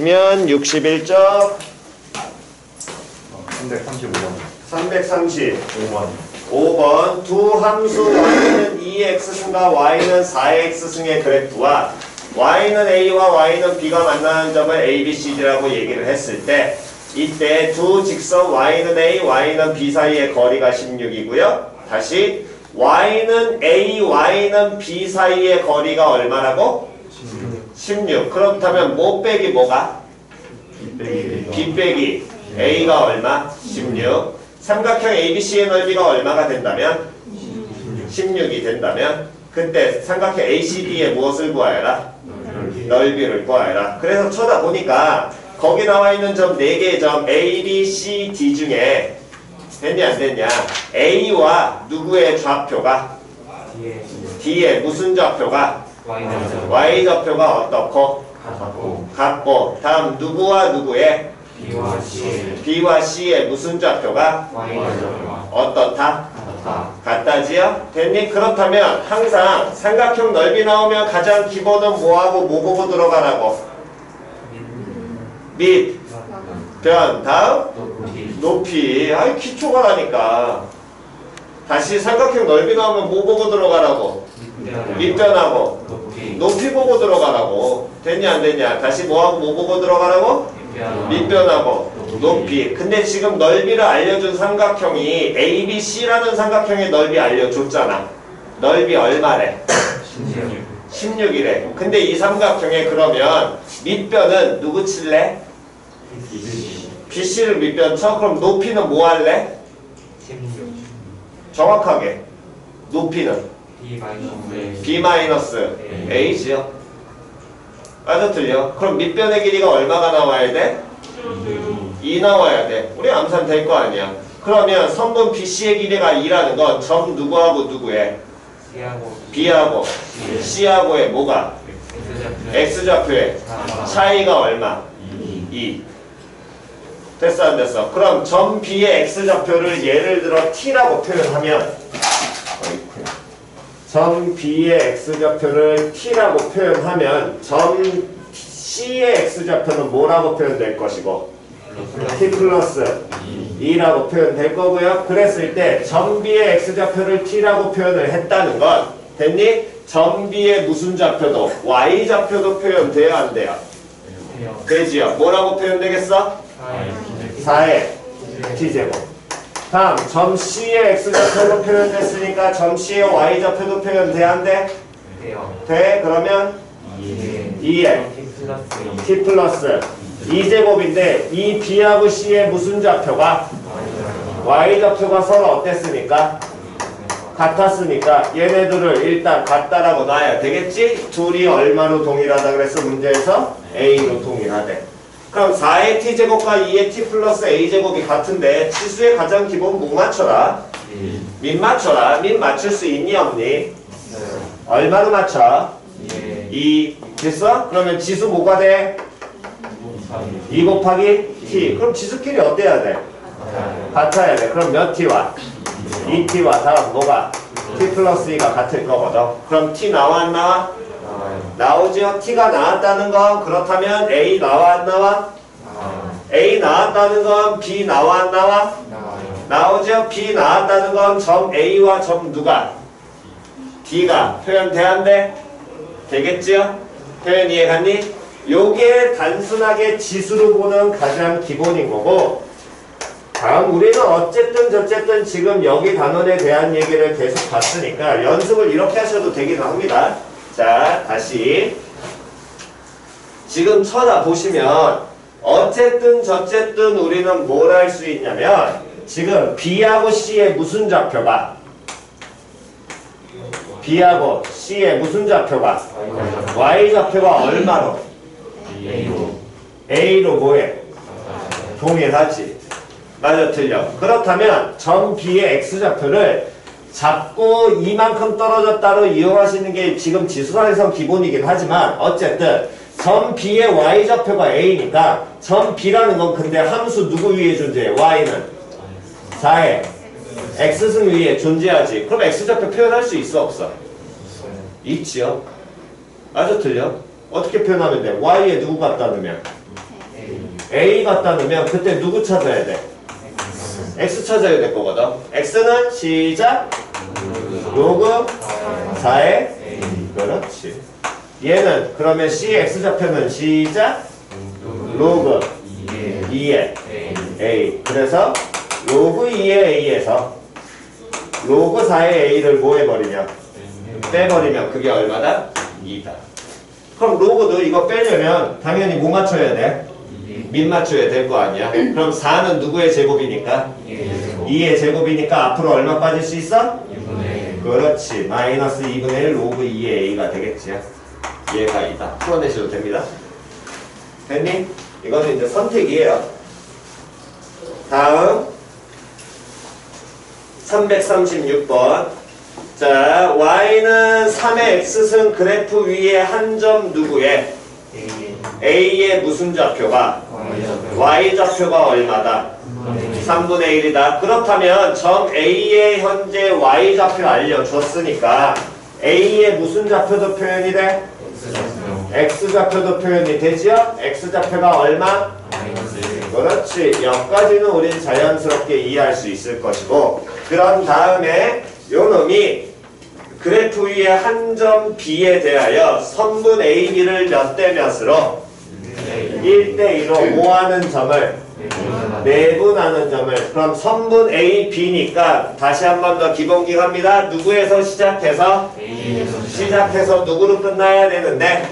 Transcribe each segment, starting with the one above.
보시면 61쪽 335번. 330 5번. 5번 두 함수 y는 2x승과 y는 4x승의 그래프와 y는 a와 y는 b가 만나는 점을 a, b, c, d라고 얘기를 했을 때 이때 두 직선 y는 a, y는 b 사이의 거리가 16이고요. 다시 y는 a, y는 b 사이의 거리가 얼마라고? 16. 그렇다면 뭐 빼기 뭐가? b 빼기 a가 얼마? 16. 삼각형 ABC의 넓이가 얼마가 된다면? 16이 된다면 그때 삼각형 ACD의 무엇을 구하여라? 넓이를 구하여라. 그래서 쳐다보니까 거기 나와 있는 점 4개의 점 A, B, C, D 중에 됐냐 안 됐냐? A와 누구의 좌표가? D의 무슨 좌표가? Y 좌표가 어떻고? 같고 같고 다음 누구와 누구의? B와 C B와 C의 무슨 좌표가? Y는 어떻다? 같다 같다지요? 됐니? 그렇다면 항상 삼각형 넓이 나오면 가장 기본은 뭐하고 뭐 보고 들어가라고? 밑, 변, 다음 높이 높이. 아이 기초가라니까. 다시 삼각형 넓이 나오면 뭐 보고 들어가라고? 밑변하고 높이 높이 보고 들어가라고. 됐냐 안 됐냐? 다시 뭐하고 뭐 보고 들어가라고? 밑변 밑변하고 높이. 근데 지금 넓이를 알려준 삼각형이 ABC라는 삼각형의 넓이 알려줬잖아. 넓이 얼마래? 신기하게 16 이래. 근데 이 삼각형에 그러면 밑변은 누구 칠래? BC를 밑변 쳐? 그럼 높이는 뭐 할래? 16 정확하게. 높이는 B 마이너스 B 마이너스 A지요. 맞아 틀려. 그럼 밑변의 길이가 얼마가 나와야 돼? 2 나와야 돼. 우리 암산 될 거 아니야. 그러면 선분 BC의 길이가 2라는 건 점 누구하고 누구의? C하고 B하고 C하고의 뭐가? X좌표의 차이가 얼마? 2. 됐어 안 됐어? 그럼 점 B의 X좌표를 예를 들어 T라고 표현하면 점 B의 X좌표를 T라고 표현하면 점 C의 X좌표는 뭐라고 표현될 것이고 T 플러스 2라고 표현될 거고요. 그랬을 때 점 B의 X좌표를 T라고 표현을 했다는 건 됐니? 점 B의 무슨 좌표도 Y좌표도 표현돼야 안 돼요? 돼요 되지요. 뭐라고 표현되겠어? 4의 T제곱. 다음 점 C의 X좌표로 표현됐으니까 점 C의 Y좌표도 표현돼야 안 돼? 돼요 돼? 그러면 2의 T 플러스 T 플러스 2제곱인데 이 B하고 C의 무슨 좌표가? Y좌표가 서로 어땠으니까? 같았으니까 얘네들을 일단 같다라고 놔야 되겠지? 둘이 얼마로 동일하다 그래서 문제에서 A로 동일하대. 그럼 4의 T제곱과 2의 T 플러스 A제곱이 같은데 치수의 가장 기본 뭐 맞춰라? 민 맞춰라. 민 맞출 수 있니 없니? 얼마로 맞춰? 예 2 됐어? 그러면 지수 뭐가 돼? 2 곱하기 T 그럼 지수끼리 어때야 돼? 같아야 돼 그럼 몇 T와? 2T와 다음 뭐가? T 플러스 2가 같을 거거든 그럼 T 나와 안 나와? 나오죠 T가 나왔다는 건 그렇다면 A 나와 안 나와? A 나왔다는 건 B 나와 안 나와? 나와요 나오죠 B 나왔다는 건 점 A와 점 누가? D가 표현돼 안 돼? 되겠지요? 표현 이해 갔니? 요게 단순하게 지수로 보는 가장 기본인 거고 다음 우리는 어쨌든 저쨌든 지금 여기 단원에 대한 얘기를 계속 봤으니까 연습을 이렇게 하셔도 되긴 합니다. 자 다시 지금 쳐다보시면 어쨌든 저쨌든 우리는 뭘 할 수 있냐면 지금 B하고 C의 무슨 좌표가 B하고 C의 무슨 좌표가 Y좌표가 얼마로? A로 A로 뭐해? 동일하지. 맞아 틀려. 그렇다면 점 B의 X좌표를 잡고 이만큼 떨어졌다로 이용하시는 게 지금 지수상에선 기본이긴 하지만 어쨌든 점 B의 Y좌표가 A니까 점 B라는 건 근데 함수 누구 위에 존재해? Y는 4의 X승 위에 존재하지. 그럼 X좌표 표현할 수 있어 없어? 있지요. 맞아 틀려? 어떻게 표현하면 돼? Y에 누구 갖다 넣으면? A 갖다 놓으면 그때 누구 찾아야 돼? X 찾아야 될 거거든. X는 시작 로그 4의 그렇지. 얘는 그러면 C X 좌표는 시작 로그 2의 A. 그래서 로그 2의 A에서 로그 4의 A를 뭐 해버리면 빼버리면 그게 얼마다? 2다. 그럼 로그도 이거 빼려면 당연히 뭐 맞춰야 돼? 밑 맞춰야 될 거 아니야? 그럼 4는 누구의 제곱이니까? 2의 제곱이니까 앞으로 얼마 빠질 수 있어? 그렇지. 마이너스 2분의 1 로그 2의 A가 되겠지. 얘가 2다. 풀어내셔도 됩니다. 됐니? 이거는 이제 선택이에요. 다음 336번 자 y는 3의 x승 그래프 위에 한 점 누구의 a의 무슨 좌표가 y 좌표가 얼마다 3분의 1이다 그렇다면 점 a의 현재 y 좌표 알려줬으니까 a의 무슨 좌표도 표현이 돼? x 좌표도 표현이 되지요? x 좌표가 얼마? 그렇지. 여기까지는 우린 자연스럽게 이해할 수 있을 것이고 그런 다음에 요 놈이 그래프 위에 한점 B에 대하여 선분 A, B를 몇 대 몇으로 1대 2로 모하는 점을 내분하는 점을 그럼 선분 A, B니까 다시 한 번 더 기본기 갑니다. 누구에서 시작해서 시작해서 누구로 끝나야 되는데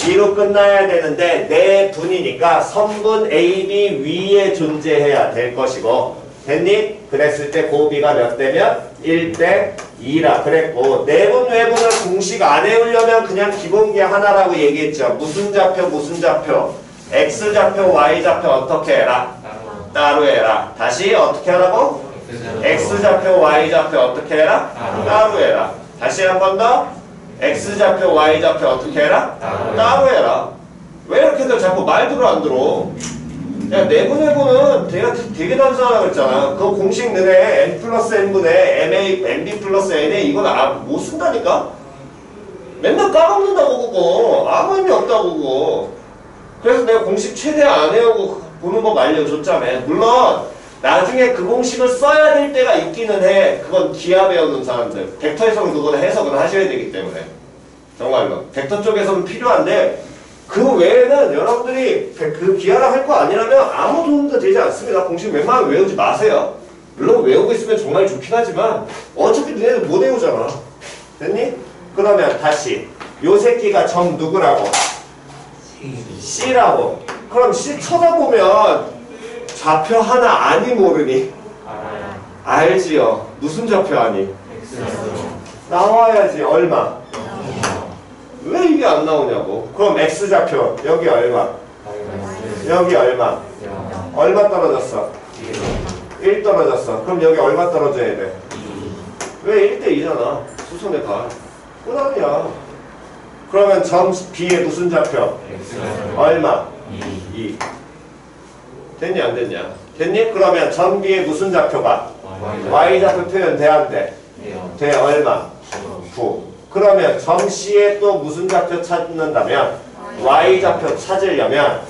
2로 끝나야 되는데 내 분이니까 선분 AB 위에 존재해야 될 것이고 됐니? 그랬을 때 고비가 몇 대면? 1대 2라 그랬고 내분 외분을 공식 안 외우려면 그냥 기본기 하나라고 얘기했죠 무슨 좌표 무슨 좌표 X 좌표 Y 좌표 어떻게 해라? 따로 해라 다시 어떻게 하라고? X 좌표 Y 좌표 어떻게 해라? 따로 해라 다시 한 번 더 X 좌표 Y 좌표 어떻게 해라? 따로 해라 왜 이렇게들 자꾸 말 들어 안 들어 야 내분해보는 되게, 되게 단순하다고 했잖아. 그 공식 너네 n 플러스 n분의 ma, nb 플러스 n에 이건 아, 못 쓴다니까? 맨날 까먹는다고 그거. 아무 의미 없다고 그거. 그래서 내가 공식 최대한 안 외우고 보는 법 알려줬자며 물론 나중에 그 공식을 써야 될 때가 있기는 해. 그건 기하 배우는 사람들. 벡터에서는 그거는 해석을 하셔야 되기 때문에. 정말로. 벡터 쪽에서는 필요한데 그 외에는 여러분들이 그 기하를 할거 아니라면 아무 도움도 되지 않습니다. 공식 웬만하면 외우지 마세요. 물론 외우고 있으면 정말 좋긴 하지만 어차피 너네들 못 외우잖아. 됐니? 그러면 다시 요 새끼가 점 누구라고? C라고. 그럼 C 쳐다보면 좌표 하나 아니 모르니? 알지요. 무슨 좌표 아니? 나와야지 얼마? 왜 이게 안 나오냐고. 그럼 X 좌표 여기 얼마? 여기 얼마? 얼마 떨어졌어? 1 떨어졌어. 그럼 여기 얼마 떨어져야 돼? 왜 1대 2잖아. 수선의 가. 끝나냐. 그러면 점 B의 무슨 좌표? 얼마? 2. 됐니 안 됐냐? 됐니? 그러면 점 B의 무슨 좌표가? Y 좌표 표현 돼야 안 돼? 돼 얼마? 9. 그러면 점 C에 또 무슨 좌표 찾는다면 Y 좌표 찾으려면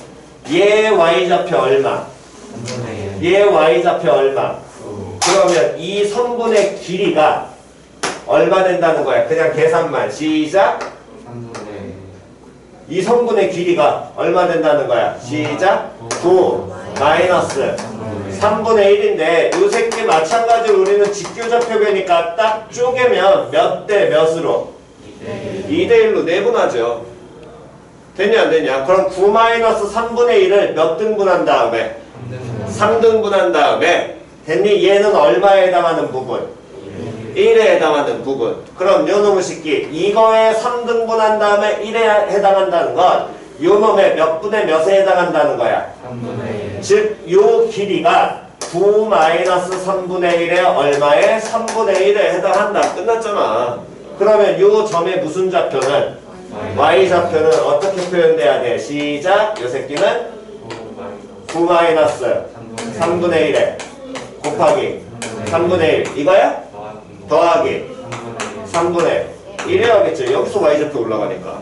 얘 Y 좌표 얼마? 얘 Y 좌표 얼마? 그러면 이 선분의 길이가 얼마 된다는 거야? 그냥 계산만 시작. 이 성분의 길이가 얼마 된다는 거야? 시작. 9 마이너스 3분의 1인데 요 새끼 마찬가지로 우리는 직교좌표배니까 딱 쪼개면 몇 대 몇으로? 2대 1로 내분하죠. 됐냐 안 됐냐? 그럼 9 마이너스 3분의 1을 몇 등분한 다음에 3등분한 다음에 됐니? 얘는 얼마에 해당하는 부분? 1에 해당하는 부분. 그럼 요 놈의 새끼 이거에 3등분한 다음에 1에 해당한다는 건 요 놈의 몇 분의 몇에 해당한다는 거야. 즉, 요 길이가 9 마이너스 3분의 1에 얼마에 3분의 1에 해당한다. 끝났잖아. 그러면 요 점의 무슨 좌표는 y 좌표는 어떻게 표현돼야 돼? 시작. 요 새끼는 9 마이너스 3분의 1에 곱하기 3분의 1 이거야? 더하기 3분의 1 해야겠죠. 여기서 y 좌표 올라가니까.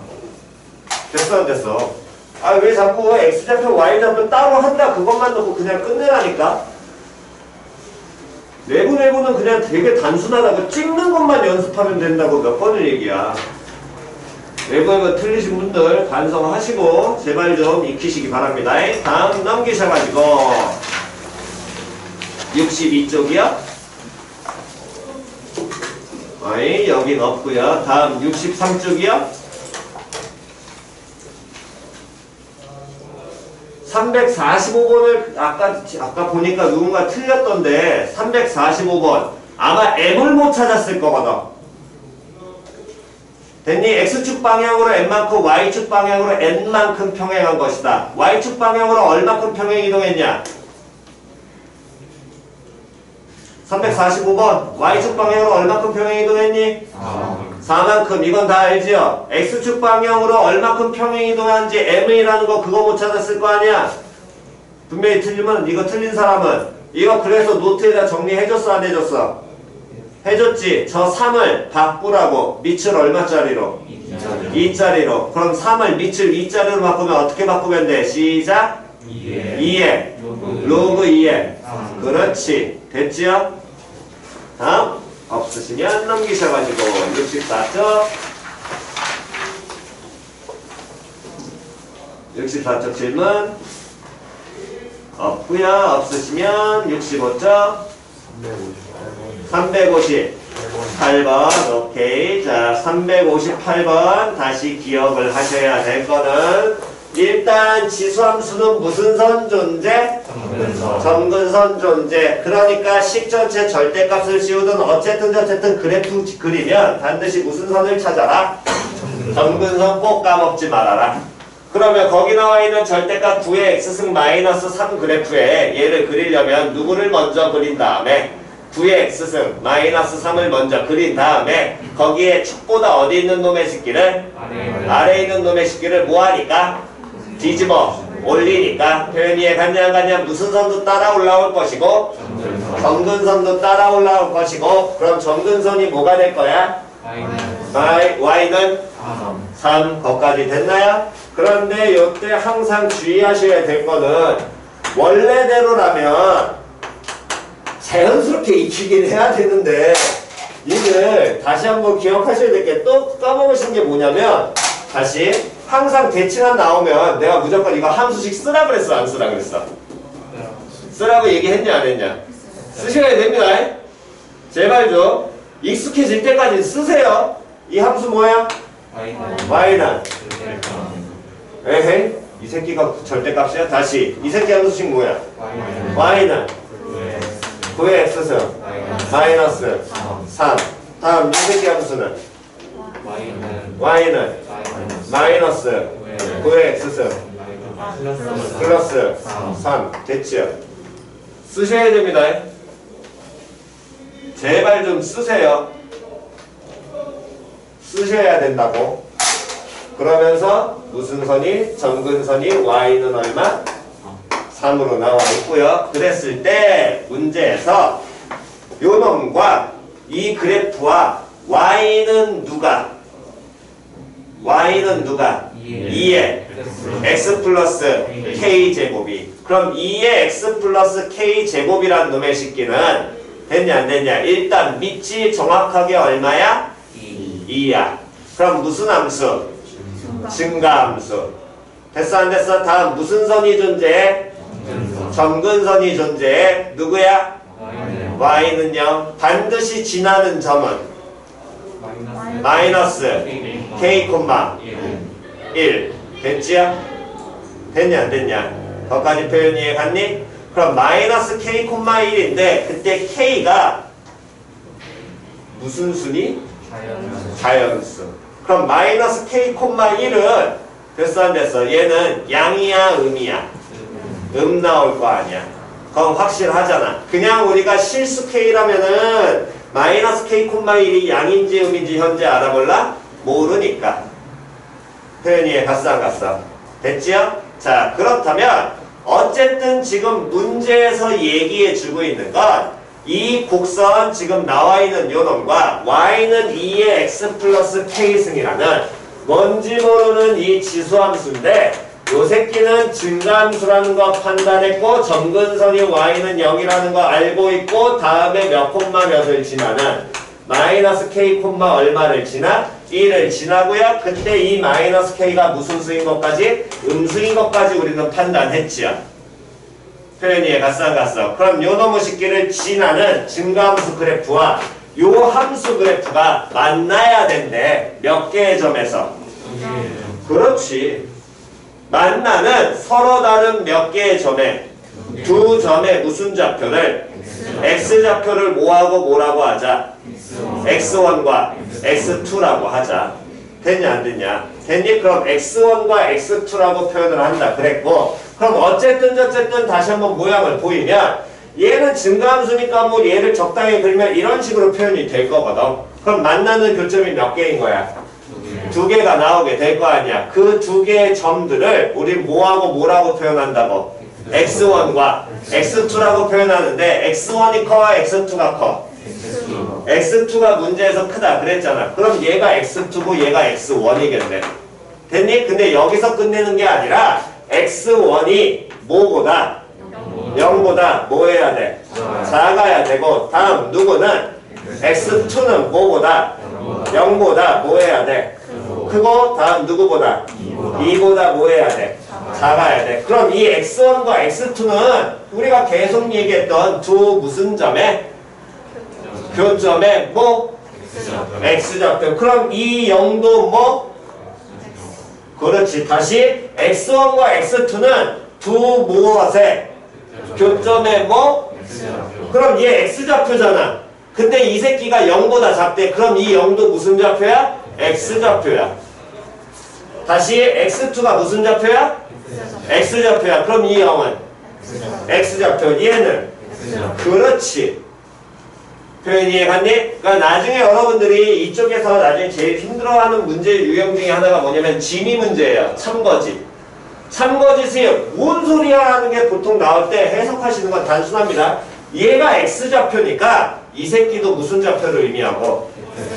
됐어 안 됐어? 아 왜 자꾸 x좌표 y좌표 따로 한다 그것만 놓고 그냥 끝내라니까 내부 내부는 그냥 되게 단순하다고 찍는 것만 연습하면 된다고 몇 번을 얘기야. 외부에서 틀리신 분들 반성하시고 제발 좀 익히시기 바랍니다. 다음 넘기셔가지고. 62쪽이요? 아이 여긴 없고요. 다음 63쪽이요 345번을 아까 아까 보니까 누군가 틀렸던데 345번 아마 M을 못 찾았을 거거든. 됐니? X축 방향으로 N만큼 Y축 방향으로 N만큼 평행한 것이다. Y축 방향으로 얼마큼 평행 이동했냐? 345번 Y축 방향으로 얼마큼 평행 이동했니? 4만큼 이건 다 알지요? X축 방향으로 얼마큼 평행 이동하는지 M이라는 거 그거 못 찾았을 거 아니야? 분명히 틀리면 이거 틀린 사람은 이거 그래서 노트에다 정리해줬어 안 해줬어? 해줬지? 저 3을 바꾸라고 밑을 얼마짜리로? 2짜리로 그럼 3을 밑을 2짜리로 바꾸면 어떻게 바꾸면 돼? 시작 2에 로그 2에 그렇지 됐지요? 다음 없으시면 넘기셔가지고 64쪽. 64쪽 질문. 없구요. 없으시면 65쪽. 358번. 오케이. 자 358번 다시 기억을 하셔야 될 거는 일단 지수함수는 무슨 선 존재? 점근선 존재. 그러니까 식 전체 절대값을 씌우든 어쨌든 어쨌든 그래프 그리면 반드시 무슨 선을 찾아라? 점근선 꼭 까먹지 말아라. 그러면 거기 나와 있는 절대값 9의 x승 마이너스 3 그래프에 얘를 그리려면 누구를 먼저 그린 다음에 9의 x승 마이너스 3을 먼저 그린 다음에 거기에 축보다 어디 있는 놈의 식기를 아래에 있는 놈의 식기를 뭐하니까 뒤집어 올리니까 표현이 해갔냐 안 갔냐 무슨 선도 따라 올라올 것이고 정근선도 따라 올라올 것이고 그럼 정근선이 뭐가 될 거야? y, y는 3 거까지 됐나요? 그런데 이때 항상 주의하셔야 될 거는 원래대로라면 자연스럽게 익히긴 해야 되는데 이를 다시 한번 기억하셔야 될 게 또 까먹으신 게 뭐냐면 다시 항상 대칭한 나오면 내가 무조건 이거 함수식 쓰라 그랬어 안 쓰라 그랬어? 쓰라고 얘기했냐 안 했냐? 쓰셔야 됩니다. 제발 좀 익숙해질 때까지 쓰세요. 이 함수 뭐야? y는. 에헤이 이 새끼가 절대값이야? 다시 이 새끼 함수식 뭐야? y는. 9의 x승 마이너스 3 다음 이 새끼 함수는? Y는 마이너스 9의 x승 플러스 3 됐지요? 쓰셔야 됩니다 제발 좀 쓰세요 쓰셔야 된다고 그러면서 무슨 선이 점근선이 y는 얼마? 3으로 나와 있고요. 그랬을 때 문제에서 요 놈과 이 그래프와 y는 누가? Y는 누가? 2의 x 플러스 k 제곱이. 그럼 2의 x 플러스 k 제곱이란 놈의 식기는 됐냐 안 됐냐? 일단 밑이 정확하게 얼마야? 2 야. 그럼 무슨 함수? 증가함수. 됐어 안 됐어? 다음 무슨 선이 존재해? 점근선이 존재해? 누구야? y는요. 반드시 지나는 점은 마이너스 k, 1 됐지요? 됐냐 안 됐냐? 거기까지 표현 이해 갔니? 그럼 마이너스 k, 1인데 그때 k가 무슨 순위? 자연수 그럼 마이너스 k, 1은 됐어 안 됐어? 얘는 양이야 음이야? 음 나올 거 아니야. 그건 확실하잖아. 그냥 우리가 실수 K라면은 마이너스 K, 1이 양인지 음인지 현재 알아볼라? 모르니까. 표현이 갔어 안 갔어? 됐지요? 자 그렇다면 어쨌든 지금 문제에서 얘기해 주고 있는 건 이 곡선 지금 나와 있는 요 놈과 y는 2의 x 플러스 k승이라는 뭔지 모르는 이 지수함수인데 요 새끼는 증가함수라는 거 판단했고 점근선이 y는 0이라는 거 알고 있고 다음에 몇 콤마 몇을 지나는 마이너스 k 콤마 얼마를 지나 1을 지나고요. 그때 이 마이너스 k가 무슨 수인 것까지 음수인 것까지 우리는 판단했지요. 표현 이해 갔어 안 갔어? 그럼 요 놈의 식기를 지나는 증가함수 그래프와 요 함수 그래프가 만나야 된대. 몇 개의 점에서? 그렇지. 만나는 서로 다른 몇 개의 점에 두 점의 무슨 좌표를 x좌표를 뭐하고 뭐라고 하자? x1과 x2라고 하자. 됐냐 안 됐냐? 됐니? 그럼 x1과 x2라고 표현을 한다. 그랬고 그럼 어쨌든 어쨌든 다시 한번 모양을 보이면 얘는 증가함수니까 뭐 얘를 적당히 그리면 이런 식으로 표현이 될 거거든. 그럼 만나는 교점이 몇 개인 거야? 두 개가 나오게 될 거 아니야. 그 두 개의 점들을 우리 뭐하고 뭐라고 표현한다고? x1과 x2라고 표현하는데 x1이 커, x2가 커. x2가 문제에서 크다 그랬잖아. 그럼 얘가 x2고 얘가 x1이겠네. 됐니? 근데 여기서 끝내는 게 아니라 x1이 뭐보다 0보다 뭐 해야 돼? 작아야 되고 다음 누구는 x2는 뭐보다 0보다 뭐 해야 돼? 크고 다음 누구보다 2보다 뭐 해야 돼? 작아야 돼. 그럼 이 x1과 x2는 우리가 계속 얘기했던 두 무슨 점에 교점에 뭐 x좌표. 그럼 이 0도 뭐 그렇지. 다시 x1과 x2는 두 무엇에 교점에 뭐 그럼 얘 x좌표잖아. 근데 이 새끼가 0보다 작대. 그럼 이 0도 무슨 좌표야? X좌표야. 다시 x2가 무슨 좌표야? x좌표야. 그럼 이 0은 x좌표. 얘는 그렇지. 표현 이해갔니? 그러니까 나중에 여러분들이 이쪽에서 나중에 제일 힘들어하는 문제 유형 중에 하나가 뭐냐면 진위 문제예요. 참거짓. 참거짓이 뭔 소리야 하는 게 보통 나올 때 해석하시는 건 단순합니다. 얘가 x좌표니까 이 새끼도 무슨 좌표를 의미하고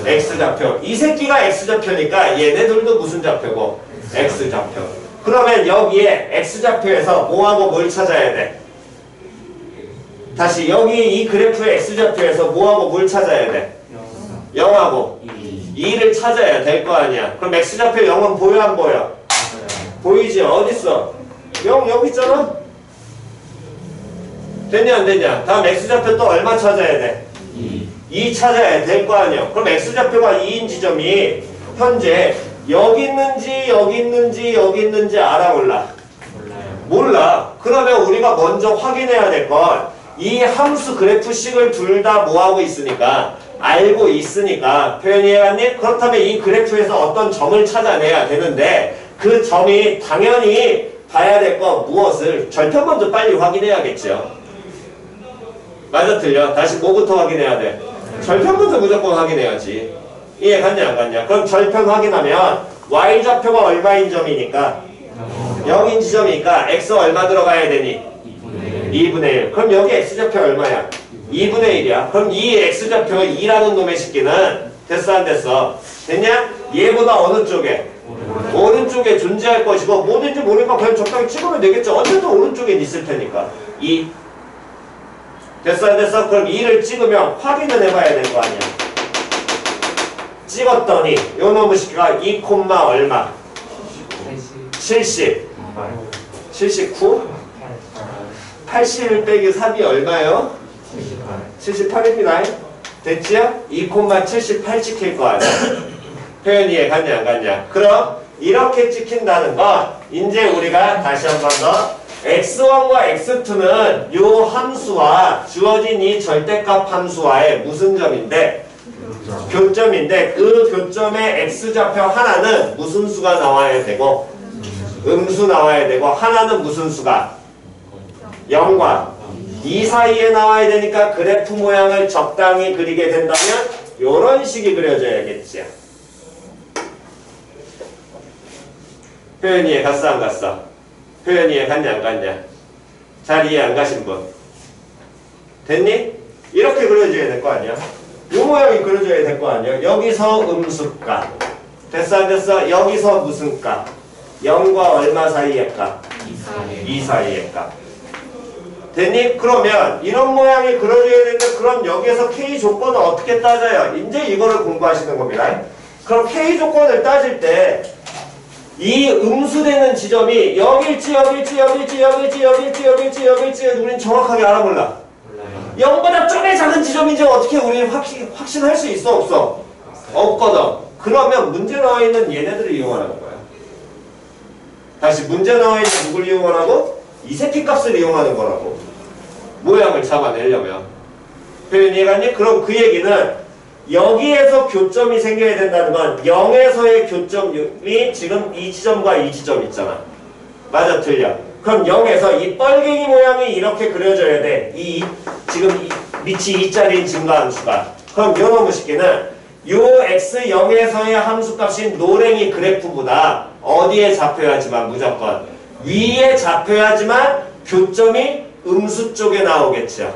x좌표. 이 새끼가 x좌표니까 얘네들도 무슨 좌표고 x좌표. 그러면 여기에 x좌표에서 뭐하고 뭘 찾아야 돼? 다시 여기 이 그래프의 x좌표에서 뭐하고 뭘 찾아야 돼? 0하고 2를 찾아야 될 거 아니야. 그럼 x좌표 0은 보여 안 보여? 보이지? 어딨어? 0 여기 있잖아? 됐냐 안 됐냐? 다음 x좌표 또 얼마 찾아야 돼? 2 찾아야 될 거 아니야. 그럼 x좌표가 2인 지점이 현재 여기 있는지 여기 있는지 여기 있는지 알아 몰라? 몰라. 그러면 우리가 먼저 확인해야 될 건 이 함수 그래프식을 둘 다 뭐하고 있으니까 알고 있으니까 표현이해왔니? 그렇다면 이 그래프에서 어떤 점을 찾아내야 되는데 그 점이 당연히 봐야 될거 무엇을 절편 먼저 빨리 확인해야겠죠. 맞아 틀려? 다시 뭐부터 확인해야 돼? 먼저 무조건 확인해야지. 이해 갔냐 안 갔냐? 그럼 절편 확인하면 y좌표가 얼마인 점이니까 0인 지점이니까 x 얼마 들어가야 되니? 2분의 1. 그럼 여기 x좌표 얼마야? 2분의 1이야. 그럼 이 x좌표 2라는 놈의 식기는 됐어 안 됐어? 됐냐? 얘보다 어느 쪽에? 오른쪽에 존재할 것이고 뭐든지 모르니까 그냥 적당히 찍으면 되겠죠. 어쨌든 오른쪽에 있을 테니까. 2. 됐어 안 됐어? 그럼 2를 찍으면 확인을 해봐야 될 거 아니야. 찍었더니 요 놈의 식기가 2 콤마 얼마? 70. 79? 81 빼기 3이 얼마요? 78 입니다. 됐지요? 2,78 찍힐 거 아니야? 표현 이 해 갔냐 안 갔냐? 그럼 이렇게 찍힌다는 건 이제 우리가 다시 한 번 더 x1과 x2는 요 함수와 주어진 이 절대값 함수와의 무슨 점인데? 교점인데 그 교점의 x좌표 하나는 무슨 수가 나와야 되고 음수 나와야 되고 하나는 무슨 수가 0과 2 사이에 나와야 되니까 그래프 모양을 적당히 그리게 된다면 이런 식이 그려져야겠지. 표현 이해 갔어 안 갔어? 표현 이 해 갔냐 안 갔냐? 잘 이해 안 가신 분? 됐니? 이렇게 그려줘야 될 거 아니야? 이 모양이 그려줘야 될 거 아니야? 여기서 음수가 됐어 안 됐어? 여기서 무슨 가? 0과 얼마 사이의 값? 이사의 2 사이의 값. 됐니? 그러면 이런 모양이 그려져야 되는데 그럼 여기에서 K 조건을 어떻게 따져요? 이제 이거를 공부하시는 겁니다. 그럼 K 조건을 따질 때 이 음수되는 지점이 여길지 여길지 여길지 여길지 여길지 여길지 여길지 우린 정확하게 알아볼라. 몰라요 0보다 좀의 작은 지점인지 어떻게 우리는 확신, 확신할 수 있어 없어? 없거든. 그러면 문제 나와 있는 얘네들을 이용하는 거야. 다시 문제 나와 있는 누굴 이용하라고? 이 새끼 값을 이용하는 거라고. 모양을 잡아내려면. 표현 이해갔니? 그럼 그 얘기는 여기에서 교점이 생겨야 된다는 건 0에서의 교점이 지금 이 지점과 이 지점 있잖아. 맞아 틀려. 그럼 0에서 이 뻘갱이 모양이 이렇게 그려져야 돼. 이 지금 이, 밑이 2짜리인 증가함 수가. 그럼 요 놈의 식기는 요 x0에서의 함수값인 노랭이 그래프보다 어디에 잡혀야지만 무조건 위에 잡혀야지만 교점이 음수 쪽에 나오겠죠.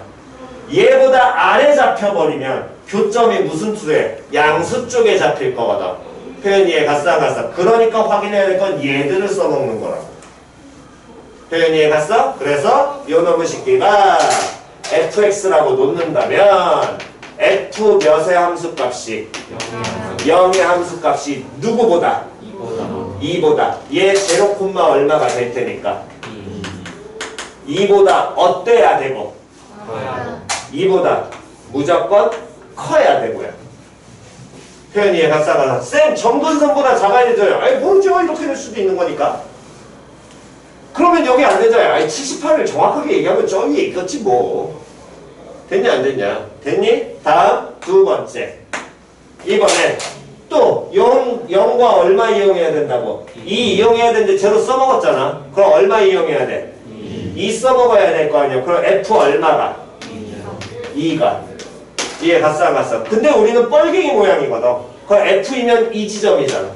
얘보다 아래 잡혀버리면 교점이 무슨 수에? 양수 쪽에 잡힐 거거든. 표현 이해 갔어? 그러니까 확인해야 될 건 얘들을 써먹는 거라고. 표현 이 해 갔어? 그래서 요 놈의 식기가 fx라고 놓는다면 f 몇의 함수값이 0의 함수값이 누구보다? 이보다 2보다 얘 제로 콤마 얼마가 될 테니까 이 2보다 어때야 되고 커야 2보다 무조건 커야 되고요. 표현 이해 갔어 안 갔어? 쌤 정근선보다 작아야 되죠? 아니 모르죠 이렇게 될 수도 있는 거니까. 그러면 여기 안 되잖아요. 아니 78을 정확하게 얘기하면 저기 있겠지 뭐. 됐냐 안 됐냐? 됐니? 다음 두 번째. 이번에 또 0, 0과 얼마 이용해야 된다고? 2 이용해야 되는데 제로 써먹었잖아. 그럼 얼마 이용해야 돼? 2 써먹어야 될 거 아니야. 그럼 F 얼마가? 2가. 이해 갔어 안 갔어? 근데 우리는 뻘갱이 모양이거든. 그럼 F이면 이 지점이잖아.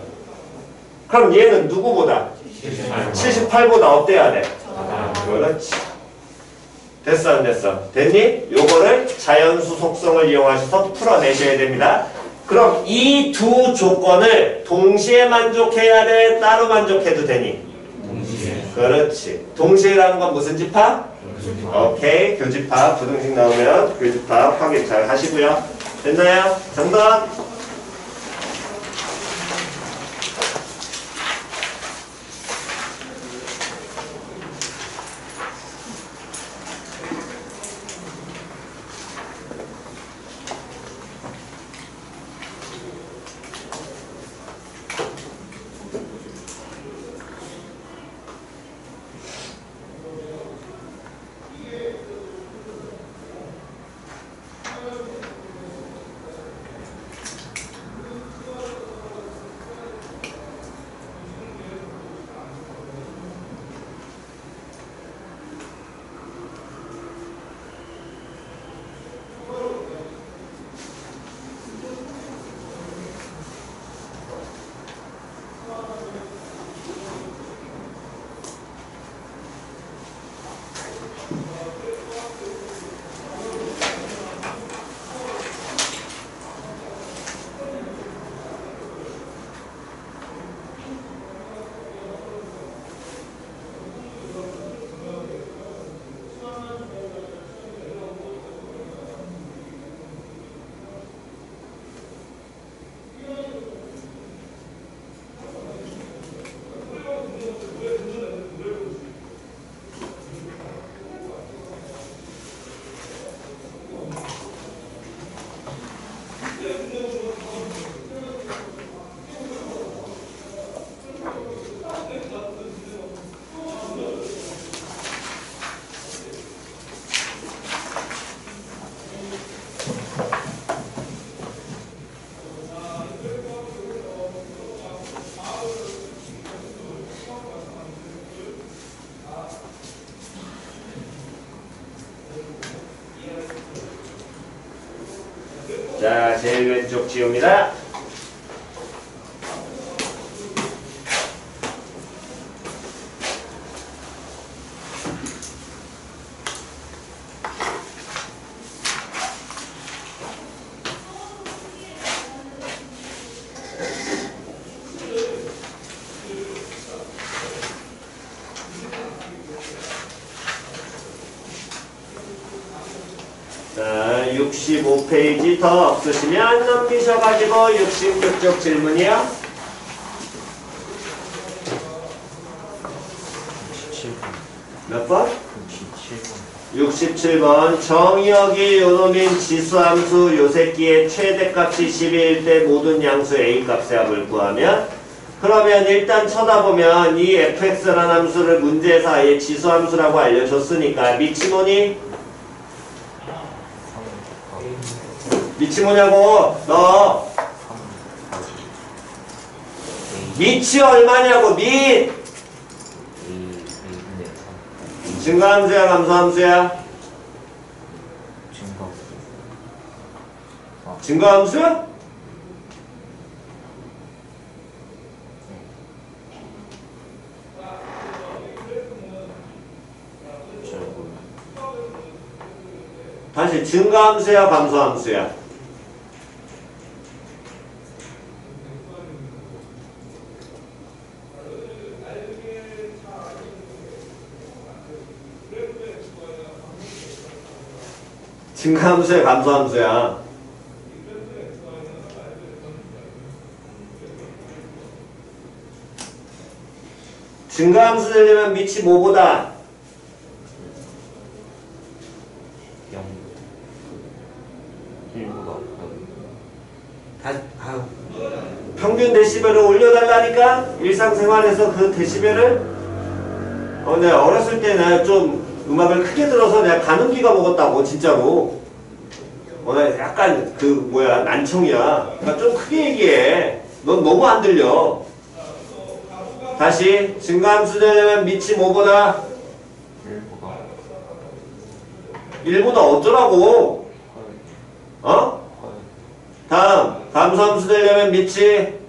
그럼 얘는 누구보다? 78보다 어때야 돼? 그렇지. 됐어 안 됐어? 됐니? 요거를 자연수 속성을 이용하셔서 풀어내셔야 됩니다. 그럼 이 두 조건을 동시에 만족해야 돼? 따로 만족해도 되니? 동시에 그렇지. 동시에라는 건 무슨 집합? 오케이. 교집합. 부등식 나오면 교집합 확인 잘 하시고요. 됐나요? 정답. 지웁니다. 1번 66쪽 질문이요. 몇 번? 67번. 67번. 정의역이 요놈인 지수함수 요새끼의 최대값이 11일 때 모든 양수 A값의 합을 구하면 그러면 일단 쳐다보면 이 fx라는 함수를 문제에서 아예 지수함수라고 알려줬으니까 미치모니? 미치모냐고 너 미치 얼마냐고 밑 증가함수야 감소함수야? 증가함수야? 다시 증가함수야 감소함수야? 증가함수야 감소함수야? 증가함수 되려면 밑이 뭐보다? 다, 아유. 평균 데시벨을 올려달라니까 일상생활에서 그 데시벨을 어, 내가 어렸을 때 내가 좀 음악을 크게 들어서 내가 가는기가 먹었다고 진짜로. 어, 나 약간 그 뭐야 난청이야. 그러니까 좀 크게 얘기해. 넌 너무 안 들려. 다시 증가함수 되려면 밑이 뭐보다. 1보다 어쩌라고? 어? 다음 감소함수 되려면 밑이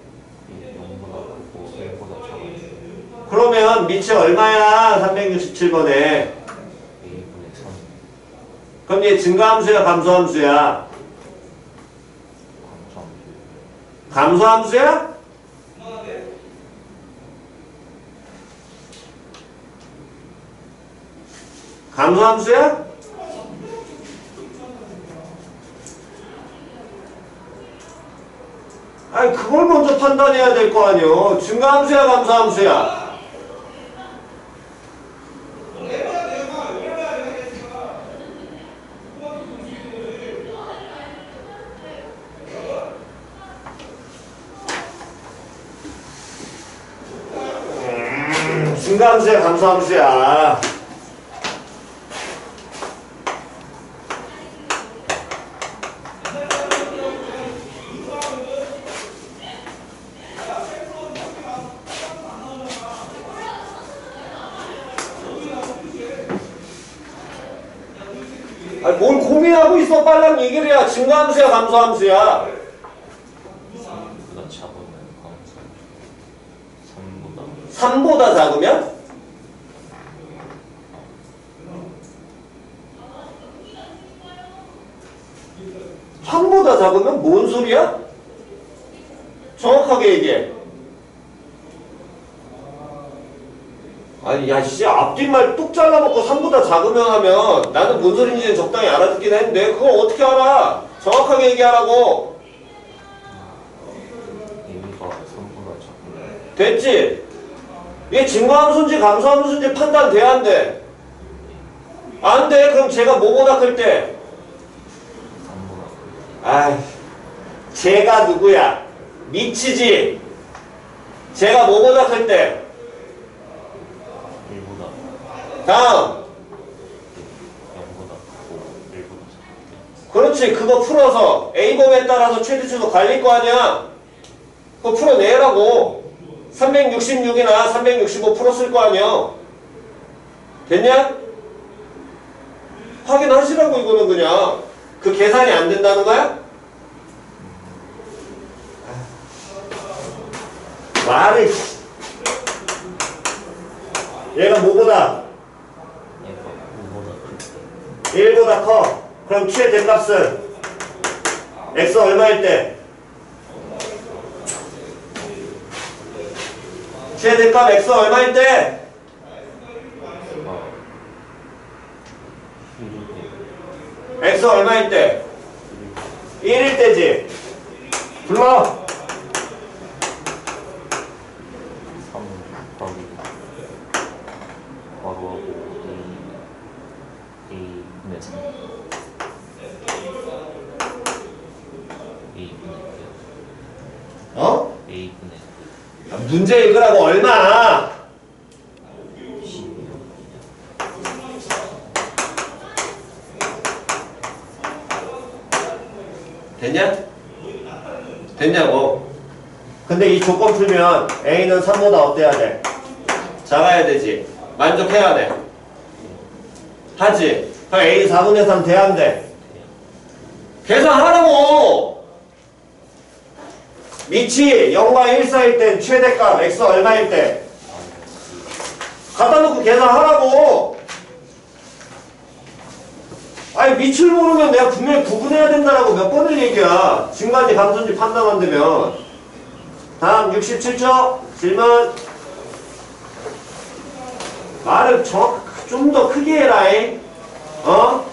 그러면 밑이 얼마야? 367번에 그럼 얘 증가함수야 감소함수야 감소함수야? 감소함수야? 아니 그걸 먼저 판단해야 될 거 아니요 증가함수야 감소함수야 음, 증가함수야 감소함수야. 아니 뭘 고민하고 있어? 빨랑 얘기를 해야. 증가함수야 감소함수야 3보다 작으면 감소 3보다 3보다 작으면? 삼보다 작으면 뭔 소리야? 정확하게 얘기해. 아니 야씨 앞뒷말 뚝 잘라먹고 3보다 작으면 하면 나는 뭔 소리인지는 적당히 알아듣긴 했는데 그걸 어떻게 알아? 정확하게 얘기하라고. 3보다 됐지? 이게 증가함수인지 감소함수인지 판단 돼야 안 돼? 안 돼. 그럼 제가 뭐보다 클 때? 3보다 아이, 제가 누구야? 미치지? 제가 뭐보다 클 때? 1보다 다음. 0보다 크고 1보다 작을 때 그렇지. 그거 풀어서 A범에 따라서 최대치도 갈릴 거 아니야? 그거 풀어내라고. 366이나 365 풀었을 거 아니야? 됐냐? 확인하시라고 이거는 그냥. 그 계산이 안 된다는 거야? 말을 씨. 얘가 뭐보다? 얘가 5보다 클때 1보다 커. 그럼 최대값은 x 얼마일 때? 최대값 x 얼마일 때? 아 16에 x 얼마일 때? 1일 때지. 불러. 3 곱하기 괄호하고 A A분의 3 A분의 어? 끝 A분의 끝 문제 읽으라고 얼마? 됐냐? 됐냐고. 근데 이 조건 풀면 A는 3보다 어때야 돼? 작아야 되지. 만족해야 돼. 하지. 그럼 A 4분의 3 돼야 안 돼? 계산하라고! 밑이 0과 1 사이일 땐 최대값 x 얼마일 때? 갖다 놓고 계산하라고! 아니 밑을 모르면 내가 분명히 구분해야 된다라고 몇 번을 얘기야. 증가인지 감소인지 판단 안 되면. 다음 67초 질문. 말을 좀 더 크게 해라잉. 어?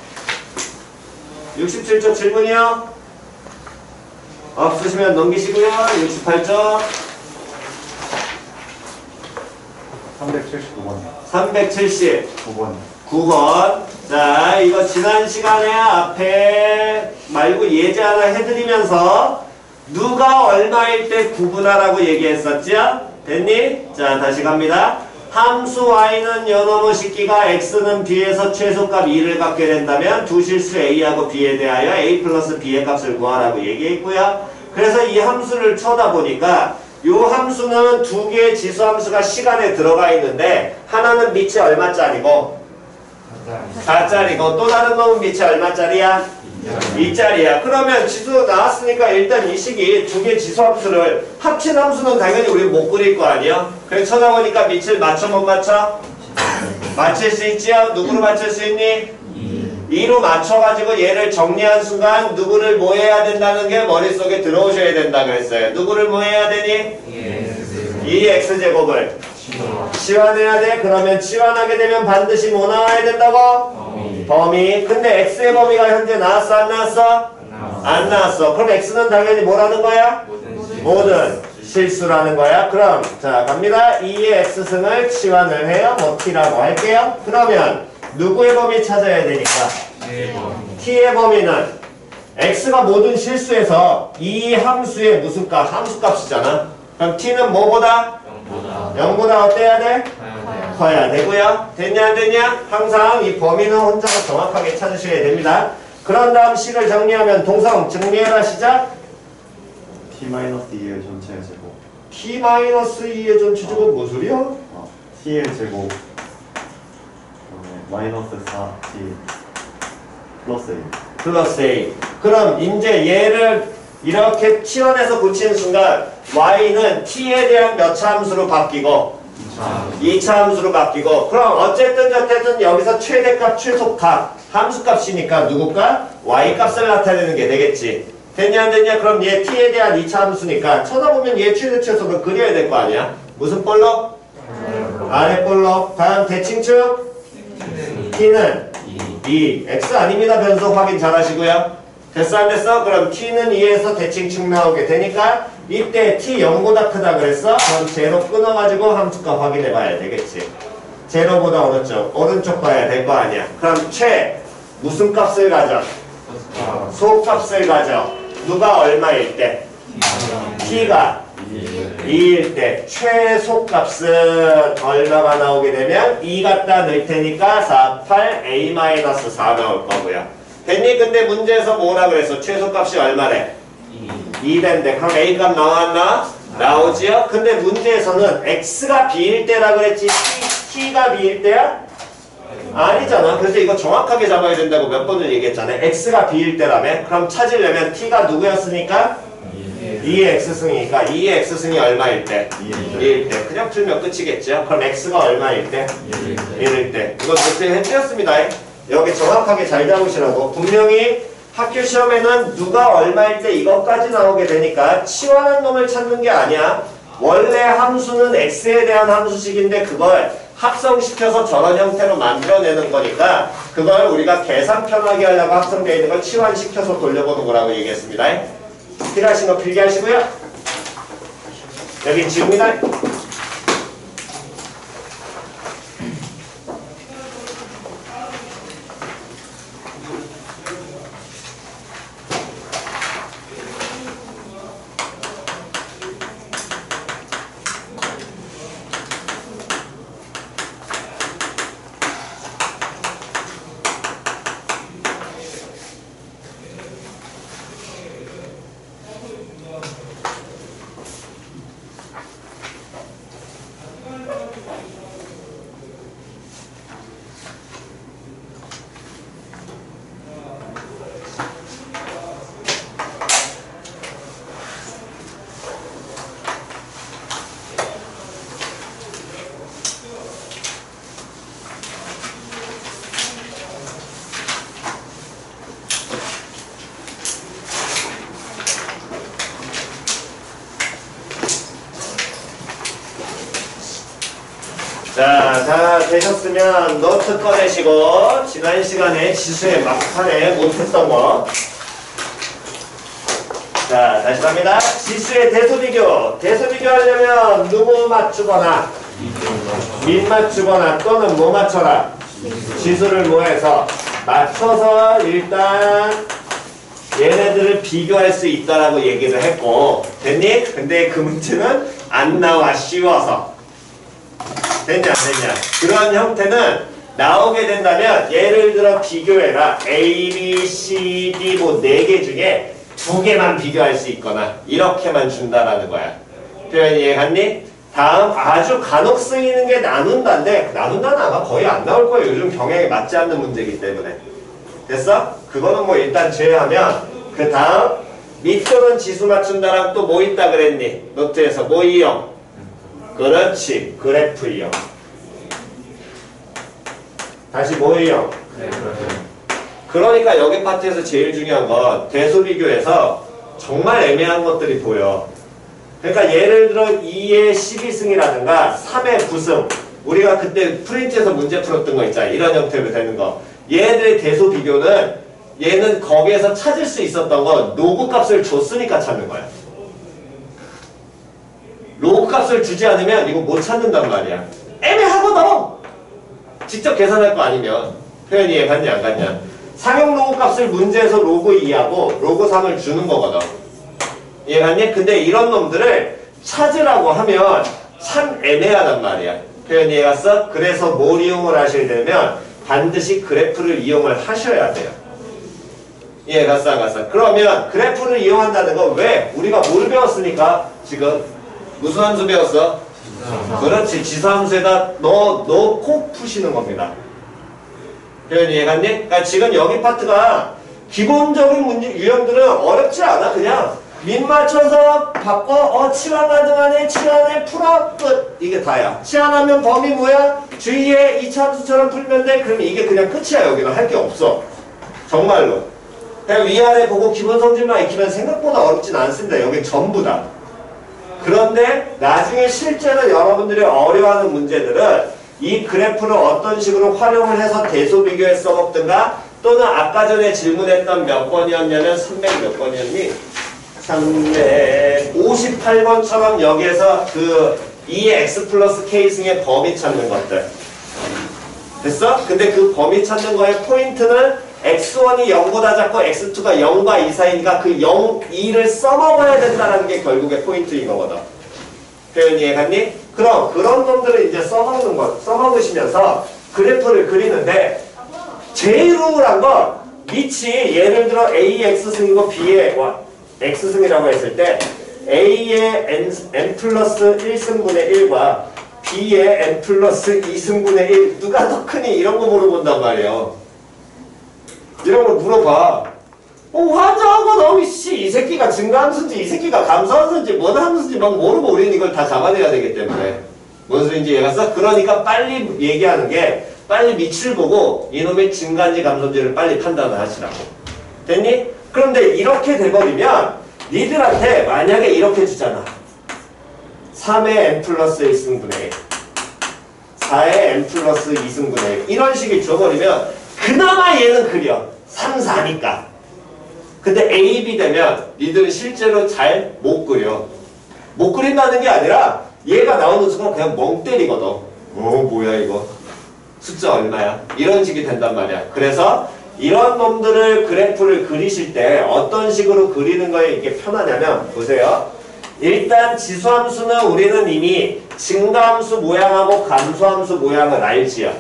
67초 질문이요. 없으시면 넘기시고요. 68점. 379번 370. 9번 9번. 자, 이거 지난 시간에 앞에 말고 예제 하나 해드리면서 누가 얼마일 때 구분하라고 얘기했었죠? 됐니? 자, 다시 갑니다. 함수 y는 연어모 식기가 x는 b에서 최소값 2를 갖게 된다면 두 실수 a하고 b에 대하여 a 플러스 b의 값을 구하라고 얘기했고요. 그래서 이 함수를 쳐다보니까 이 함수는 두 개의 지수함수가 시간에 들어가 있는데 하나는 밑이 얼마짜리고 4짜리고 또 다른 놈은 밑이 얼마짜리야? 2짜리야. 그러면 지수 나왔으니까 일단 이 식이 두 개 지수 함수를 합친 함수는 당연히 우리 못 그릴 거 아니야? 그래서 쳐다보니까 밑을 맞춰 못 맞춰? 맞출 수 있지요? 누구로 맞출 수 있니? 2로 맞춰가지고 얘를 정리한 순간 누구를 뭐 해야 된다는 게 머릿속에 들어오셔야 된다 그랬어요. 누구를 뭐 해야 되니? 2x제곱을 치환해야 돼. 그러면 치환하게 되면 반드시 뭐 나와야 된다고? 범위. 근데 x의 범위가 현재 나왔어 안 나왔어? 안 나왔어. 그럼 x는 당연히 뭐라는 거야? 모든 실수라는 거야. 그럼 자 갑니다. 2의 x승을 치환을 해요. 뭐 t라고 할게요. 그러면 누구의 범위 찾아야 되니까 t의 범위는 x가 모든 실수에서 이 함수의 무슨 값? 함수 값이잖아. 그럼 t는 뭐보다? 0보다 어때야 돼? 커야 되고요. 됐냐 안 됐냐? 항상 이 범위는 혼자서 정확하게 찾으셔야 됩니다. 그런 다음 식을 정리하면 동성 정리해라 시작. T-2의 전체 제곱 t-2의 전체적은 무슨 소리야? 어, T의 제곱 마이너스 4T 플러스 1 플러스 a. 그럼 이제 얘를 이렇게 치환해서 붙이는 순간 y는 t에 대한 몇 차 함수로 바뀌고 2차 함수로 바뀌고 그럼 어쨌든 저쨌든 여기서 최대값 최소값 함수값이니까 누구값? y값을 나타내는 게 되겠지 됐냐 안 됐냐? 그럼 얘 t에 대한 2차 함수니까 쳐다보면 얘 최대 최소를 그려야 될 거 아니야? 무슨 볼록? 아래 볼록 다음 대칭축 t는 2 x 아닙니다 변속 확인 잘 하시고요 됐어 안 됐어? 그럼 t는 2에서 대칭축 나오게 되니까 이때 t 0보다 크다 그랬어? 그럼 제로 끊어가지고 함수값 확인해 봐야 되겠지 제로보다 오른쪽 오른쪽 봐야 될 거 아니야 그럼 최 무슨 값을 가져? 소값을 가져 누가 얼마일 때? t가 2일 때 최소값은 얼마가 나오게 되면 2 갖다 넣을 테니까 4, 8, a-4 나올 거고요. 됐니? 근데 문제에서 뭐라 그랬어? 최소값이 얼마래? 2 된대. 그럼 a값 나왔나? 나오지요? 근데 문제에서는 x가 b일 때라 그랬지 t, 가 b일 때야? 아니잖아. 그래서 이거 정확하게 잡아야 된다고 몇 번을 얘기했잖아. x가 b일 때라면 그럼 찾으려면 t가 누구였으니까? 2의 x승이니까 2의 x승이 얼마일 때? 2일 때. 그냥 풀면 끝이겠죠. 그럼 x가 얼마일 때? 1일 때. 이거 그때 해드렸습니다. 여기 정확하게 잘 잡으시라고. 분명히 학교 시험에는 누가 얼마일 때 이것까지 나오게 되니까 치환한 놈을 찾는 게 아니야. 원래 함수는 x에 대한 함수식인데 그걸 합성시켜서 저런 형태로 만들어내는 거니까 그걸 우리가 계산 편하게 하려고 합성되어 있는 걸 치환시켜서 돌려보는 거라고 얘기했습니다. 필요하신 거 필기하시고요. 여기 지웁니다. 자, 다 되셨으면 꺼내시고 지난 시간에 지수의 막판에 못했던 거. 자, 다시 갑니다. 지수의 대소비교. 대소비교 하려면 누구 맞추거나 민 맞추거나 또는 뭐 맞춰라. 지수를 뭐해서 맞춰서 일단 얘네들을 비교할 수 있다라고 얘기를 했고 됐니? 근데 그 문제는 안 나와 쉬워서 됐냐 안 됐냐 그런 형태는 나오게 된다면 예를 들어 비교해라 A, B, C, D 뭐 네 개 중에 두 개만 비교할 수 있거나 이렇게만 준다라는 거야 표현 이해갔니? 다음 아주 간혹 쓰이는 게 나눈다인데 나눈다는 아마 거의 안 나올 거예요 요즘 경향에 맞지 않는 문제이기 때문에 됐어? 그거는 뭐 일단 제외하면 그 다음 밑도는 지수 맞춘다랑 또 뭐 있다 그랬니? 노트에서 뭐 이용? 그렇지 그래프 이용 다시 뭐 이용? 그러니까 여기 파트에서 제일 중요한 건 대수 비교에서 정말 애매한 것들이 보여. 그러니까 예를 들어 2의 12승이라든가 3의 9승. 우리가 그때 프린트에서 문제 풀었던 거 있잖아 이런 형태로 되는 거. 얘들의 대수 비교는 얘는 거기에서 찾을 수 있었던 건 로그 값을 줬으니까 찾는 거야. 로그 값을 주지 않으면 이거 못 찾는단 말이야. 애매하거든 직접 계산할 거 아니면 표현 이해 갔냐 안 갔냐 상용 로그 값을 문제에서 로그 2하고 로그 3을 주는 거거든 이해 갔니? 근데 이런 놈들을 찾으라고 하면 참 애매하단 말이야 표현 이해 갔어? 그래서 뭘 이용을 되면 반드시 그래프를 이용을 하셔야 돼요 이해 갔어 안 갔어? 그러면 그래프를 이용한다는 건 왜? 우리가 뭘 배웠으니까 지금 무슨 함수 배웠어? 그렇지. 지수함수에다 넣, 넣고 푸시는 겁니다. 표현 이 해갔니? 그러니까 지금 여기 파트가 기본적인 문제 유형들은 어렵지 않아. 그냥 민 맞춰서 바꿔. 어 치환하든 안에 치환해. 풀어. 끝. 이게 다야. 치환하면 범위 뭐야? 주위에 이 참수처럼 풀면 돼. 그럼 이게 그냥 끝이야. 여기는 할 게 없어. 정말로. 그냥 위아래 보고 기본 성질만 익히면 생각보다 어렵진 않습니다. 여기 전부 다 그런데 나중에 실제로 여러분들이 어려워하는 문제들은 이 그래프를 어떤 식으로 활용을 해서 대소 비교에 써먹든가 또는 아까 전에 질문했던 몇 번이었냐면 300 몇 번이었니? 358번처럼 여기에서 그 2x 플러스 k승의 범위 찾는 것들 됐어? 근데 그 범위 찾는 거의 포인트는 x1이 0보다 작고 x2가 0과 2 사이니까 그 0, 2를 써먹어야 된다는 게 결국의 포인트인 거거든. 표현 이해갔니? 그럼 그런 놈들을 이제 써먹는 거, 써먹으시면서 그래프를 그리는데 제일 우울한 건 밑이 예를 들어 AX승이고 B의 X승이라고 했을 때 A의 N, N 플러스 1승분의 1과 B의 N 플러스 2승분의 1 누가 더 크니? 이런 거 물어본단 말이에요. 이런 걸 물어봐. 어, 환장하고 너무 씨, 이 새끼가 증가함수인지 이 새끼가 감소함수인지 뭔 함수인지 막 모르고 우리는 이걸 다 잡아내야 되기 때문에 뭔 소리인지 이해갔어? 그러니까 빨리 얘기하는 게 빨리 밑을 보고 이놈의 증가인지 감소인지를 빨리 판단을 하시라고 됐니? 그런데 이렇게 돼버리면 니들한테 만약에 이렇게 주잖아 3의 n 플러스 1승분의 1 4에 n 플러스 2승분의 1 이런 식이 줘버리면 그나마 얘는 그려. 3, 4니까. 근데 A, B 되면 니들은 실제로 잘 못 그려. 못 그린다는 게 아니라 얘가 나오는 순간 그냥 멍 때리거든. 어 뭐야 이거? 숫자 얼마야? 이런 식이 된단 말이야. 그래서 이런 놈들을 그래프를 그리실 때 어떤 식으로 그리는 거에 이게 편하냐면 보세요. 일단 지수함수는 우리는 이미 증가함수 모양하고 감소함수 모양을 알지요.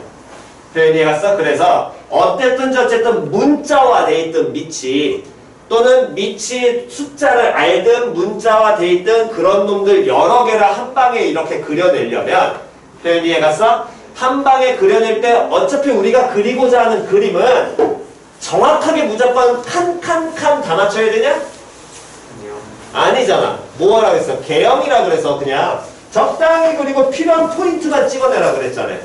표현이 갔어? 그래서 어쨌든 어쨌든 문자화 돼 있든 밑이 또는 밑이 숫자를 알든 문자화 돼 있든 그런 놈들 여러 개를 한 방에 이렇게 그려내려면 표현 이 해갔어? 한 방에 그려낼 때 어차피 우리가 그리고자 하는 그림은 정확하게 무조건 칸 칸 칸 다 맞춰야 되냐? 아니잖아. 뭐 하라고 했어? 개형이라 그래서 그냥 적당히 그리고 필요한 포인트만 찍어내라 그랬잖아요.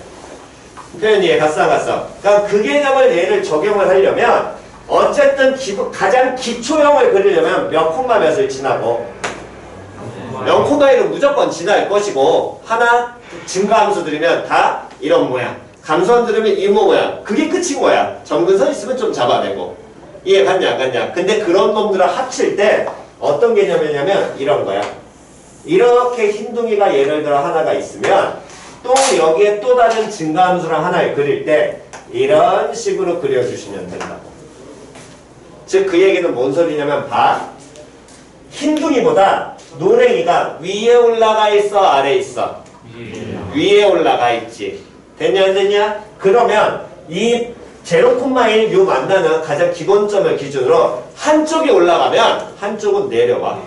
표현이 이해 갔어 안 갔어? 그러니까 그 개념을 얘를 적용을 하려면 어쨌든 기본- 가장 기초형을 그리려면 몇 콤마 몇을 지나고? 0콤마 1은 무조건 지날 것이고 하나 증가함수 들으면 다 이런 모양. 감소함 들으면 이모 모양. 그게 끝인 거야. 점근선 있으면 좀 잡아내고. 이해 갔냐 안 갔냐. 근데 그런 놈들을 합칠 때 어떤 개념이냐면 이런 거야. 이렇게 흰둥이가 예를 들어 하나가 있으면 또 여기에 또 다른 증가함수를 하나를 그릴 때 이런 식으로 그려주시면 된다고. 즉 그 얘기는 뭔 소리냐면 봐. 흰둥이보다 노랭이가 위에 올라가 있어 아래 있어? 위에 올라가 있지. 됐냐 안 됐냐? 그러면 이 제로 콤마 1, 요 만나는 가장 기본점을 기준으로 한쪽이 올라가면 한쪽은 내려와.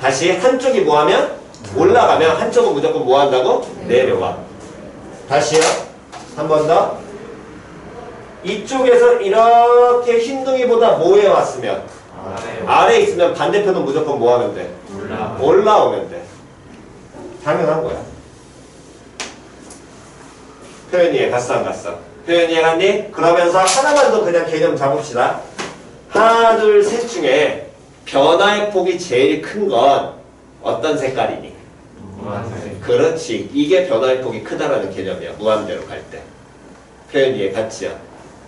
다시 한쪽이 뭐하면 올라가면 한쪽은 무조건 뭐 한다고 내려와 다시요 한 번 더 이쪽에서 이렇게 흰둥이보다 뭐에 왔으면 아래 있으면 반대편은 무조건 뭐 하면 돼? 올라오면 돼. 당연한 거야. 표현 이 해 갔어 안 갔어? 표현 이 해 갔니? 그러면서 하나만 더 그냥 개념 잡읍시다. 하나 둘 셋 중에 변화의 폭이 제일 큰 건 어떤 색깔이니? 그렇지. 이게 변화의 폭이 크다라는 개념이야. 무한대로 갈 때. 표현 이해 갔지요?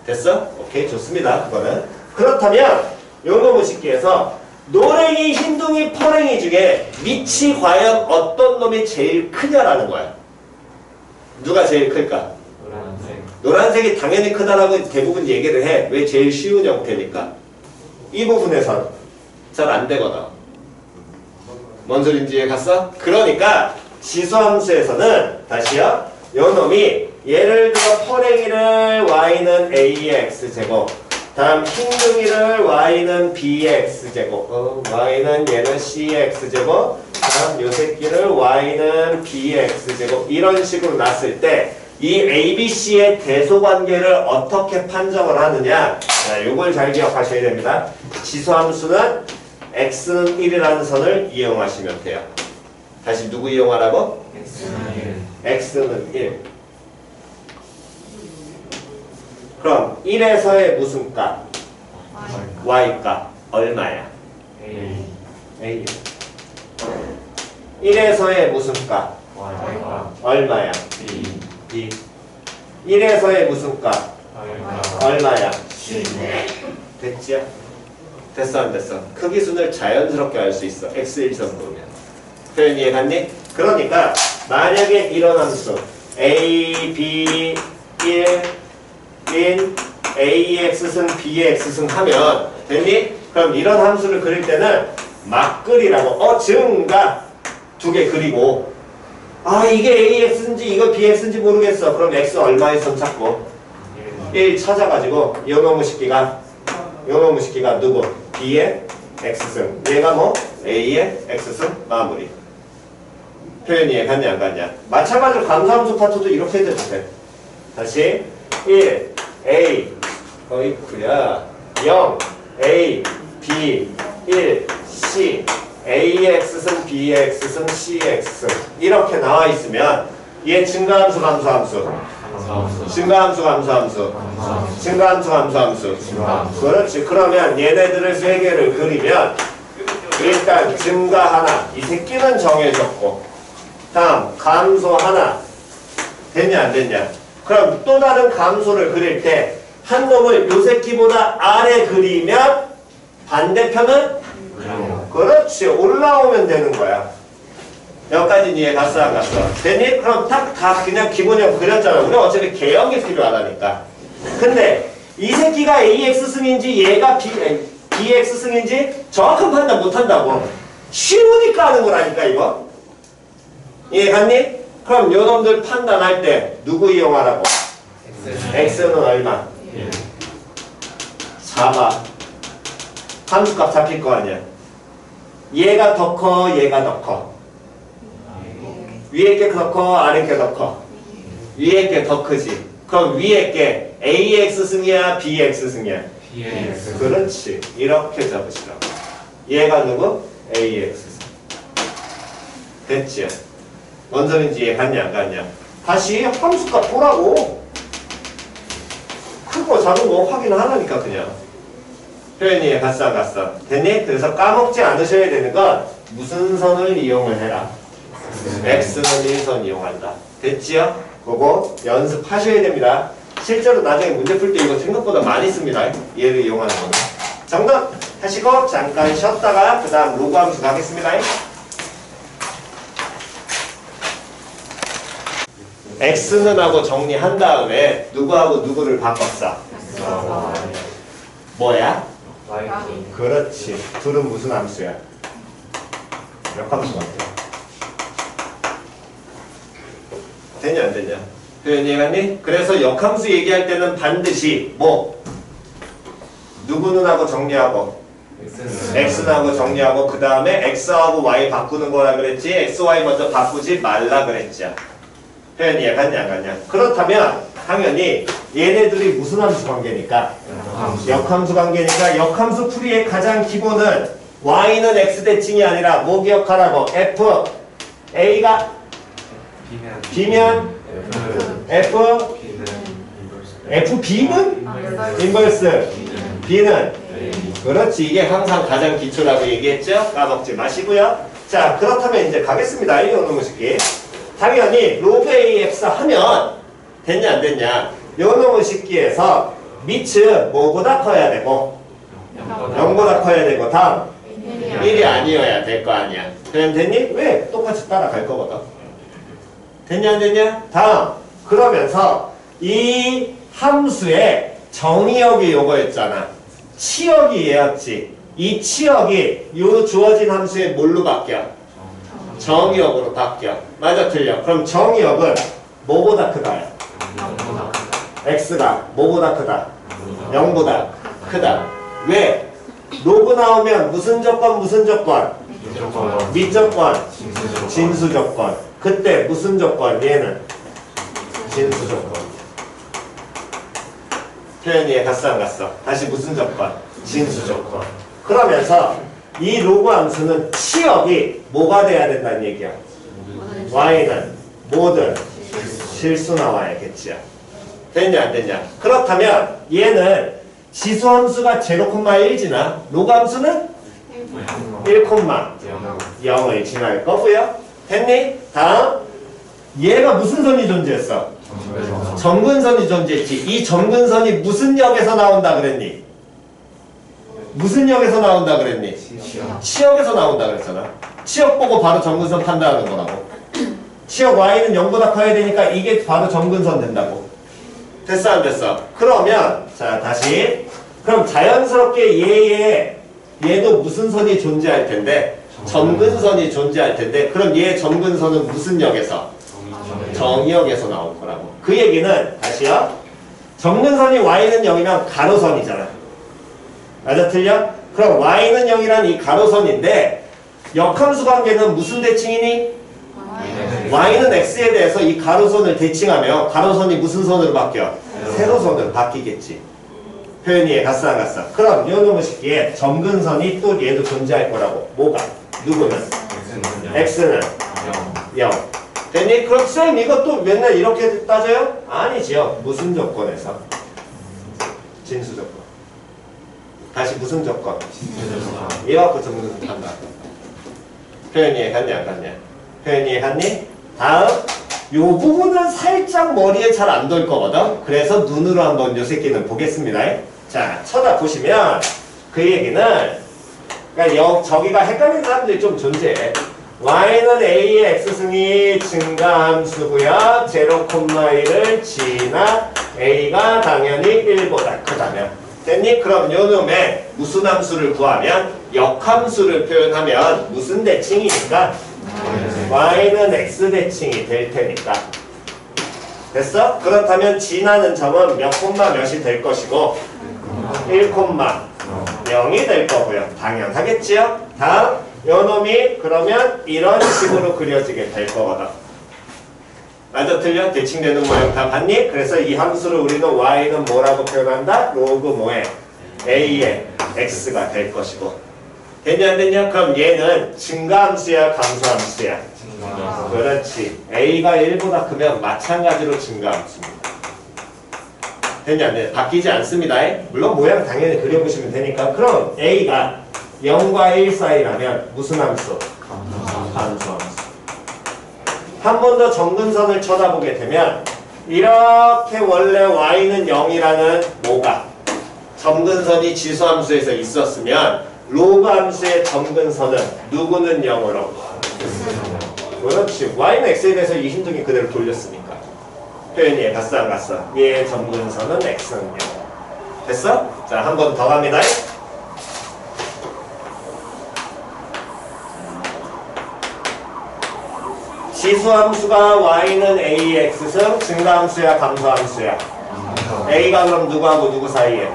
됐어? 오케이 좋습니다. 그거는. 그렇다면 요거 무식기에서 노랭이, 흰둥이, 퍼랭이 중에 밑이 과연 어떤 놈이 제일 크냐라는 거야. 누가 제일 클까? 노란색이 당연히 크다라고 대부분 얘기를 해. 왜 제일 쉬운 형태니까. 이 부분에선 잘 안 되거든. 뭔 소린지 이해 갔어? 그러니까 지수함수에서는 다시요. 요 놈이 예를 들어 퍼랭이를 y는 ax 제곱 다음 흰둥이를 y는 bx 제곱 어, y는 얘는 cx 제곱 다음 요 새끼를 y는 bx 제곱 이런 식으로 놨을 때 이 ABC의 대소관계를 어떻게 판정을 하느냐 자, 요걸 잘 기억하셔야 됩니다 지수함수는 x는 1이라는 선을 이용하시면 돼요 다시 누구 이용하라고? x는 1 그럼 1에서의 무슨 값? y 값 얼마야? a 1에서의 무슨 값? 얼마야? b 1에서의 무슨 값? 얼마야? 됐지요? 됐어 안 됐어? 크기 순을 자연스럽게 알 수 있어 x1 정도면 표현 이해 갔니? 그러니까 만약에 이런 함수 a, b, 1, 인 AX승 BX승 하면 됐니? 그럼 이런 함수를 그릴 때는 막 그리라고 어 증가 두 개 그리고 아 이게 AX인지 이거 BX인지 모르겠어 그럼 X 얼마의 선 찾고 1 찾아가지고 영어 무식기가 영어 무식기가 누구? B의 X승. 얘가 뭐? A의 X승? 마무리. 표현 이해 갔냐 안 갔냐? 마찬가지로 감사함수 파트도 이렇게 해도 돼 다시. 1 A. 어이쿠야. 0 A. B. 1 C. AX승 BX승 CX승. 이렇게 나와 있으면 얘 증가함수 감소함수 증가함수. 감소함수. 증가함수. 감소함수. 그렇지. 그러면 얘네들을 세 개를 그리면 일단 증가 하나. 이 새끼는 정해졌고 다음 감소 하나. 됐냐 안 됐냐? 그럼 또 다른 감소를 그릴 때 한 놈을 요 새끼보다 아래 그리면 반대편은 그렇지. 올라오면 되는 거야 여기까지 이해 갔어 안 갔어 됐니? 그럼 딱 다 그냥 기본형 그렸잖아 우리 어차피 개형이 필요하다니까 근데 이 새끼가 AX 승인지 얘가 B, 아니, BX 승인지 정확한 판단 못한다고 쉬우니까 하는 거라니까 이거 이해 갔니? 그럼 요 놈들 판단할 때 누구 이용하라고? X는 얼마? 4가 함수값 잡힐 거 아니야 얘가 더 커 얘가 더 커 위에 게 더 커 아래 게 더 커? 위에 게 더 크지. 그럼 위에 게 AX 승이야 BX 승이야? 그렇지. 이렇게 잡으시라고. 얘가 누구? AX 승. 됐지? 뭔 소린지 이해 갔냐 안 갔냐? 다시 함수값 보라고. 크고 작은 거 확인하라니까 그냥. 표현이 이해 갔어 안 갔어? 됐니? 그래서 까먹지 않으셔야 되는 건 무슨 선을 이용을 해라 x는 1선 이용한다. 됐지요? 그거 연습하셔야 됩니다. 실제로 나중에 문제 풀 때 이거 생각보다 많이 씁니다. 얘를 이용하는 거는. 정답 하시고 잠깐 쉬었다가 그 다음 로그 함수 가겠습니다. x는 하고 정리한 다음에 누구하고 누구를 바꿨어? 뭐야? 그렇지. 둘은 무슨 함수야? 역함수 같아. 되냐 안 되냐? 표현 이 해갔니? 그래서 역함수 얘기할 때는 반드시 뭐 누구는 하고 정리하고 x는 하고 정리하고 그 다음에 x하고 y 바꾸는 거라 그랬지 x, y 먼저 바꾸지 말라 그랬지 표현 이해갔냐 안 갔냐? 그렇다면 당연히 얘네들이 무슨 함수 관계니까 역함수 관계니까 역함수 풀이의 가장 기본은 y는 x 대칭이 아니라 뭐 기억하라고 f a가 b면 f? F b는 인버스 b는 그렇지. 이게 항상 가장 기초라고 얘기했죠? 까먹지 마시고요. 자 그렇다면 이제 가겠습니다. 이 요놈의 식기. 당연히 로그 AX 하면 됐냐 안 됐냐? 요놈의 식기에서 미츠 뭐보다 커야 되고 0보다 커야 되고 다음. 1이 아니어야 될 거 아니야. 그럼 됐니? 왜? 똑같이 따라갈 거거든 됐냐 안 됐냐? 다음 그러면서 이 함수의 정의역이 요거였잖아 치역이 얘였지 이 치역이 요 주어진 함수의 뭘로 바뀌어? 정의역으로 바뀌어 맞아 틀려 그럼 정의역은 뭐보다 크다야? x가 뭐보다 크다? 0보다 크다 왜? 로그 나오면 무슨 조건 무슨 조건? 미조건 진수 조건 그때 무슨 조건? 얘는. 진수 조건. 표현이 이해 갔어 안 갔어? 다시 무슨 조건? 진수 조건. 그러면서 이 로그 함수는 치역이 뭐가 돼야 된다는 얘기야? y는 모든 실수 나와야겠지요. 됐냐 안 됐냐? 그렇다면 얘는 지수 함수가 0,1지나? 로그 함수는? 1,0을 지날 거고요 됐니? 다음 얘가 무슨 선이 존재했어? 정근선이 존재했지 이 정근선이 무슨 역에서 나온다 그랬니? 무슨 역에서 나온다 그랬니? 치역에서 나온다 그랬잖아 치역 보고 바로 정근선 판단하는 거라고 치역 y는 0보다 커야 되니까 이게 바로 정근선 된다고 됐어 안 됐어? 그러면 자 다시 그럼 자연스럽게 얘의 얘도 무슨 선이 존재할 텐데 정근선이 존재할 텐데 그럼 얘 정근선은 무슨 역에서? 정역에서 나올 거라고 그 얘기는 다시요 정근선이 y는 0이면 가로선이잖아 맞아 틀려? 그럼 y는 0이란 이 가로선인데 역함수 관계는 무슨 대칭이니? y는 x에 대해서 이 가로선을 대칭하며 가로선이 무슨 선으로 바뀌어? 세로선으로 바뀌겠지 표현이 이해 갔어 안 갔어? 그럼 요 놈의 식기에 정근선이 또 얘도 존재할 거라고 뭐가? 누구는? x는 0 됐니? 그럼 쌤 이것도 맨날 이렇게 따져요? 아니지요 무슨 조건에서? 진수 조건 다시 무슨 조건? 얘 갖고 정근선 한다 표현이 이해 갔냐 안 갔냐? 표현이 이해 갔니? 다음 요 부분은 살짝 머리에 잘 안 돌 거거든. 그래서 눈으로 한번 요 새끼는 보겠습니다. 자, 쳐다보시면 그 얘기는 그러니까 여, 저기가 헷갈리는 사람들이 좀 존재해. y는 a의 x승이 증가함수고요. 0,1을 지나 a가 당연히 1보다 크다면 됐니? 그럼 요 놈의 무슨 함수를 구하면 역함수를 표현하면 무슨 대칭이니까 y는 x 대칭이 될 테니까 됐어? 그렇다면 지나는 점은 몇 콤마 몇이 될 것이고 1 콤마 0이 될 거고요. 당연하겠지요? 다음 요 놈이 그러면 이런 식으로 그려지게 될 거거든. 맞아 틀려? 대칭되는 모양 다 봤니? 그래서 이 함수를 우리는 y는 뭐라고 표현한다? 로그 뭐에? a의 x가 될 것이고 됐냐 안 됐냐? 그럼 얘는 증가함수야 감소함수야? 그렇지. a가 1보다 크면 마찬가지로 증가함수입니다. 됐냐? 네, 바뀌지 않습니다. 물론 모양 당연히 그려보시면 되니까. 그럼 A가 0과 1 사이라면 무슨 함수? 감소함수. 한 번 더 정근선을 쳐다보게 되면 이렇게 원래 y는 0이라는 뭐가 점근선이 지수함수에서 있었으면 로그 함수의 점근선은 누구는 0으로? 그렇지. y는 x에 대해서 이 흰둥이 그대로 돌렸으니까. 표현이 갔어 안 갔어? 얘의 점근선은 x는 0. 됐어? 자, 한 번 더 갑니다. 지수함수가 y는 ax승 증가함수야 감소함수야 a가 그럼 누구하고 누구 사이에?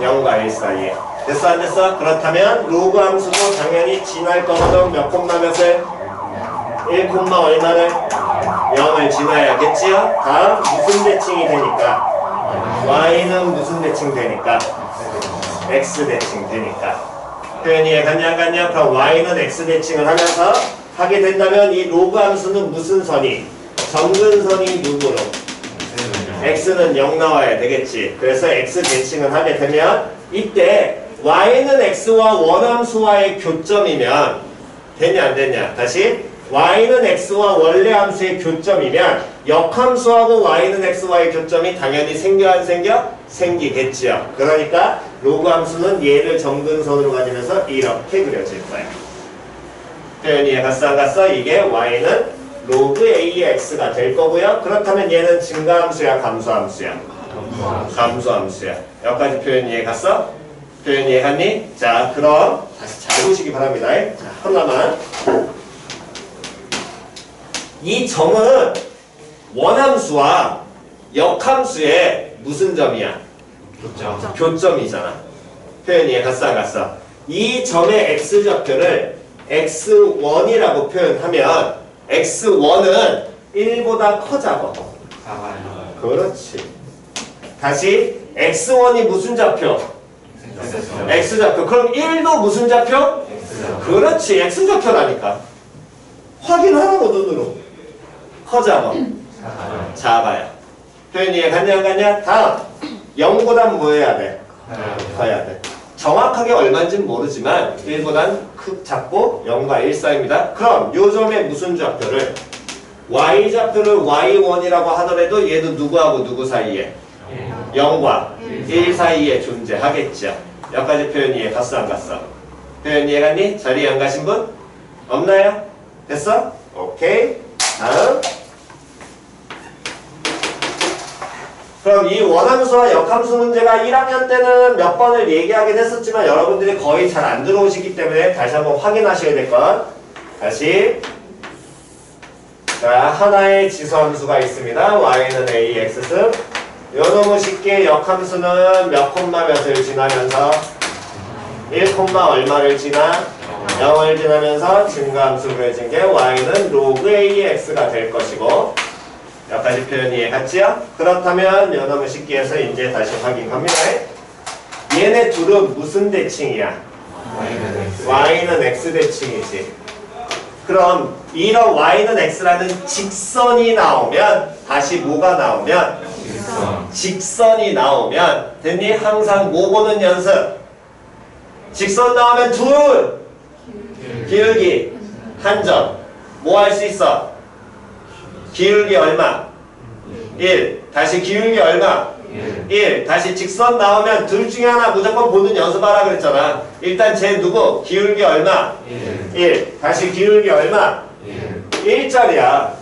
0과 1 사이에 됐어 안 됐어? 그렇다면 로그 함수도 당연히 지날 거거든 몇 콤마 몇을? 1 콤마 얼마를? 0을 지나야겠지요? 다음 무슨 대칭이 되니까? y는 무슨 대칭 되니까? x 대칭 되니까 표현이 안 갔냐? 그럼 y는 x 대칭을 하면서 하게 된다면 이 로그 함수는 무슨 선이? 정근선이 누구로? x는 0 나와야 되겠지. 그래서 x 대칭을 하게 되면 이때 y는 x와 원함수와의 교점이면 되냐 안 되냐? 다시 y는 x와 원래 함수의 교점이면 역함수하고 y는 x와의 교점이 당연히 생겨 안 생겨? 생기겠지요. 그러니까 로그 함수는 얘를 정근선으로 가지면서 이렇게 그려질 거야. 표현이 이해갔어 안 갔어? 이게 y는 로그 AX가 될 거고요. 그렇다면 얘는 증가함수야 감소함수야? 감소함수야. 여기까지 표현 이해갔어? 표현 이해갔니? 자 그럼 다시 잘 보시기 바랍니다. 자 하나만 이 점은 원함수와 역함수의 무슨 점이야? 교점이잖아. 표현 이해갔어 안 갔어? 이 점의 x좌표를 x1이라고 표현하면 x1은 1보다 커자고. 그렇지. 다시 x1이 무슨 좌표? x좌표. 그럼 1도 무슨 좌표? 그렇지. x좌표라니까. 확인하라고 눈으로. 커자고. 작아요. 표현 이해 갔냐 안 갔냐? 다음. 0보단 뭐 해야 돼? 커야 돼. 정확하게 얼마인지는 모르지만 1보단 크, 작고 0과 1 사이입니다. 그럼 요 점의 무슨 좌표를 y좌표를 y1이라고 하더라도 얘도 누구하고 누구 사이에 0과 1 사이에 존재하겠죠. 여기까지 표현 이해 갔어 안 갔어? 표현 이해 갔니? 자리 안 가신 분? 없나요? 됐어? 오케이. 그럼 이 원함수와 역함수 문제가 1학년 때는 몇 번을 얘기하긴 했었지만 여러분들이 거의 잘 안 들어오시기 때문에 다시 한번 확인하셔야 될 것. 다시. 자, 하나의 지수함수가 있습니다. y는 ax승. 요 놈은 쉽게 역함수는 몇 콤마 몇을 지나면서 1 콤마 얼마를 지나 0을 지나면서 증가함수로 해진 게 y는 로그 ax가 될 것이고 여기까지 표현 이해갔지요? 그렇다면 쉽게 해서 이제 다시 확인합니다. 얘네 둘은 무슨 대칭이야? y는 x 대칭이지. 그럼 이런 y는 x라는 직선이 나오면 다시 뭐가 나오면 직선이 나오면 됐니? 항상 뭐 보는 연습? 직선 나오면 둘 기울기 한 점. 뭐 할 수 있어? 기울기 얼마? 1. 다시 기울기 얼마? 1. 다시 직선 나오면 둘 중에 하나 무조건 보는 연습하라 그랬잖아. 일단 쟤 누구? 기울기 얼마? 1. 다시 기울기 얼마? 1짜리야.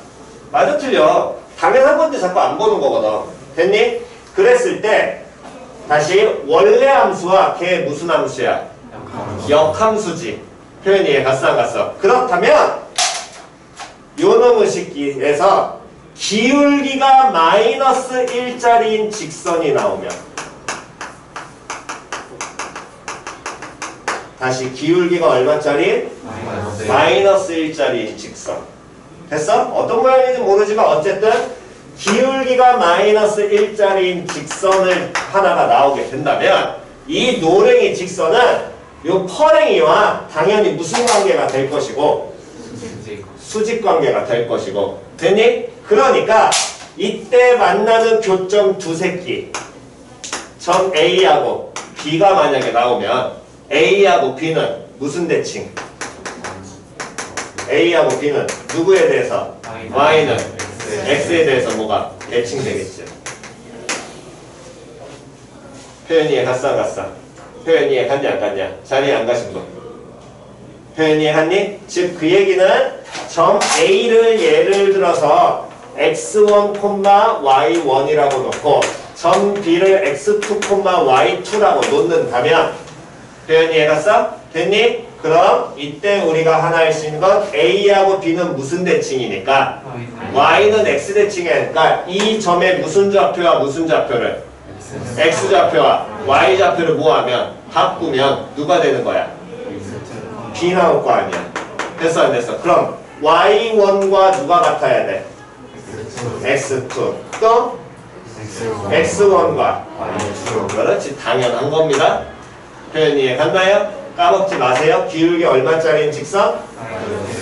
맞아 틀려. 당연한 건데 자꾸 안 보는 거거든. 됐니? 그랬을 때 다시 원래 함수와 걔 무슨 함수야? 역함수지. 표현 이해 갔어 안 갔어? 그렇다면 요 놈의 식기에서 기울기가 마이너스 1짜리인 직선이 나오면 다시 기울기가 얼마짜리? 마이너스 1짜리인 직선 됐어? 어떤 모양인지 모르지만 어쨌든 기울기가 마이너스 1짜리인 직선을 하나가 나오게 된다면 이 노랭이 직선은 요 퍼랭이와 당연히 무슨 관계가 될 것이고 수직 관계가 될 것이고 되니? 그러니까 이때 만나는 교점 두 새끼 점 A하고 B가 만약에 나오면 A하고 B는 무슨 대칭? A하고 B는 누구에 대해서? Y는 X에 대해서 뭐가 대칭 되겠지. 표현 이해 갔어 안 갔어? 표현 이해 갔냐 안 갔냐? 자리에 안 가신 분. 표현 이해 갔니? 즉 그 얘기는 점 A를 예를 들어서 x1, y1이라고 놓고 점 B를 x2, y2라고 놓는다면 표현 이 해 갔어? 됐니? 그럼 이때 우리가 하나 할 수 있는 건 A하고 B는 무슨 대칭이니까 Y는 X 대칭이니까 이 점의 무슨 좌표와 무슨 좌표를 X 좌표와 Y 좌표를 모으면 바꾸면 누가 되는 거야? B 나올 거 아니야. 됐어 안 됐어? 그럼 Y1과 누가 같아야 돼? X2 또 X1과 그렇지 당연한 겁니다. 표현 이해 갔나요? 까먹지 마세요. 기울기 얼마짜리인 직선?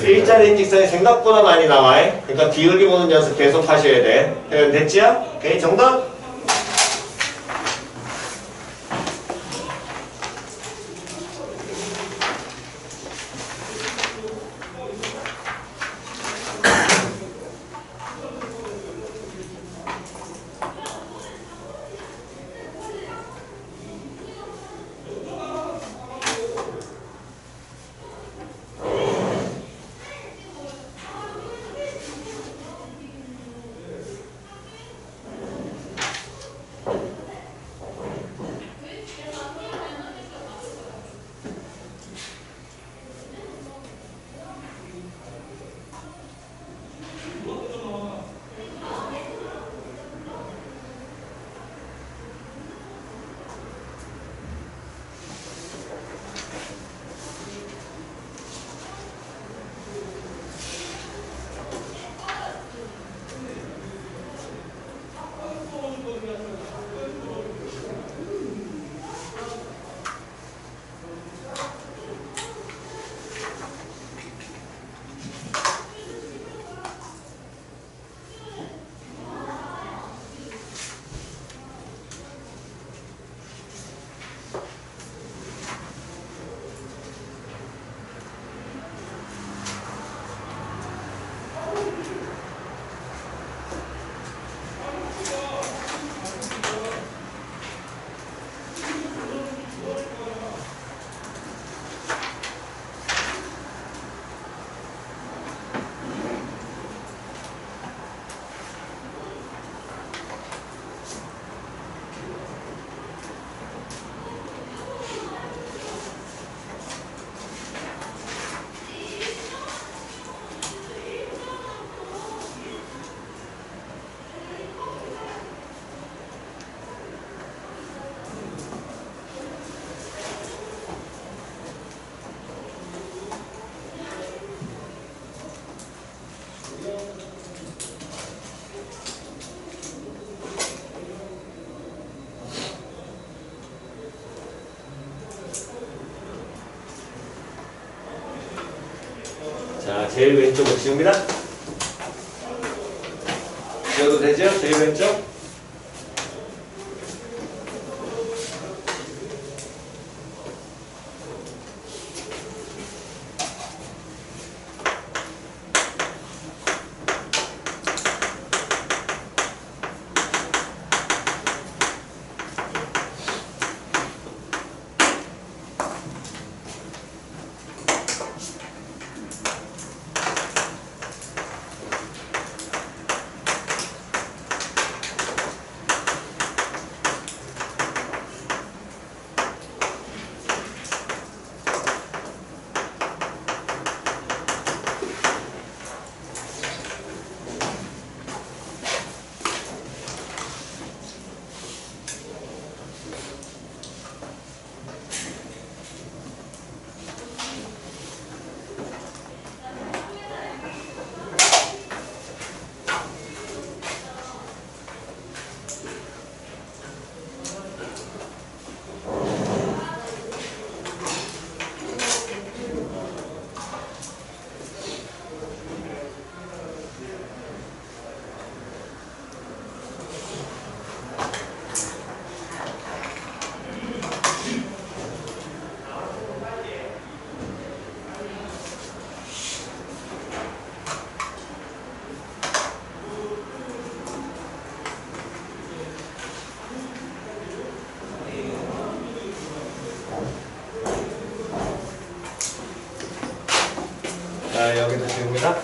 1짜리인 직선이 생각보다 많이 나와요. 그러니까 기울기 보는 연습 계속 하셔야 돼. 표현 됐지요? 오케이 정답? 제일 왼쪽으로 지웁니다. 지워도 되죠? 제일 왼쪽. 자, 여기도 지웁니다.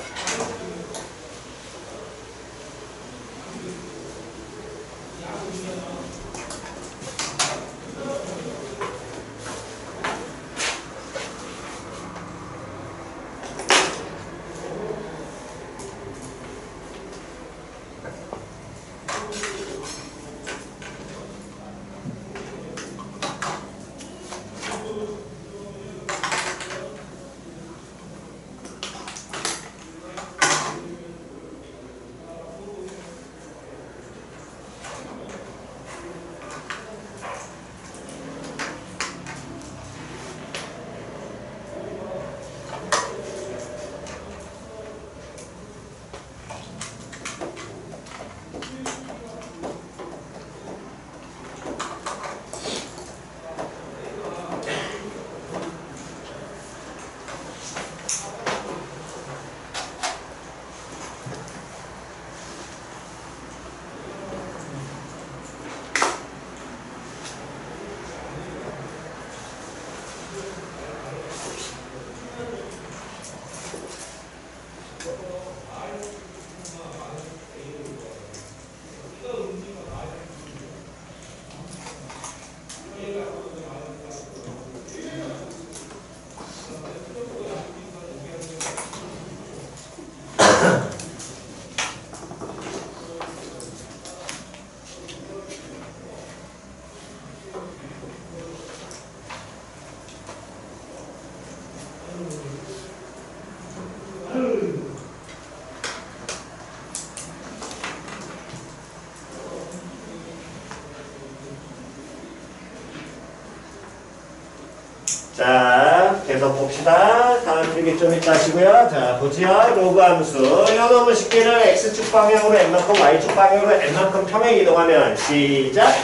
자, 계속 봅시다. 다음 필기 좀 이따 하시고요. 자, 보지요. 로그 함수. 요놈의 식기를 x축 방향으로 m만큼 y축 방향으로 n만큼 평행 이동하면 시작.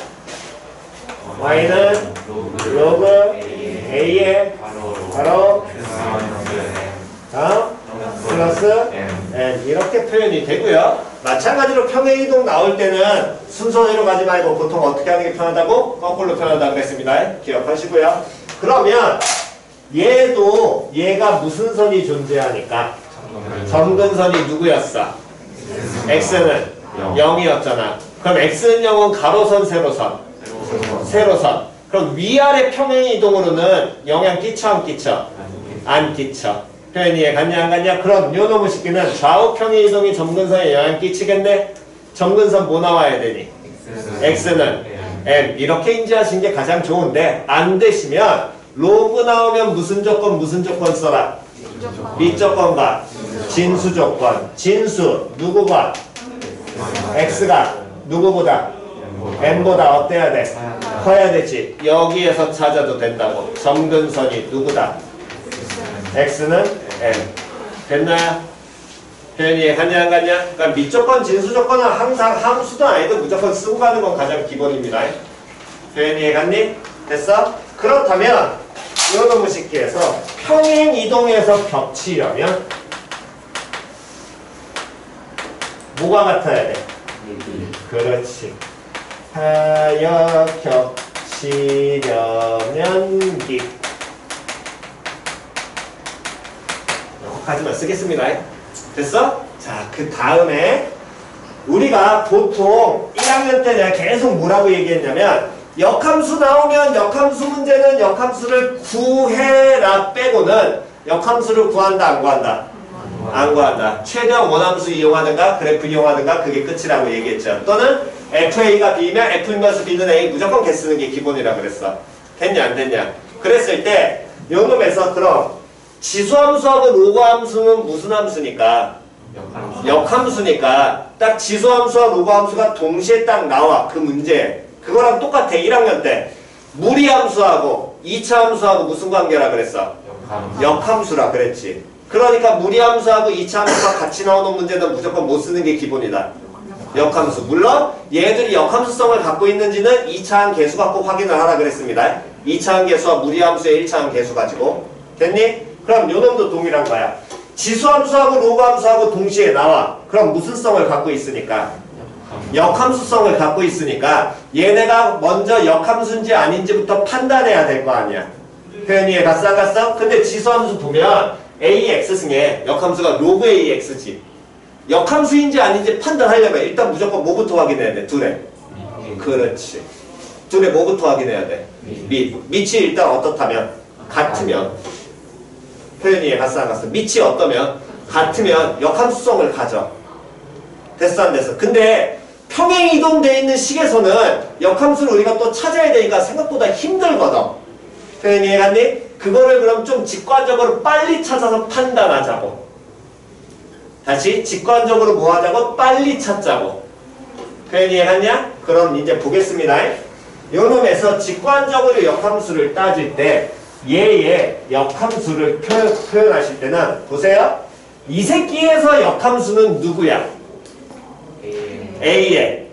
y는 로그 a의 바로 다음 플러스 n 이렇게 표현이 되고요. 마찬가지로 평행 이동 나올 때는 순서대로 가지 말고 보통 어떻게 하는 게 편하다고? 거꾸로 편하다고 했습니다. 기억하시고요. 그러면 얘도 얘가 무슨 선이 존재하니까 점근선이 누구였어? x는 0 이었잖아. 그럼 x는 0은 가로선, 세로선? 세로선. 그럼 위아래 평행 이동으로는 영향 끼쳐 안 끼쳐? 안 끼쳐. 표현이 이해 갔냐 안 갔냐? 그럼 요 놈의 식기는 좌우 평행 이동이 점근선에 영향 끼치겠네? 점근선 뭐 나와야 되니? x는 m 이렇게 인지하신 게 가장 좋은데 안 되시면 로그 나오면 무슨 조건 무슨 조건 써라? 밑조건과 진수 조건. 진수 누구가? x가 누구보다? m보다 어때야 돼? 커야 되지. 여기에서 찾아도 된다고. 점근선이 누구다? x는 m. 됐나요? 표현이 갔냐 안 갔냐? 그러니까 밑조건 진수 조건은 항상 함수도 아니고 무조건 쓰고 가는 건 가장 기본입니다. 표현이 갔니? 됐어? 그렇다면 이놈의 식기에서 평행 이동해서 겹치려면 뭐가 같아야 돼? 그렇지. 하여 겹치려면 기. 여기까지만 쓰겠습니다. 됐어? 자, 그 다음에 우리가 보통 1학년 때 내가 계속 뭐라고 얘기했냐면 역함수 나오면 역함수 문제는 역함수를 구해라 빼고는 역함수를 구한다 안 구한다? 안 구한다. 최대한 원함수 이용하든가 그래프 이용하든가 그게 끝이라고 얘기했죠. 또는 FA가 B면 F 인버스 B는 A 무조건 개 쓰는 게 기본이라 그랬어. 됐냐 안 됐냐? 그랬을 때 요놈에서 그럼 지수함수하고 로그함수는 무슨 함수니까? 역함수니까. 딱 지수함수와 로그함수가 동시에 딱 나와 그 문제. 그거랑 똑같아 1학년 때. 무리함수하고 2차 함수하고 무슨 관계라 그랬어? 역함수라 그랬지. 그러니까 무리함수하고 2차 함수가 같이 나오는 문제는 무조건 못 쓰는 게 기본이다. 역함수. 물론 얘들이 역함수성을 갖고 있는지는 2차항 개수 갖고 확인을 하라 그랬습니다. 2차항 개수와 무리함수의 1차항 개수 가지고. 됐니? 그럼 요놈도 동일한 거야 지수함수하고 로그함수하고 동시에 나와. 그럼 무슨 성을 갖고 있으니까? 역함수성을 갖고 있으니까 얘네가 먼저 역함수인지 아닌지부터 판단해야 될 거 아니야. 표현 이해 갔어 안 갔어? 근데 지수함수 보면 AX승에 역함수가 로그 AX지. 역함수인지 아닌지 판단하려면 일단 무조건 뭐부터 확인해야 돼? 둘에. 그렇지. 둘에 뭐부터 확인해야 돼? 밑. 밑이 일단 어떻다면? 같으면. 표현이 이해갔어 안 갔어? 밑이 어떠면? 같으면 역함수성을 가져. 됐어 안 됐어? 근데 평행 이동돼 있는 식에서는 역함수를 우리가 또 찾아야 되니까 생각보다 힘들거든. 표현이 이해갔니? 그거를 그럼 좀 직관적으로 빨리 찾아서 판단하자고. 다시 직관적으로 뭐 하자고? 빨리 찾자고. 표현이 이해갔냐? 그럼 이제 보겠습니다. 요 놈에서 직관적으로 역함수를 따질 때 얘의 역함수를 표현, 표현하실 때는 보세요. 이 새끼에서 역함수는 누구야? A의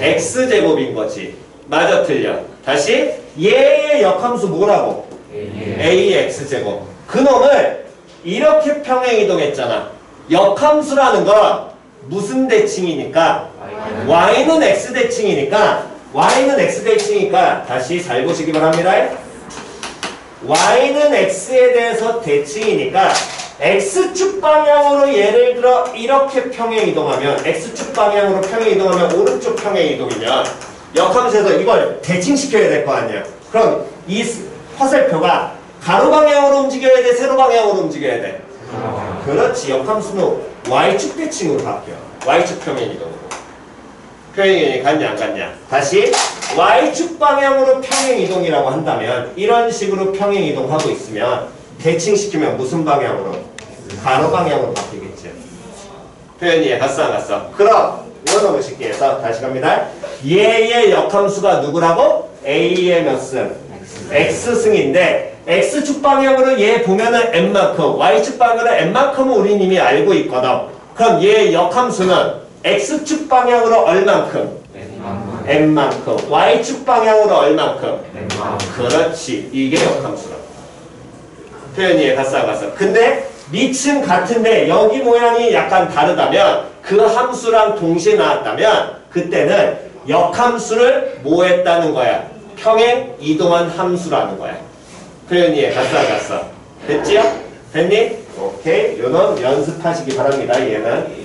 X제곱인 거지. 맞아 틀려. 다시 얘의 역함수 뭐라고? AX제곱. 그놈을 이렇게 평행이동했잖아. 역함수라는 건 무슨 대칭이니까? Y는 X대칭이니까 Y는 X대칭이니까 다시 잘 보시기 바랍니다. Y는 X에 대해서 대칭이니까 X축 방향으로 예를 들어 이렇게 평행 이동하면 X축 방향으로 평행 이동하면 오른쪽 평행 이동이면 역함수에서 이걸 대칭시켜야 될 거 아니야. 그럼 이 스- 화살표가 가로 방향으로 움직여야 돼, 세로 방향으로 움직여야 돼. 그렇지. 역함수는 Y축 대칭으로 바뀌어. Y축 평행 이동으로. 평행 갔냐 안 갔냐? 다시 Y축 방향으로 평행 이동이라고 한다면 이런 식으로 평행 이동하고 있으면 대칭시키면 무슨 방향으로? 가로 방향으로 바뀌겠죠. 표현이 갔어 안 갔어? 그럼 이거는 쉽게 해서 다시 갑니다. 얘의 역함수가 누구라고? A의 몇 승? X승인데 X축 방향으로 얘 보면은 N만큼 Y축 방향으로 N만큼은 우리 이미 알고 있거든. 그럼 얘 역함수는 X축 방향으로 얼만큼? N만큼. Y축 방향으로 얼만큼? 그렇지. 이게 역함수라 표현이 이해 갔어 안 갔어? 근데 밑은 같은데 여기 모양이 약간 다르다면 그 함수랑 동시에 나왔다면 그때는 역함수를 뭐 했다는 거야? 평행 이동한 함수라는 거야. 표현이 이해 갔어 안 갔어? 됐지요? 됐니? 오케이. 요놈 연습하시기 바랍니다 얘는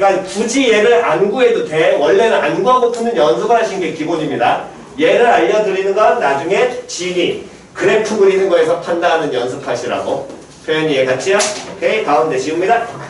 그러니까 굳이 얘를 안 구해도 돼. 원래는 안 구하고부터는 연습을 하시는 게 기본입니다. 얘를 알려드리는 건 나중에 진이 그래프 그리는 거에서 판단하는 연습하시라고. 표현이 이해 갔지요? 오케이 가운데 지웁니다.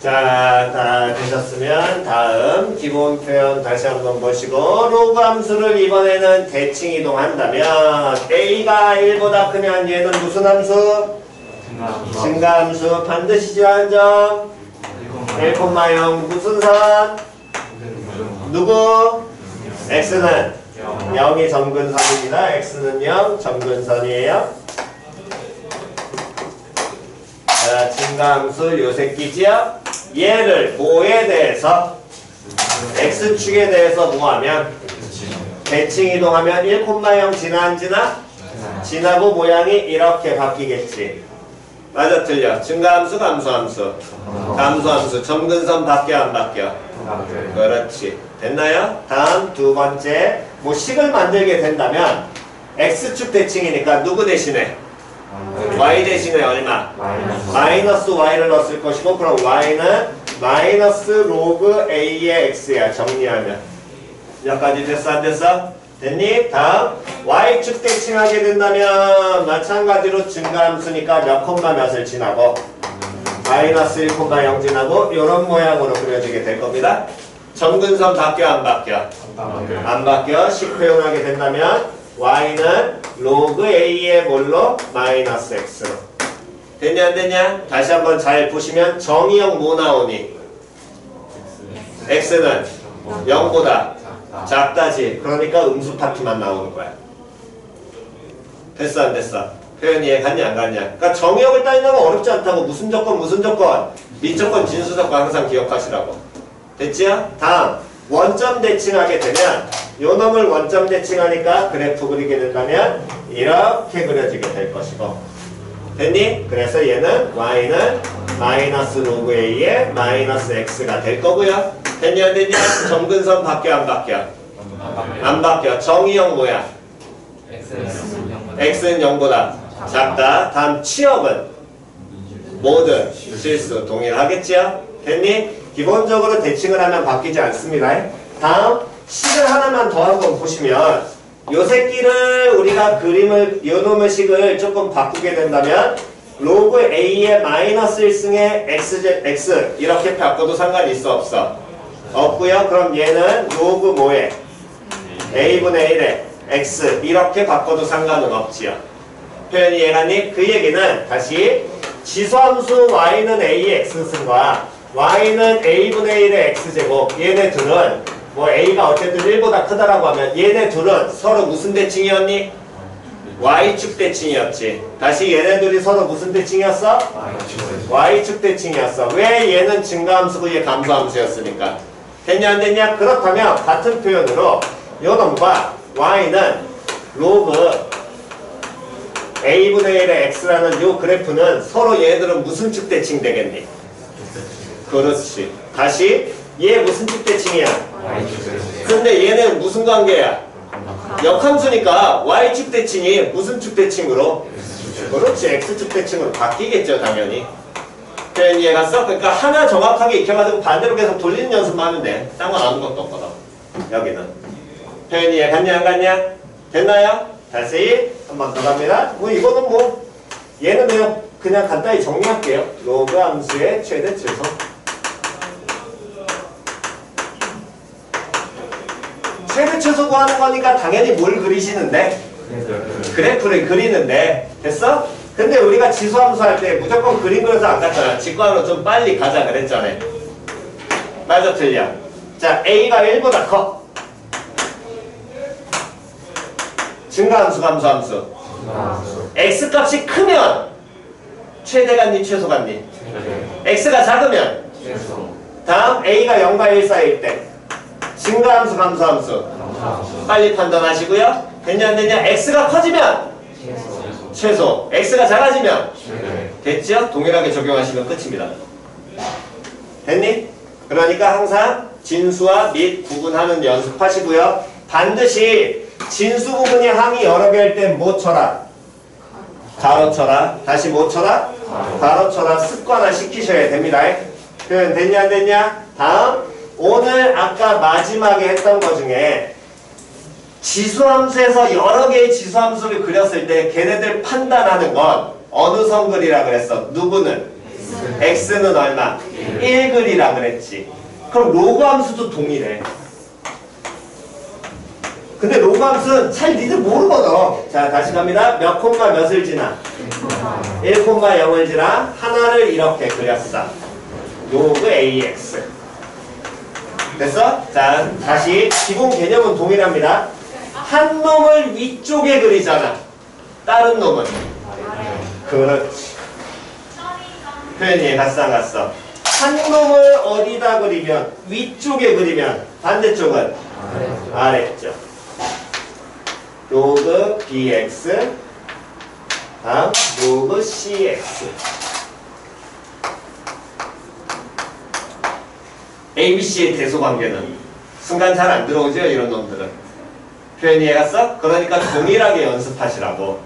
자, 다 되셨으면 다음 기본 표현 다시 한번 보시고 로그 함수를 이번에는 대칭 이동한다면 a가 1보다 크면 얘는 무슨 함수? 증가 함수 반드시 지한 점 1,0 무슨 선? 누구? x는 0이 점근선입니다. x는 0 점근선이에요. 자, 증가함수 요 새끼지요? 얘를 뭐에 대해서 x축에 대해서 뭐하면 대칭 이동하면 1,0 지나 안 지나? 지나고 모양이 이렇게 바뀌겠지. 맞아 틀려. 증가함수 감소함수. 감소함수. 점근선 바뀌어 안 바뀌어? 그렇지. 됐나요? 다음 두 번째. 뭐 식을 만들게 된다면 x축 대칭이니까 누구 대신에? Y 대신에 얼마? 마이너스 y를 넣었을 것이고 그럼 y는 마이너스 로그 a의 x야 정리하면 몇 가지 됐어 안 됐어? 됐니? 다음 y축 대칭하게 된다면 마찬가지로 증가함수니까 몇 콤마 몇을 지나고 마이너스 1,0 지나고 이런 모양으로 그려지게 될 겁니다 점근선 바뀌어 안 바뀌어? 안 바뀌어 식 표현하게 된다면 y는 로그 a의 뭘로? 마이너스 x로 됐냐 안 됐냐? 다시 한번 잘 보시면 정의형 뭐 나오니? x는 0보다 작다지 그러니까 음수 파트만 나오는 거야 됐어 안 됐어? 표현 이해 갔냐 안 갔냐? 그러니까 정의형을 건 어렵지 않다고 무슨 조건 무슨 조건 미조건 진수 조건 항상 기억하시라고 됐지요? 다음 원점 대칭하게 되면 요 놈을 원점 대칭하니까 그래프 그리게 된다면 이렇게 그려지게 될 것이고 됐니? 그래서 얘는 y는 마이너스 로그 a의 마이너스 x가 될 거고요 됐냐 안 됐냐? 점근선 바뀌어 안 바뀌어? 안 바뀌어 정의역 뭐야? x는 0보다 작다 다음 치역은 모든 실수 동일하겠지요? 됐니? 기본적으로 대칭을 하면 바뀌지 않습니다. 다음 식을 하나만 더 한번 보시면 요 새끼를 우리가 그림을 요 놈의 식을 조금 바꾸게 된다면 로그 a의 마이너스 1승의 x, x 이렇게 바꿔도 상관이 있어 없어? 없고요. 그럼 얘는 로그 뭐에? a분의 1에 x 이렇게 바꿔도 상관은 없지요. 표현이 이해가니? 그 얘기는 다시 지수함수 y는 a의 x승과 y는 a분의 1의 x제곱 얘네 둘은 뭐 a가 어쨌든 1보다 크다라고 하면 얘네 둘은 서로 무슨 대칭이었니? y축 대칭이었지 다시 얘네 둘이 서로 무슨 대칭이었어? y축 대칭이었어 왜 얘는 증가함수고 얘 감소함수였으니까 됐냐 안 됐냐? 그렇다면 같은 표현으로 요 놈과 y는 로그 a분의 1의 x라는 요 그래프는 서로 얘들은 무슨 축 대칭 되겠니? 그렇지. 다시 얘 무슨 축 대칭이야? 근데 얘는 무슨 관계야? 역함수니까 y축 대칭이 무슨 축 대칭으로? 그렇지. x축 대칭으로 바뀌겠죠 당연히. 표현 이해 갔어? 그러니까 하나 정확하게 익혀가지고 반대로 계속 돌리는 연습만 하면 돼. 딴건 아무것도 없거든. 여기는. 표현 이해 갔냐 안 갔냐? 됐나요? 다시 한 번 더 갑니다. 뭐 이거는 뭐 얘는 그냥 그냥 간단히 정리할게요. 로그 함수의 최대 최소. 최소 구하는 거니까 당연히 뭘 그리시는데 그래프를 그리는데 됐어? 근데 우리가 지수함수 할 때 무조건 그림 그려서 안 갔잖아. 직관으로 좀 빨리 가자 그랬잖아. 맞아 틀려. 자 A가 1보다 커. 증가함수 감소함수. X 값이 크면 최대 같니 최소 같니? X가 작으면 다음 A가 0과 1 사이일 때 증가함수 감소함수 빨리 판단하시고요. 됐냐 안 됐냐? X가 커지면 최소. X가 작아지면 됐죠? 동일하게 적용하시면 끝입니다. 됐니? 그러니까 항상 진수와 및 구분하는 연습하시고요. 반드시 진수 부분이 항이 여러 개일 땐못 쳐라. 가로 쳐라. 다시 못 쳐라. 가로 쳐라. 습관화 시키셔야 됩니다. 표현 됐냐 안 됐냐? 다음 오늘 아까 마지막에 했던 거 중에 지수함수에서 여러 개의 지수함수를 그렸을 때 걔네들 판단하는 건 어느 성글이라 그랬어? 누구는? x는 얼마? 1 그리라 그랬지. 그럼 로그 함수도 동일해. 근데 로그 함수는 잘 니들 모르거든. 자, 다시 갑니다. 몇 콤마 몇을 지나? 1 콤마 0을 지나 하나를 이렇게 그렸어. 로그 AX. 됐어? 자, 다시 기본 개념은 동일합니다. 한 놈을 위쪽에 그리잖아. 다른 놈은. 그렇지. 표현이 갔어 안 갔어? 한 놈을 어디다 그리면 위쪽에 그리면 반대쪽은 아래쪽. 로그 bx 다음 로그 cx ABC의 대소관계는 순간 잘 안 들어오죠 이런 놈들은 표현 이해갔어? 그러니까 동일하게 연습하시라고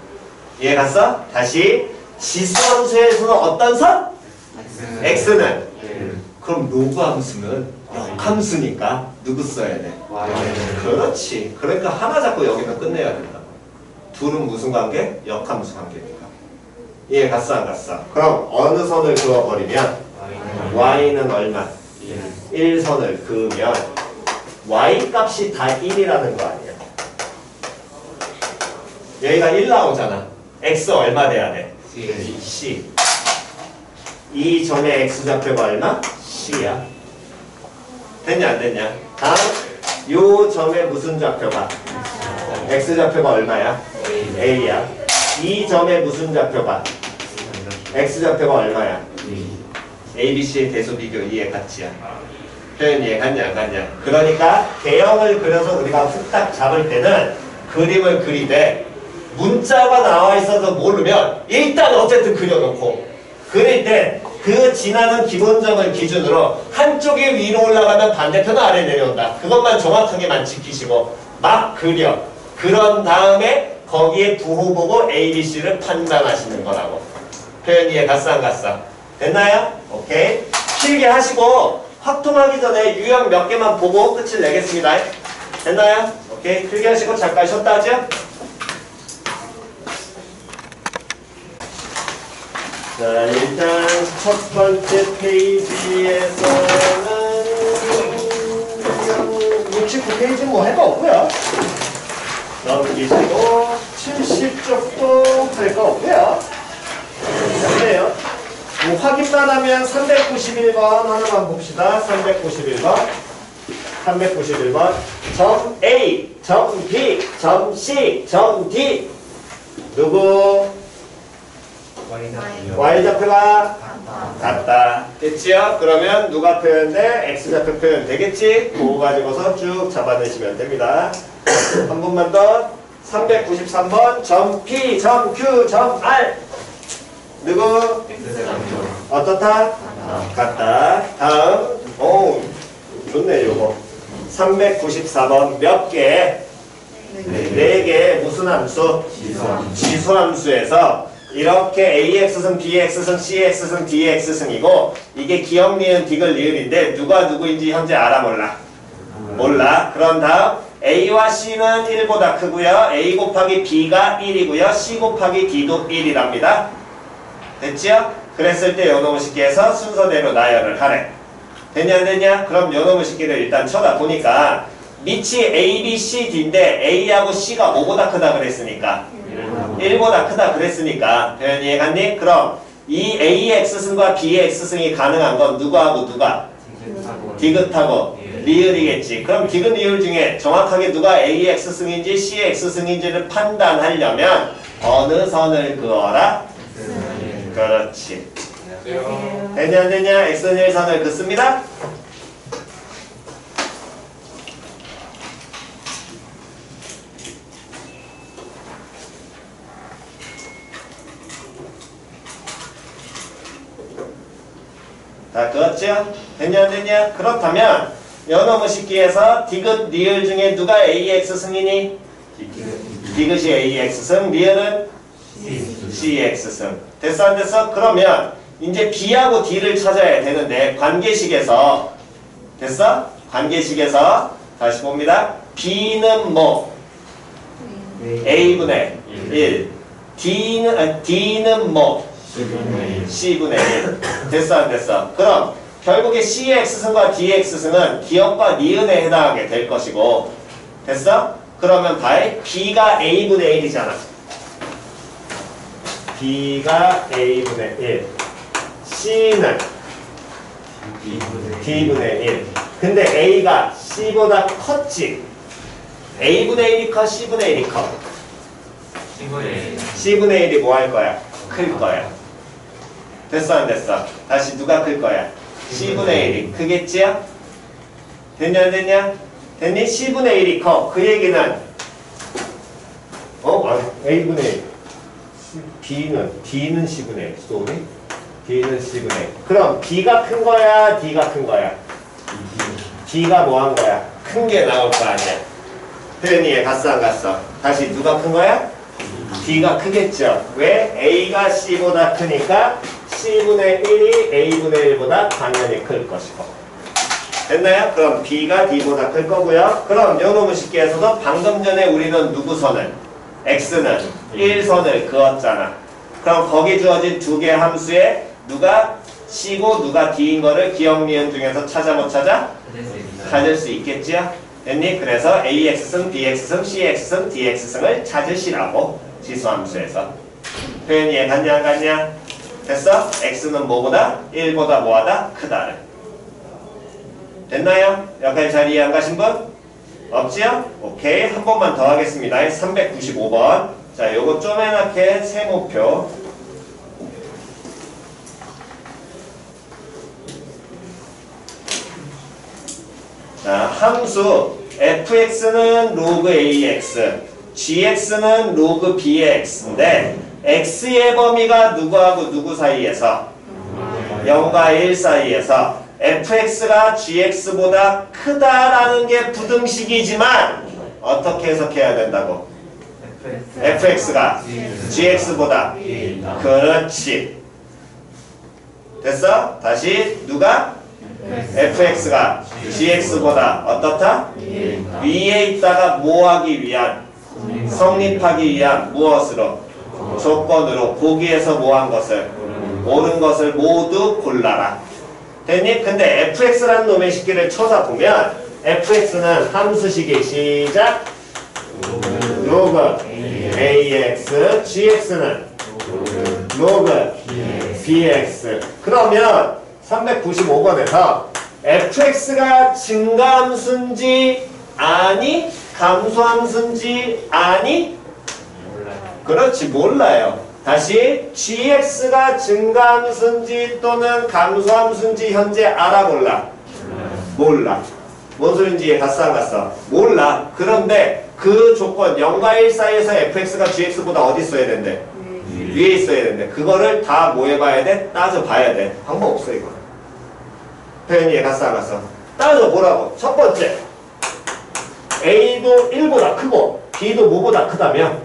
이해갔어? 다시 지수함수에서는 어떤 선? x는 그럼 로그 함수는 역함수니까 누구 써야 돼? 그렇지 그러니까 하나 잡고 여기는 끝내야 된다 둘은 무슨 관계? 역함수 관계니까 이해 갔어 안 갔어? 그럼 어느 선을 그어버리면 y는 얼마? 1선을 그으면 y 값이 다 1이라는 거 아니야 여기가 1 나오잖아 x 얼마 돼야 돼? C 이 점의 x 좌표가 얼마? C야 됐냐 안 됐냐? 다음 요 점의 무슨 좌표가? x 좌표가 얼마야? A야 이 점의 무슨 좌표가? x 좌표가 얼마야? ABC의 대소 비교 이해 같지야. 표현 이해 갔냐 안 갔냐. 그러니까 대형을 그려서 우리가 훅딱 잡을 때는 그림을 그리되 문자가 나와 있어서 모르면 일단 어쨌든 그려놓고 그릴 때 그 지나는 기본점을 기준으로 한쪽이 위로 올라가면 반대편은 아래 내려온다. 그것만 정확하게만 지키시고 막 그려. 그런 다음에 거기에 부호 보고 A, B, C를 판단하시는 거라고. 표현 이해 갔어 안 갔어? 됐나요? 오케이. 길게 하시고 확통하기 전에 유형 몇 개만 보고 끝을 내겠습니다. 됐나요? 오케이. 길게 하시고 잠깐 쉬었다 하죠? 자, 일단 첫 번째 페이지에서는 69페이지 뭐할거 없고요. 넘기시고 70쪽도 할 거 없고요. 됐네요. 뭐 확인만 하면 391번 하나만 봅시다. 391번. 391번. 점 A, 점 B, 점 C, 점 D. 누구? Y좌표가 같다. 됐지요? 그러면 누가 표현돼? X좌표 표현 되겠지? 그거 가지고서 쭉 잡아내시면 됩니다. 한 번만 더. 393번 점 P, 점 Q, 점 R. 누구? 어떻다? 같다. 다음. 오, 좋네, 요거. 394번 몇 개? 네 개. 무슨 함수? 지수 함수에서 이렇게 AX승, BX승, CX승, DX승이고 이게 기억 니은 디귿 리을인데 누가 누구인지 현재 알아 몰라? 몰라. 그런 다음 A와 C는 1보다 크고요. A 곱하기 B가 1이고요. C 곱하기 D도 1이랍니다. 됐지요? 그랬을 때 요놈의 식기에서 순서대로 나열을 하래. 됐냐 안 됐냐? 그럼 요놈의 식기를 일단 쳐다보니까 밑이 A, B, C, D인데 A하고 C가 5보다 크다 그랬으니까 1보다 크다 그랬으니까 표현 이 해갔니? 그럼 이 AX승과 BX승이 가능한 건 누구하고 누가? 디귿하고 리을이겠지. 그럼 디귿 리을 중에 정확하게 누가 AX승인지 CX승인지를 판단하려면 어느 선을 그어라? 그렇지. 되냐 안 되냐? X는 1선을 긋습니다. 다 그었죠? 됐냐 안 됐냐? 그렇다면 연어무 식기에서 디귿 리을 중에 누가 AX 승이니? 디귿이 AX 승, 리을은 CX 승. 됐어 안 됐어? 그러면 이제 B하고 D를 찾아야 되는데 관계식에서 됐어? 관계식에서 다시 봅니다. B는 뭐? A분의 1. D는, 아, D는 뭐? C분의 1. 됐어 안 됐어? 그럼 결국에 C의 X승과 D의 X승은 기억과 니은에 해당하게 될 것이고 됐어? 그러면 봐이 B가 A분의 1이잖아 B가 A분의 1 C는 D분의 1 근데 A가 C보다 컸지 A분의 1이 커 C분의 1이 커 C분의 1이 뭐 할 거야? 클 거야 됐어 안 됐어? 다시 누가 클 거야? C분의 1이 크겠지요? 됐냐 안 됐냐? 됐니? C분의 1이 커. 그 얘기는 어? 아, A분의 1 B는 D는 C분의 1 sorry? D는 C분의 1 그럼 B가 큰 거야? D가 큰 거야? D가 뭐 한 거야? 큰 게 나올 거 아니야 표현이에 갔어 안 갔어? 다시 누가 큰 거야? D가 크겠죠. 왜? A가 C보다 크니까 C분의 1이 A분의 1보다 당연히 클 것이고. 됐나요? 그럼 B가 D보다 클 거고요. 그럼 요놈의 식기에서도 방금 전에 우리는 누구 선을? X는 1선을 그었잖아. 그럼 거기 주어진 두 개 함수에 누가 C고 누가 D인 거를 기억 니은 중에서 찾아 못 찾아? 찾을 수 있겠지요? 됐니? 그래서 AX승, BX승, CX승, DX승을 찾으시라고 지수함수에서 표현 이해 갔냐 안 갔냐? 됐어? X는 뭐보다? 1보다 뭐하다? 크다를 됐나요? 여기까지 잘 이해 안 가신 분? 없지요? 오케이 한 번만 더 하겠습니다 395번 자 요거 쪼매맣게 세모표. 자, 함수 fx는 로그 ax, gx는 로그 bx인데 x의 범위가 누구하고 누구 사이에서? 0과 1 사이에서. fx가 gx보다 크다라는 게 부등식이지만 어떻게 해석해야 된다고? Fx가 gx보다 그렇지 됐어? 다시 누가? fx가 gx보다 어떻다? 위에 있다가 뭐하기 위한 성립하기 위한 무엇으로? 조건으로 보기에서 뭐한 것을? 옳은 것을 모두 골라라 됐니? 근데 fx라는 놈의 식기를 쳐다보면 fx는 함수식이 시작 로그 ax gx는? 로그 bx 그러면 395번에서 fx가 증가함수인지 아니 감소함수인지 아니? 그렇지 몰라요. 다시 gx가 증가함수인지 또는 감소함수인지 현재 알아 몰라. 몰라. 뭔 소린지 갔어 안 갔어? 몰라. 그런데 그 조건 0과 1 사이에서 fx가 gx보다 어디 있어야 된대? 위에 있어야 되는데 그거를 다 뭐 해봐야 돼? 따져봐야 돼? 방법 없어 이거. 표현이 갔어 안 갔어? 따져보라고. 첫 번째. A도 1보다 크고 B도 뭐보다 크다면?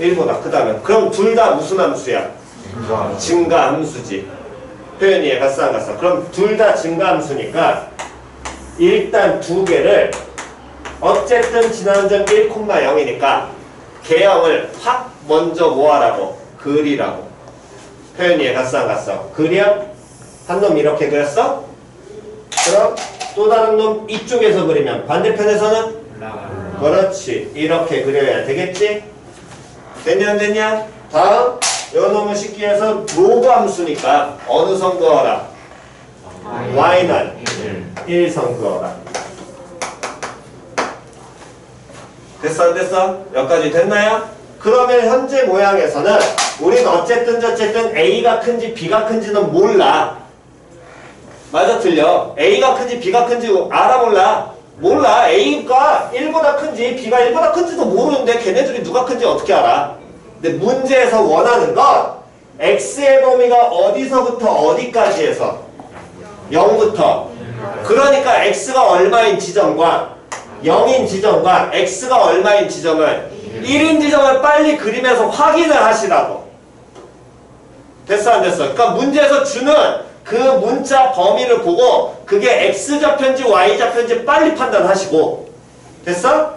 1보다 크다면. 그럼 둘 다 무슨 함수야? 증가 함수지. 표현이 갔어 안 갔어? 그럼 둘 다 증가 함수니까 일단 두 개를 어쨌든 지난 점 1,0이니까 개형을 확 먼저 뭐하라고? 그리라고. 표현 이해 갔어 안 갔어? 그려? 한 놈 이렇게 그렸어? 그럼 또 다른 놈 이쪽에서 그리면 반대편에서는? 그렇지. 이렇게 그려야 되겠지? 됐냐 안 됐냐? 다음 요 놈은 쉽게 해서 로그 함수니까 어느 선 그어라? y는 1선 그어라. 됐어 안 됐어? 여기까지 됐나요? 그러면 현재 모양에서는 우린 어쨌든 저쨌든 A가 큰지 B가 큰지는 몰라. 맞아 틀려? A가 큰지 B가 큰지 알아 몰라? 몰라. A가 1보다 큰지 B가 1보다 큰지도 모르는데 걔네들이 누가 큰지 어떻게 알아? 근데 문제에서 원하는 건 X의 범위가 어디서부터 어디까지 해서? 0부터. 그러니까 X가 얼마인 지점과 0인 지점과 X가 얼마인 지점을 1인 지점을 빨리 그리면서 확인을 하시라고 됐어 안 됐어? 그러니까 문제에서 주는 그 문자 범위를 보고 그게 X좌표인지 Y좌표인지 빨리 판단하시고 됐어?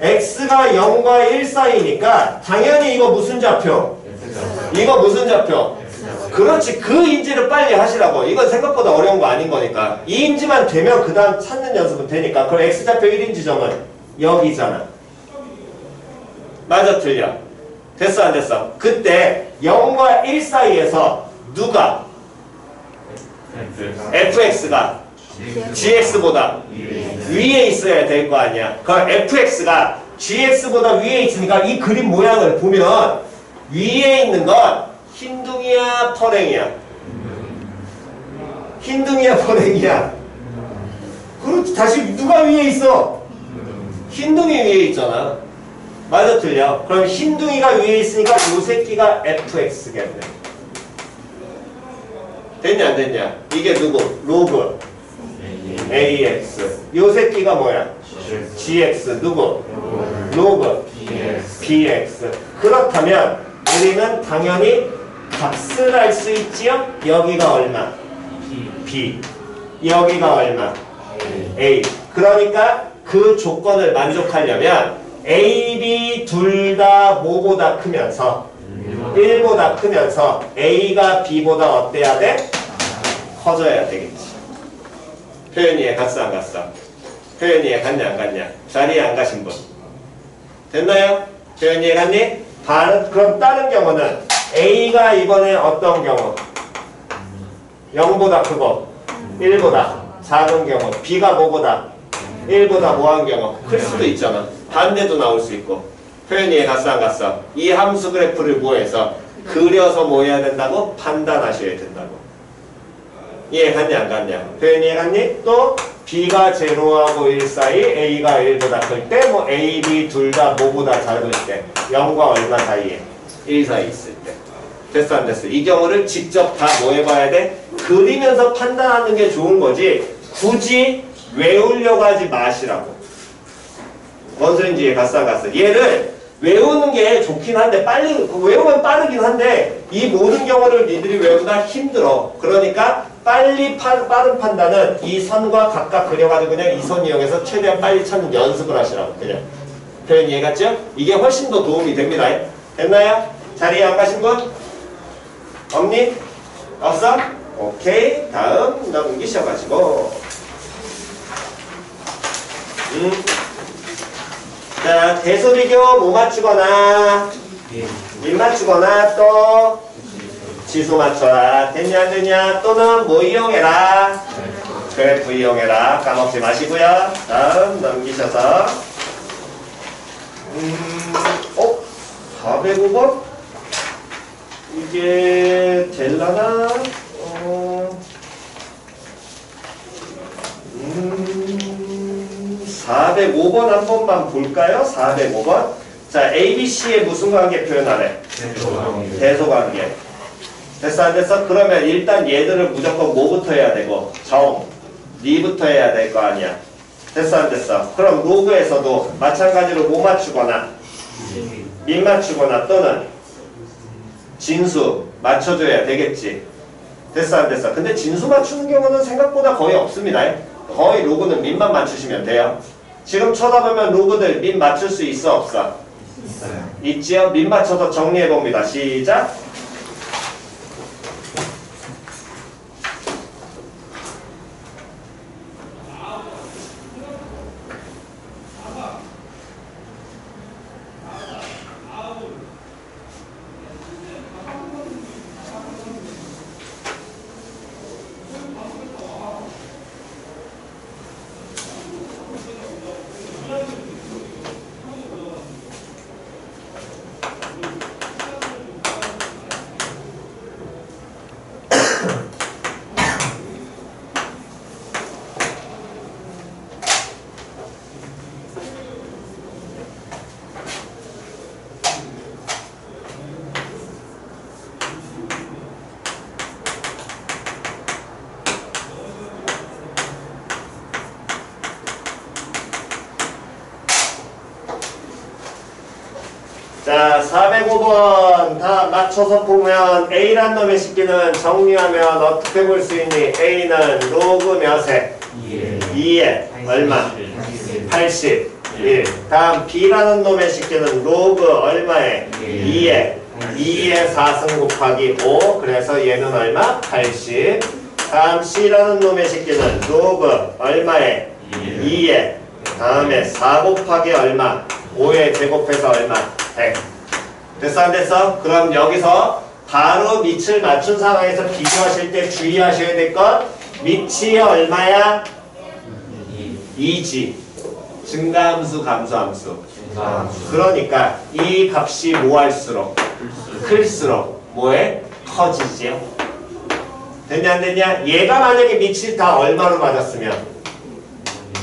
X가 0과 1 사이니까 당연히 이거 무슨 좌표? 이거 무슨 좌표? 그렇지 그 인지를 빨리 하시라고. 이건 생각보다 어려운 거 아닌 거니까. 이 인지만 되면 그 다음 찾는 연습은 되니까. 그럼 x좌표 1인 지점은 여기잖아. 맞아 틀려. 됐어 안 됐어? 그때 0과 1 사이에서 누가? Fx가. Gx보다 위에 있어야 될 거 아니야. 그럼 fx가 gx보다 위에 있으니까 이 그림 모양을 보면 위에 있는 건 흰둥이야 퍼랭이야? 흰둥이야 퍼랭이야? 그렇지 다시 누가 위에 있어? 흰둥이 위에 있잖아. 맞아 틀려? 그럼 흰둥이가 위에 있으니까 요 새끼가 fx겠네. 됐냐 안 됐냐? 이게 누구? 로그. Ax 요 새끼가 뭐야? Gx 누구? 로그. Bx 그렇다면 우리는 당연히 값을 알 수 있지요 여기가 얼마 b 여기가 얼마 a 그러니까 그 조건을 만족하려면 a, b 둘 다 뭐보다 크면서 1보다 크면서 a가 b보다 어때야 돼? 커져야 되겠지 표현이 해 갔어 안 갔어? 표현이 해 갔냐 안 갔냐? 자리에 안 가신 분 됐나요? 표현이 해 갔니? 다른, 그럼 다른 경우는 A가 이번에 어떤 경우? 0보다 크고 1보다 작은 경우 B가 뭐보다 1보다 뭐한 경우 클 수도 있잖아 반대도 나올 수 있고 표현이 해 갔어 안 갔어? 이 함수 그래프를 뭐해서 그려서 뭐 해야 된다고? 판단하셔야 된다고 이해 갔냐 안 갔냐? 표현이 해 갔니? 또 B가 제로하고 1 사이 A가 1보다 클 때 뭐 A, B 둘 다 뭐보다 작을 때 0과 얼마 사이에 1 사이 있을 때 됐어 안 됐어? 이 경우를 직접 다 뭐 해봐야 돼? 그리면서 판단하는 게 좋은 거지 굳이 외우려고 하지 마시라고 뭔 소린지 이해 갔어 안 갔어? 얘를 외우는 게 좋긴 한데 빨리 외우면 빠르긴 한데 이 모든 경우를 니들이 외우다 힘들어 그러니까 빨리 파, 빠른 판단은 이 선과 각각 그려가지고 그냥 이 선 이용해서 최대한 빨리 찾는 연습을 하시라고 그냥 표현 이해 갔죠? 이게 훨씬 더 도움이 됩니다 됐나요? 자리에 안 가신 분? 없니? 없어? 오케이 다음 넘기셔가지고 음. 자 대소비교 뭐 맞추거나 민 맞추거나 또 지수 맞춰라 됐냐 안 됐냐 또는 뭐 이용해라 그래프 이용해라 까먹지 마시고요 다음 넘기셔서 음, 어? 405번? 이게 될라나? 어, 음, 405번 한 번만 볼까요? 405번 자 ABC의 무슨 관계 표현하래? 대소관계 됐어 안 됐어? 그러면 일단 얘들을 무조건 뭐부터 해야 되고 정, 니부터 해야 될 거 아니야 됐어 안 됐어? 그럼 로그에서도 마찬가지로 뭐 맞추거나 민 맞추거나 또는 진수 맞춰줘야 되겠지 됐어 안 됐어? 근데 진수 맞추는 경우는 생각보다 거의 없습니다 거의 로그는 민만 맞추시면 돼요 지금 쳐다보면 로그들 민 맞출 수 있어 없어? 있지요? 민 맞춰서 정리해봅니다 시작 자, 405번 다 맞춰서 보면 A란 놈의 식기는 정리하면 어떻게 볼 수 있니? A는 로그 몇에? 2에 얼마? 81. 다음 B라는 놈의 식기는 로그 얼마에? 2에 2의 4승 곱하기 5 그래서 얘는 얼마? 80 다음 C라는 놈의 새끼는 로그 얼마에? 2에 다음에 4 곱하기 얼마? 5에 제곱해서 얼마? 100 됐어 안 됐어? 그럼 여기서 바로 밑을 맞춘 상황에서 비교하실 때 주의하셔야 될 건 밑이 얼마야? 2지. 증가함수 감소함수. 그러니까 이 값이 뭐 할수록? 클수록. 뭐에? 커지지요. 됐냐 안 됐냐? 얘가 만약에 밑이 다 얼마로 맞았으면?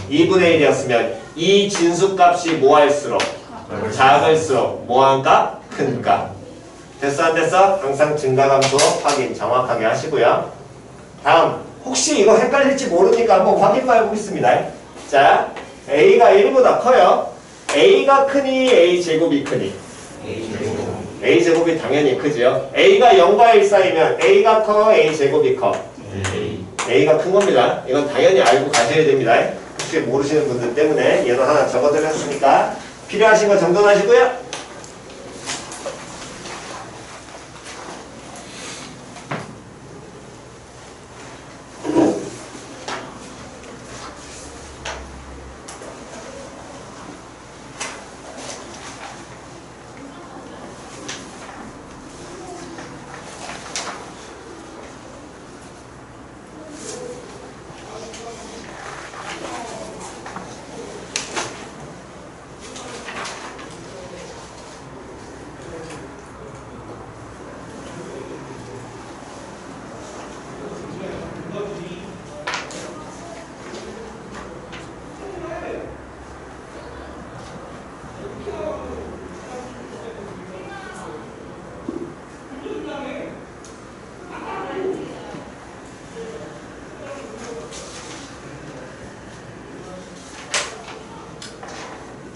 2분의 1이었으면 이 진수값이 뭐 할수록? 작을수록. 뭐한 값? 큰 값. 됐어 안 됐어? 항상 증가감수 확인 정확하게 하시고요. 다음 혹시 이거 헷갈릴지 모르니까 한번 확인만 해보겠습니다. 자 A가 1보다 커요. A가 크니 A 제곱이 크니 A 제곱이 당연히 크죠. A가 0과 1 사이면 A가 커 A 제곱이 커. A가 큰 겁니다. 이건 당연히 알고 가셔야 됩니다. 혹시 모르시는 분들 때문에 얘는 하나 적어드렸으니까 필요하신 거 정돈하시고요.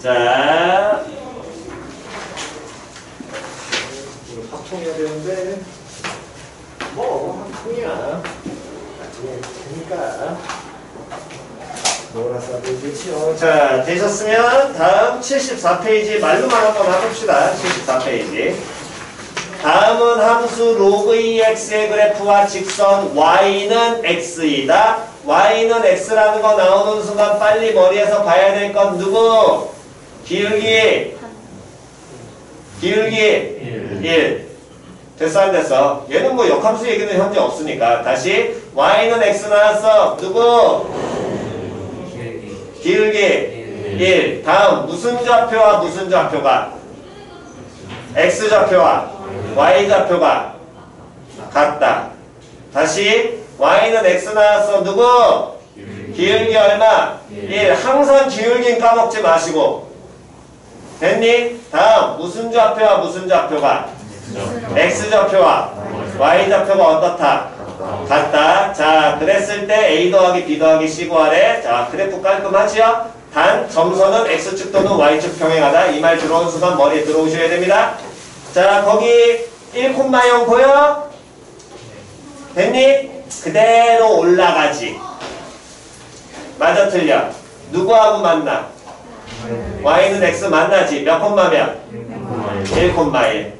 자, 이거 합통해야 되는데 뭐 합통이야. 나중에 되니까 써도 되지요. 자, 되셨으면 다음 74페이지 말로만 한번 해봅시다. 74페이지. 다음은 함수 로그 2x의 그래프와 직선 y는 x이다. y는 x라는 거 나오는 순간 빨리 머리에서 봐야 될 건 누구? 기울기 기울기 1 됐어 안 됐어? 얘는 뭐 역함수 얘기는 현재 없으니까. 다시 y는 x 나왔어. 누구? 기울기 1 다음 무슨 좌표와 무슨 좌표가? x 좌표와 y 좌표가 같다. 다시 y는 x 나왔어. 누구? 기울기 얼마? 1 항상 기울기는 까먹지 마시고 됐니? 다음 무슨 좌표와 무슨 좌표가? x좌표와 y좌표가 어떻다? 같다. 자, 그랬을 때 a 더하기 b 더하기 c 구하래. 자, 그래프 깔끔하지요? 단 점선은 x축 또는 y축 평행하다. 이 말 들어온 순간 머리에 들어오셔야 됩니다. 자, 거기 1,0 보여? 됐니? 그대로 올라가지. 맞아 틀려. 누구하고 만나? Y는 x 만나지. 몇 콤마면? 1,1.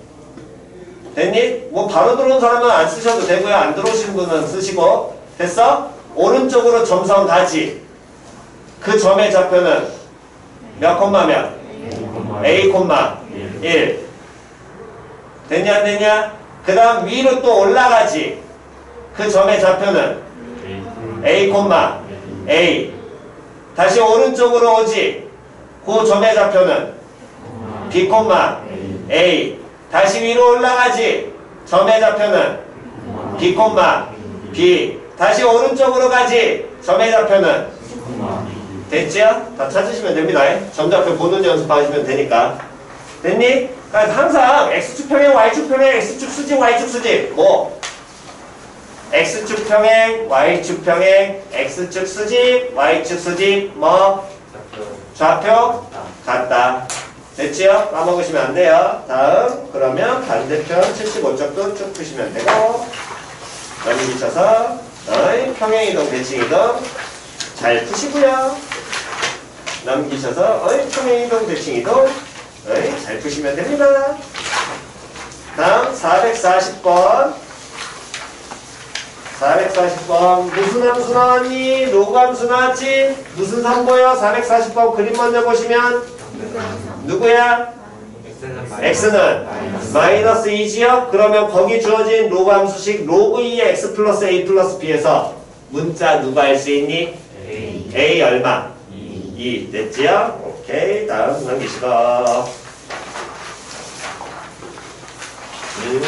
됐니? 뭐 바로 들어온 사람은 안 쓰셔도 되고요. 안 들어오신 분은 쓰시고. 됐어? 오른쪽으로 점선 가지. 그 점의 좌표는 몇 콤마면? a 콤마 1. 됐냐 안 됐냐? 그 다음 위로 또 올라가지. 그 점의 좌표는 a 콤마 a. 다시 오른쪽으로 오지. 그 점의 좌표는 b a. 다시 위로 올라가지. 점의 좌표는 b b. 다시 오른쪽으로 가지. 점의 좌표는 됐지요? 다 찾으시면 됩니다. 점좌표 보는 연습하시면 되니까. 됐니? 그러니까 항상 x축 평행, y축 평행, x축 수직, y축 수직. 뭐? x축 평행, y축 평행, x축 수직, y축 수직. 뭐? 좌표 같다. 됐지요? 까먹으시면 안 돼요. 다음 그러면 반대편 75쪽도 쭉 푸시면 되고 넘기셔서 어이, 평행이동, 대칭이동 잘 푸시고요. 넘기셔서 어이, 평행이동, 대칭이동 어이, 잘 푸시면 됩니다. 다음 440번 440번 무슨 함수 나왔니? 로그 함수 나왔지? 무슨 선보여? 440번 그림 먼저 보시면 누구야? x는 마이너스 2지요? 그러면 거기 주어진 로그 함수식 로그 2의 x 플러스 a 플러스 b에서 문자 누가 알수 있니? a 얼마? 2 됐지요? 오케이 다음 넘기시고 음,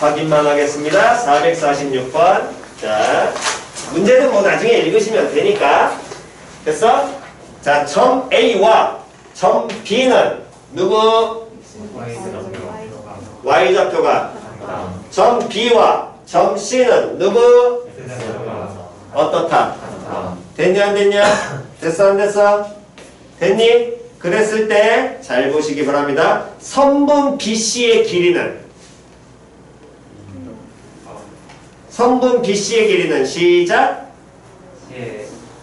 확인만 하겠습니다 446번 자 문제는 뭐 나중에 읽으시면 되니까 됐어? 자 점 A와 점 B는 누구? Y좌표가 점 B와 점 C는 누구? 어떻다? 됐냐 안 됐냐? 됐어 안 됐어? 됐니? 그랬을 때 잘 보시기 바랍니다. 선분 BC의 길이는 선분 BC의 길이는 시작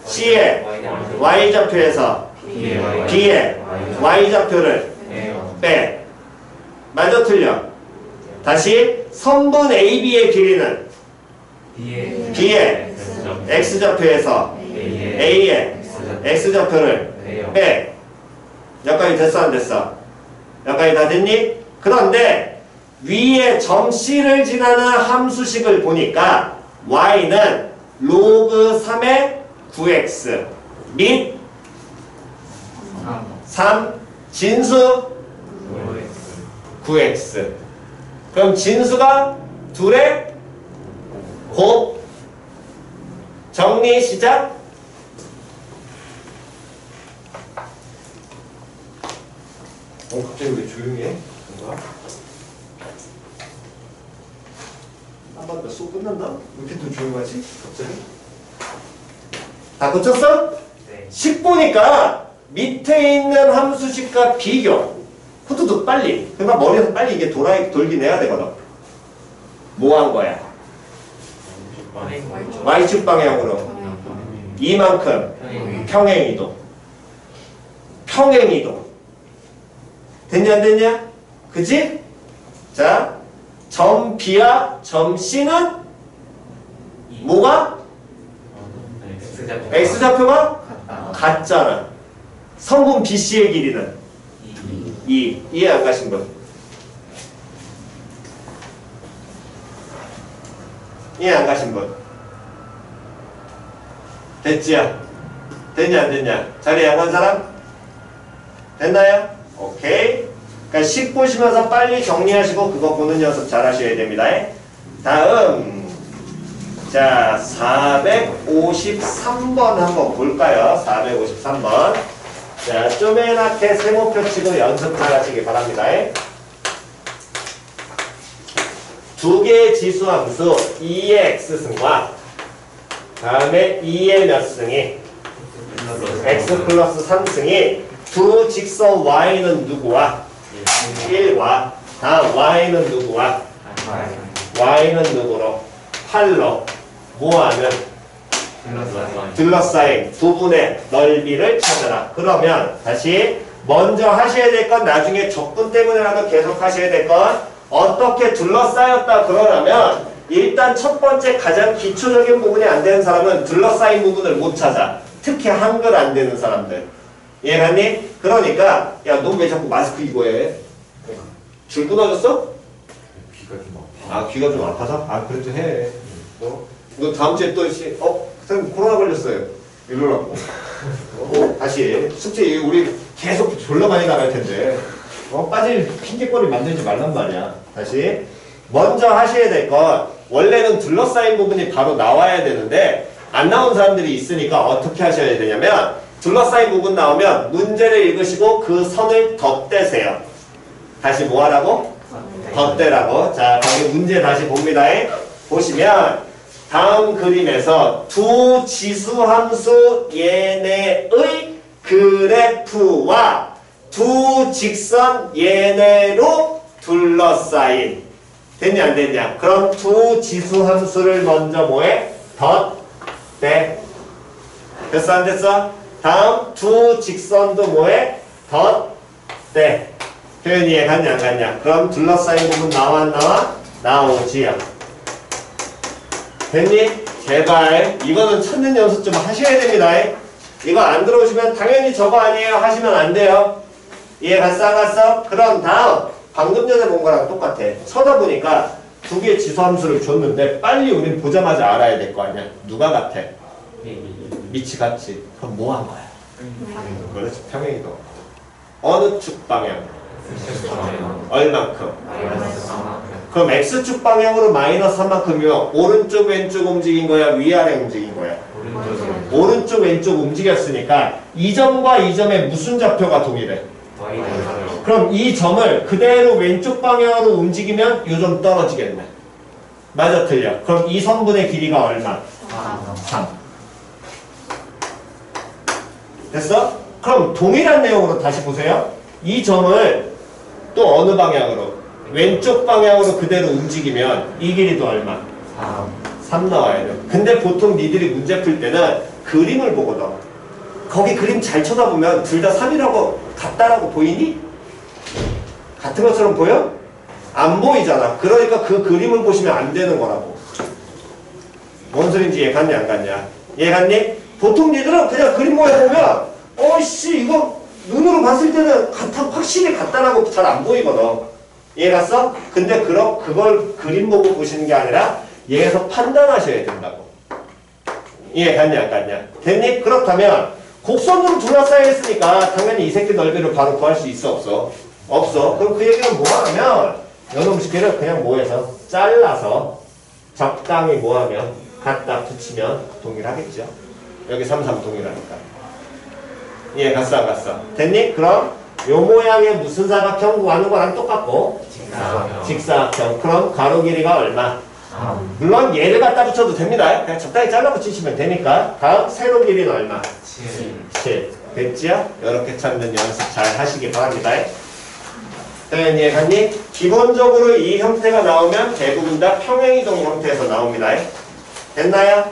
C의 Y좌표에서 B의 Y좌표를 빼 맞아 틀려 다시 선분 AB의 길이는 B의 X좌표에서 A의 X좌표를 빼 여기까지 됐어 안 됐어? 여기까지 다 됐니? 그런데 위에 점 C를 지나는 함수식을 보니까 y는 로그 3의 9x 및 3 진수 9x 그럼 진수가 둘의 곱 정리 시작 어 갑자기 왜 조용해? 뭔가? 더쏙 끝난다? 왜 이렇게 또 조용하지? 갑자기? 다 고쳤어? 10 보니까 밑에 있는 함수식과 비교 후두둑 빨리 그러니까 머리에서 빨리 이게 돌아, 돌긴 해야 되거든 뭐 한 거야? Y축 방향으로 이만큼 평행이동 평행이동 됐냐 안 됐냐? 그지? 자, 점 B와 점 C는 뭐가? X좌표가 같잖아 성분 BC의 길이는 2 이해 안 가신 분? 이해 안 가신 분? 됐지요? 됐냐 안 됐냐? 자리에 안 간 사람? 됐나요? 오케이. 그러니까 10 보시면서 빨리 정리하시고 그거 보는 연습 잘 하셔야 됩니다. 다음. 자, 453번 한번 볼까요? 453번. 자, 쪼매나게 세모표 치고 연습 잘 하시기 바랍니다. 두 개의 지수함수 2의 x승과 다음에 2의 몇 승이 x 플러스 3승이 두 직선 y는 누구와 1과 다음 y는 누구와 y는 누구로 8로 모하는 둘러싸인 두 분의 넓이를 찾아라. 그러면 다시 먼저 하셔야 될 건 나중에 적분 때문에라도 계속 하셔야 될 건 어떻게 둘러싸였다 그러려면 일단 첫 번째 가장 기초적인 부분이 안 되는 사람은 둘러싸인 부분을 못 찾아. 특히 한글 안 되는 사람들. 이해갔니? 그러니까 야 너 왜 자꾸 마스크 이거 해? 줄 끊어졌어? 아 귀가 좀 아파서? 아 그래도 해. 어? 너 다음 주에 또 시, 어? 선생님 코로나 걸렸어요. 이러라고. 어? 다시 숙제 우리 계속 졸라 많이 나갈 텐데. 어? 빠질 핑계거리 만들지 말란 말이야. 다시. 먼저 하셔야 될 건 원래는 둘러싸인 부분이 바로 나와야 되는데 안 나온 사람들이 있으니까 어떻게 하셔야 되냐면 둘러싸인 부분 나오면 문제를 읽으시고 그 선을 덧대세요. 다시 뭐 하라고? 덧대라고. 자, 거기 문제 다시 봅니다. 보시면 다음 그림에서 두 지수 함수 얘네의 그래프와 두 직선 얘네로 둘러싸인 됐냐 안 됐냐? 그럼 두 지수 함수를 먼저 뭐해? 덧대 됐어 안 됐어? 다음 두 직선도 뭐해? 덧대 표현 이 해 갔냐 안 갔냐? 그럼 둘러싸인 부분 나와 안 나와? 나오지요. 됐니? 제발 이거는 찾는 연습 좀 하셔야 됩니다. 이거 안 들어오시면 당연히 저거 아니에요 하시면 안 돼요. 이해 갔어 안 갔어? 그럼 다음 방금 전에 본 거랑 똑같아. 쳐다보니까 두 개의 지수함수를 줬는데 빨리 우린 보자마자 알아야 될 거 아니야. 누가 같아? 미치 같지. 그럼 뭐 한 거야? 그렇지 평행이도. 어느 축 방향? 얼만큼? 그럼 x축 방향으로 마이너스 3만큼이면 오른쪽 왼쪽 움직인 거야 위아래 움직인 거야 오른쪽 왼쪽 움직였으니까 이 점과 이 점의 무슨 좌표가 동일해 그럼 이 점을 그대로 왼쪽 방향으로 움직이면 요점 떨어지겠네 맞아 틀려 그럼 이 선분의 길이가 얼마? 3 됐어? 그럼 동일한 내용으로 다시 보세요 이 점을 또 어느 방향으로? 왼쪽 방향으로 그대로 움직이면 이 길이도 얼마? 3 나와야 돼. 근데 보통 니들이 문제 풀 때는 그림을 보거든. 거기 그림 잘 쳐다보면 둘 다 3이라고 같다라고 보이니? 같은 것처럼 보여? 안 보이잖아. 그러니까 그 그림을 보시면 안 되는 거라고. 뭔 소린지 이해 갔냐 안 갔냐? 이해 갔니? 보통 니들은 그냥 그림 모양 보면 어이씨 이거 눈으로 봤을 때는 같아, 확실히 같다라고 잘 안 보이거든. 이해 갔어? 근데 그럼 그걸 그림 보고 보시는 게 아니라 얘에서 판단하셔야 된다고. 이해 갔냐 안 갔냐? 됐니? 그렇다면 곡선으로 둘러싸여 있으니까 당연히 이 새끼 넓이를 바로 구할 수 있어 없어? 없어. 그럼 그 얘기는 뭐 하면 요놈 시계를 그냥 뭐해서 잘라서 적당히 뭐하면 갖다 붙이면 동일하겠죠. 여기 3, 3 동일하니까. 이해 갔어 안 갔어? 됐니? 그럼 요 모양의 무슨 사각형 구하는 거랑 똑같고 직사각형. 그럼 가로 길이가 얼마? 물론 얘를 갖다 붙여도 됩니다. 그냥 적당히 잘라 붙이시면 되니까. 다음 세로 길이는 얼마? 7. 됐지요? 이렇게 찾는 연습 잘 하시기 바랍니다. 네, 이해 갔니? 기본적으로 이 형태가 나오면 대부분 다 평행이동 형태에서 나옵니다. 됐나요?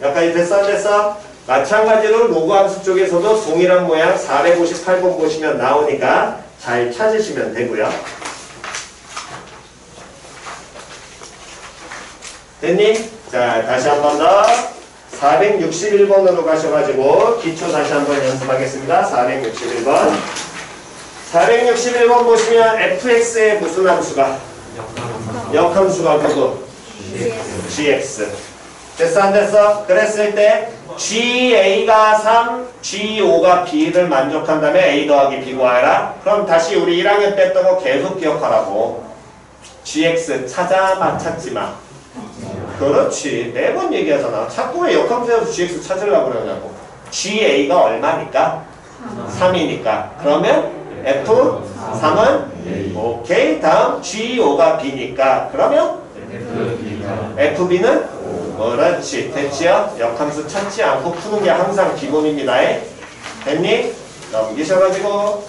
여기까지 됐어 안 됐어? 마찬가지로 로그 함수 쪽에서도 동일한 모양 458번 보시면 나오니까 잘 찾으시면 되고요. 됐니? 자, 다시 한 번 더. 461번으로 가셔가지고 기초 다시 한번 연습하겠습니다. 461번. 461번 보시면 fx의 무슨 함수가? 역함수가 누구? gx. 됐어 안 됐어? 그랬을 때 GA가 3, G5가 B를 만족한다면 A 더하기 B 구하라. 그럼 다시 우리 1학년 때 했던 거 계속 기억하라고. GX 찾아 마 찾지 마. 그렇지. 매번 얘기하잖아. 자꾸 왜 역함수에서 GX 찾으려고 그러냐고. GA가 얼마니까? 3이니까. 그러면 F3은 오케이. 다음 G5가 B니까. 그러면 FB는 그렇지. 됐지요? 역함수 찾지 않고 푸는 게 항상 기본입니다. 됐니? 넘기셔가지고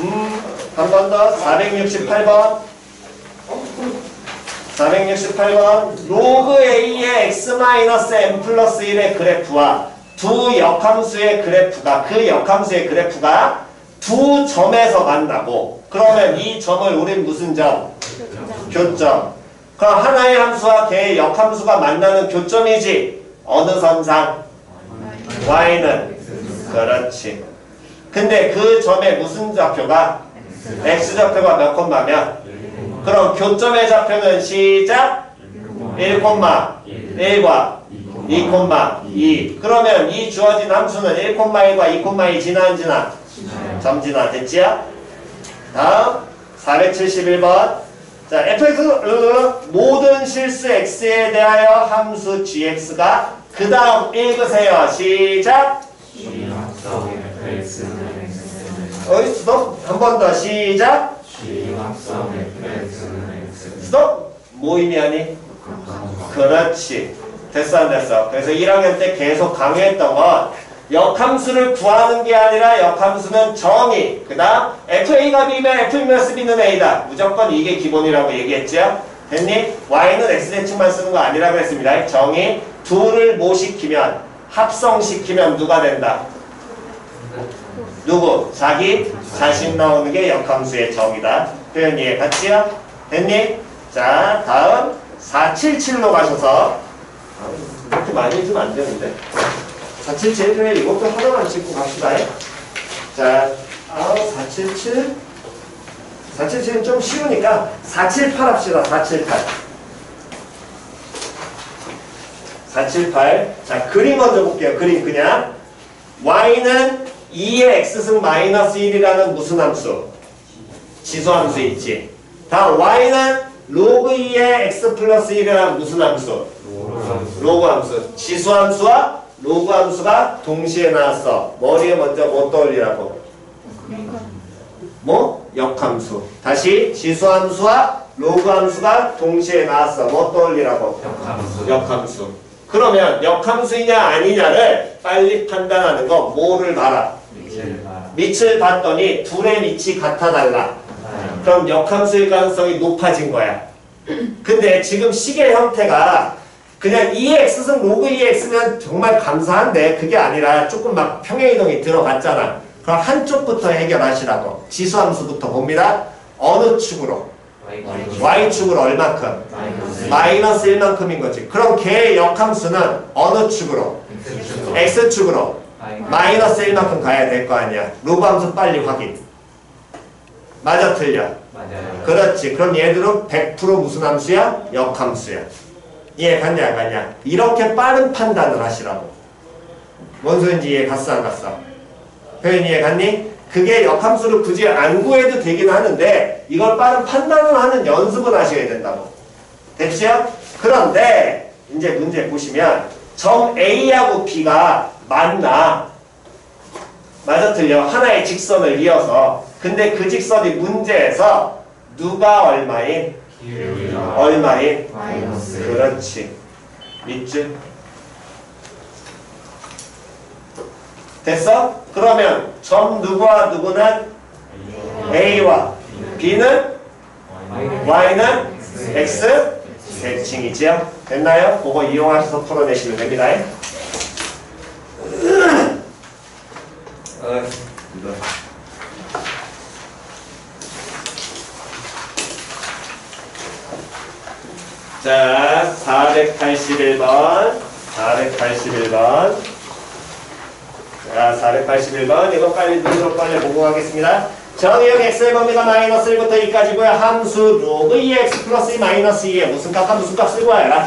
음, 한 번 더 468번 468번 로그 A의 x-m 플러스 1의 그래프와 두 역함수의 그래프가 그 역함수의 그래프가 두 점에서 만나고 그러면 이 점을 우린 무슨 점? 교점. 그럼 하나의 함수와 걔의 역함수가 만나는 교점이지. 어느 선상? y는 그렇지. 근데 그 점에 무슨 좌표가? x 좌표가 몇 콤마면? 그럼 교점의 좌표는 시작 1, 1과 2, 2. 그러면 이 주어진 함수는 1, 1과 2, 2 지나 안 지나? 점 지나 됐지요? 다음 471번 자 fx 모든 실수 x에 대하여 함수 gx가 그 다음 읽으세요. 시작. 어이 스톱. 한번 더. 시작. 스톱. 뭐 의미하니? 그렇지. 됐어 안 됐어? 그래서 1학년 때 계속 강조했던 건 역함수를 구하는 게 아니라 역함수는 정의 그 다음 FA가 B면 F B는 A다 무조건 이게 기본이라고 얘기했죠 됐니? Y는 X대칭만 쓰는 거 아니라 그랬습니다 정의 둘을 모시키면 합성시키면 누가 된다? 누구? 자기 자신 나오는 게 역함수의 적이다. 표현 이해 갔지요? 됐니? 자, 다음 477로 가셔서 아, 이렇게 많이 해주면 안 되는데 477 그래 이것도 하나만 짚고 갑시다. 자, 아, 477 477은 좀 쉬우니까 478 합시다. 478 478 자, 그림 먼저 볼게요. 그림 그냥 y는 2의 x승 마이너스 1이라는 무슨 함수? 지수 함수 있지. 다음 y는 로그 2의 x 플러스 1이라는 무슨 함수? 로그 함수. 지수 함수와 로그 함수가 동시에 나왔어. 머리에 먼저 뭐 떠올리라고? 뭐? 역함수. 다시 지수함수와 로그 함수가 동시에 나왔어. 뭐 떠올리라고? 역함수. 그러면 역함수이냐 아니냐를 빨리 판단하는 거 뭐를 봐라? 밑을 봤더니 둘의 밑이 같아 달라. 그럼 역함수일 가능성이 높아진 거야. 근데 지금 식의 형태가 그냥 2x승 로그 2x면 정말 감사한데 그게 아니라 조금 막 평행이동이 들어갔잖아. 그럼 한쪽부터 해결하시라고. 지수함수부터 봅니다. 어느 축으로? y축으로 얼마큼? 마이너스 1만큼인 거지. 그럼 걔의 역함수는 어느 축으로? x축으로 마이너스 1만큼 가야 될 거 아니야. 로그 함수 빨리 확인. 맞아 틀려. 맞아요. 그렇지. 그럼 얘들은 100% 무슨 함수야? 역함수야. 이해 갔냐 안 갔냐? 이렇게 빠른 판단을 하시라고. 뭔 소린지 이해 갔어 안 갔어? 표현 이해 갔니? 그게 역함수를 굳이 안 구해도 되긴 하는데 이걸 빠른 판단을 하는 연습을 하셔야 된다고. 됐죠? 그런데 이제 문제 보시면 점 A하고 B가 맞나? 맞아 틀려. 하나의 직선을 이어서. 근데 그 직선이 문제에서 누가 얼마인? 얼마인? 마이너스. 그렇지. 믿지? 됐어? 그러면 점 누구와 누구는 A와 B는 Y는 X 대칭이지요? 됐나요? 그거 이용하셔서 풀어내시면 됩니다. 어, 이거. 자, 481번. 481번. 자, 481번. 이거 빨리 눈으로 빨리 보고 가겠습니다. 정의역 x의 범위가 마이너스 1부터 2까지고요. 함수 로그 2x 플러스 2 마이너스 2에 무슨 값과 무슨 값 쓰고 와라.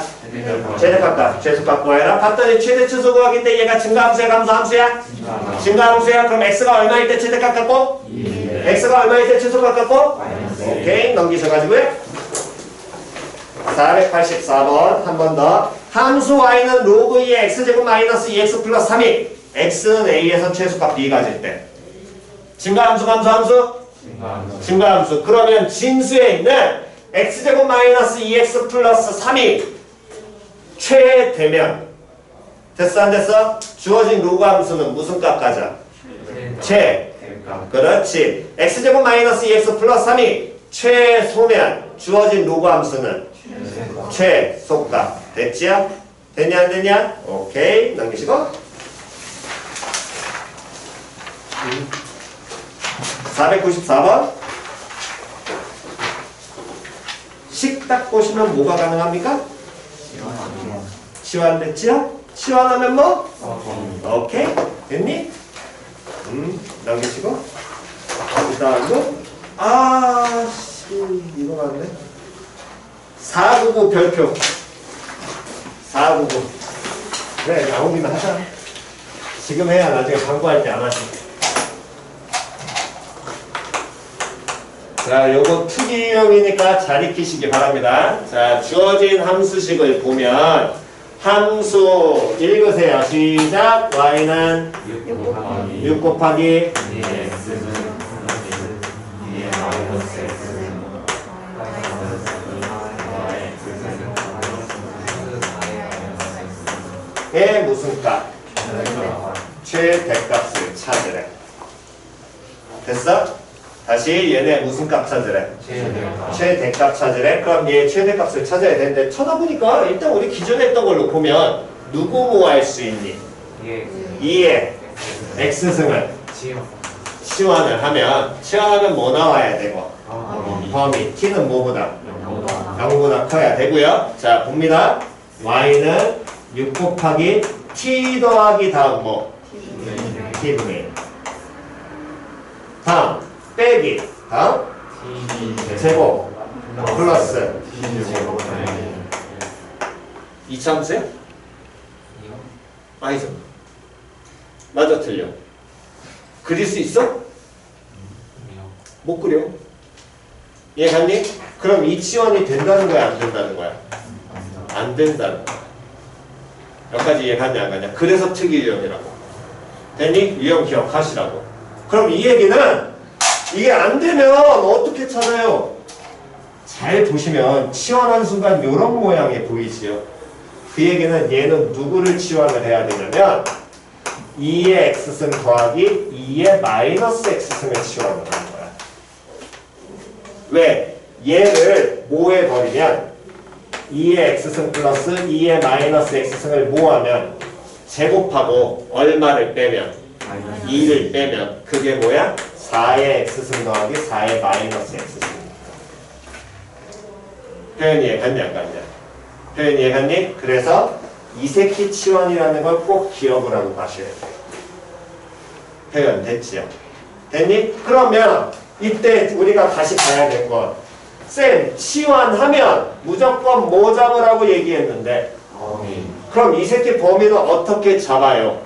최대값, 최소값 구해라. 봤더니 최대 최소 구하기인데 얘가 증가함수야, 감소함수야? 증가함수야. 그럼 x가 얼마일 때 최대값 갖고? x가 얼마일 때 최소값 갖고? 오케이, 넘기셔가지고요. 484번 한 번 더. 함수 y는 로그 2의 x제곱 마이너스 2x 플러스 3이 x는 a에서 최소값 b 가질 때. 증가함수, 감소함수? 증가함수. 그러면 진수에 있는 x제곱 마이너스 2x 플러스 3이 최되면 됐어 안 됐어? 주어진 로그 함수는 무슨 값 가져? 최. 그렇지. x제곱 마이너스 2x 플러스 3이 최소면 주어진 로그 함수는 최소값. 됐지요? 됐냐 안 됐냐? 오케이. 넘기시고. 494번. 식딱 보시면 뭐가 가능합니까? 시환 됐지요? 시환하면 뭐? 오케이. 됐니? 음, 넘기시고. 그 다음도, 아, 씨, 이거 맞네. 499 별표. 499. 그래, 나오기만 하자. 지금 해야 나중에 광고할 때 안 하지. 자, 요거 투기형이니까 잘 익히시기 바랍니다. 자, 주어진 함수식을 보면 함수 읽으세요. 시작. y는 6 곱하기 의 무슨 값? 최대값을 찾으래. 됐어? 다시 얘네 무슨 값 찾으래? 최대값 찾으래? 그럼 얘 최대값을 찾아야 되는데 쳐다보니까 일단 우리 기존에 했던 걸로 보면 누구 모아할 수 있니? 2의 x승을 치환을 하면 치환하면 뭐 나와야 되고 범위 t는 뭐보다 0보다 커야 되고요. 자 봅니다. y는 6 곱하기 t 더하기 다음 뭐 t분의 1 다음 빼기 다음 제곱 플러스 이참수야? 아니죠. 맞아 틀려. 그릴 수 있어? 못 그려. 이해 갔니? 그럼 이 치원이 된다는 거야 안 된다는 거야? 안 된다는 거야. 여기까지 이해갔냐 안 갔냐? 그래서 특이 유형이라고. 됐니? 유형 기억하시라고. 그럼 이 얘기는 이게 안 되면 어떻게 찾아요? 잘 보시면 치환한 순간 이런 모양이 보이지요. 그 얘기는 얘는 누구를 치환을 해야 되냐면 2의 x승 더하기 2의 마이너스 x승을 치환을 하는 거야. 왜? 얘를 뭐에 버리면 2의 x승 플러스 2의 마이너스 x승을 뭐하면 제곱하고 얼마를 빼면 2를 빼면 그게 뭐야? 4의 x승 더하기 4의 마이너스 x승 표현 이해갔냐 안 갔냐? 표현 이해갔니? 그래서 이세키 치환이라는 걸 꼭 기억을 하고 가셔야 돼요. 표현 됐지요? 됐니? 그러면 이때 우리가 다시 봐야 될 건 쌤, 치환하면 무조건 뭐 잡으라고 얘기했는데 그럼 이 새끼 범위는 어떻게 잡아요?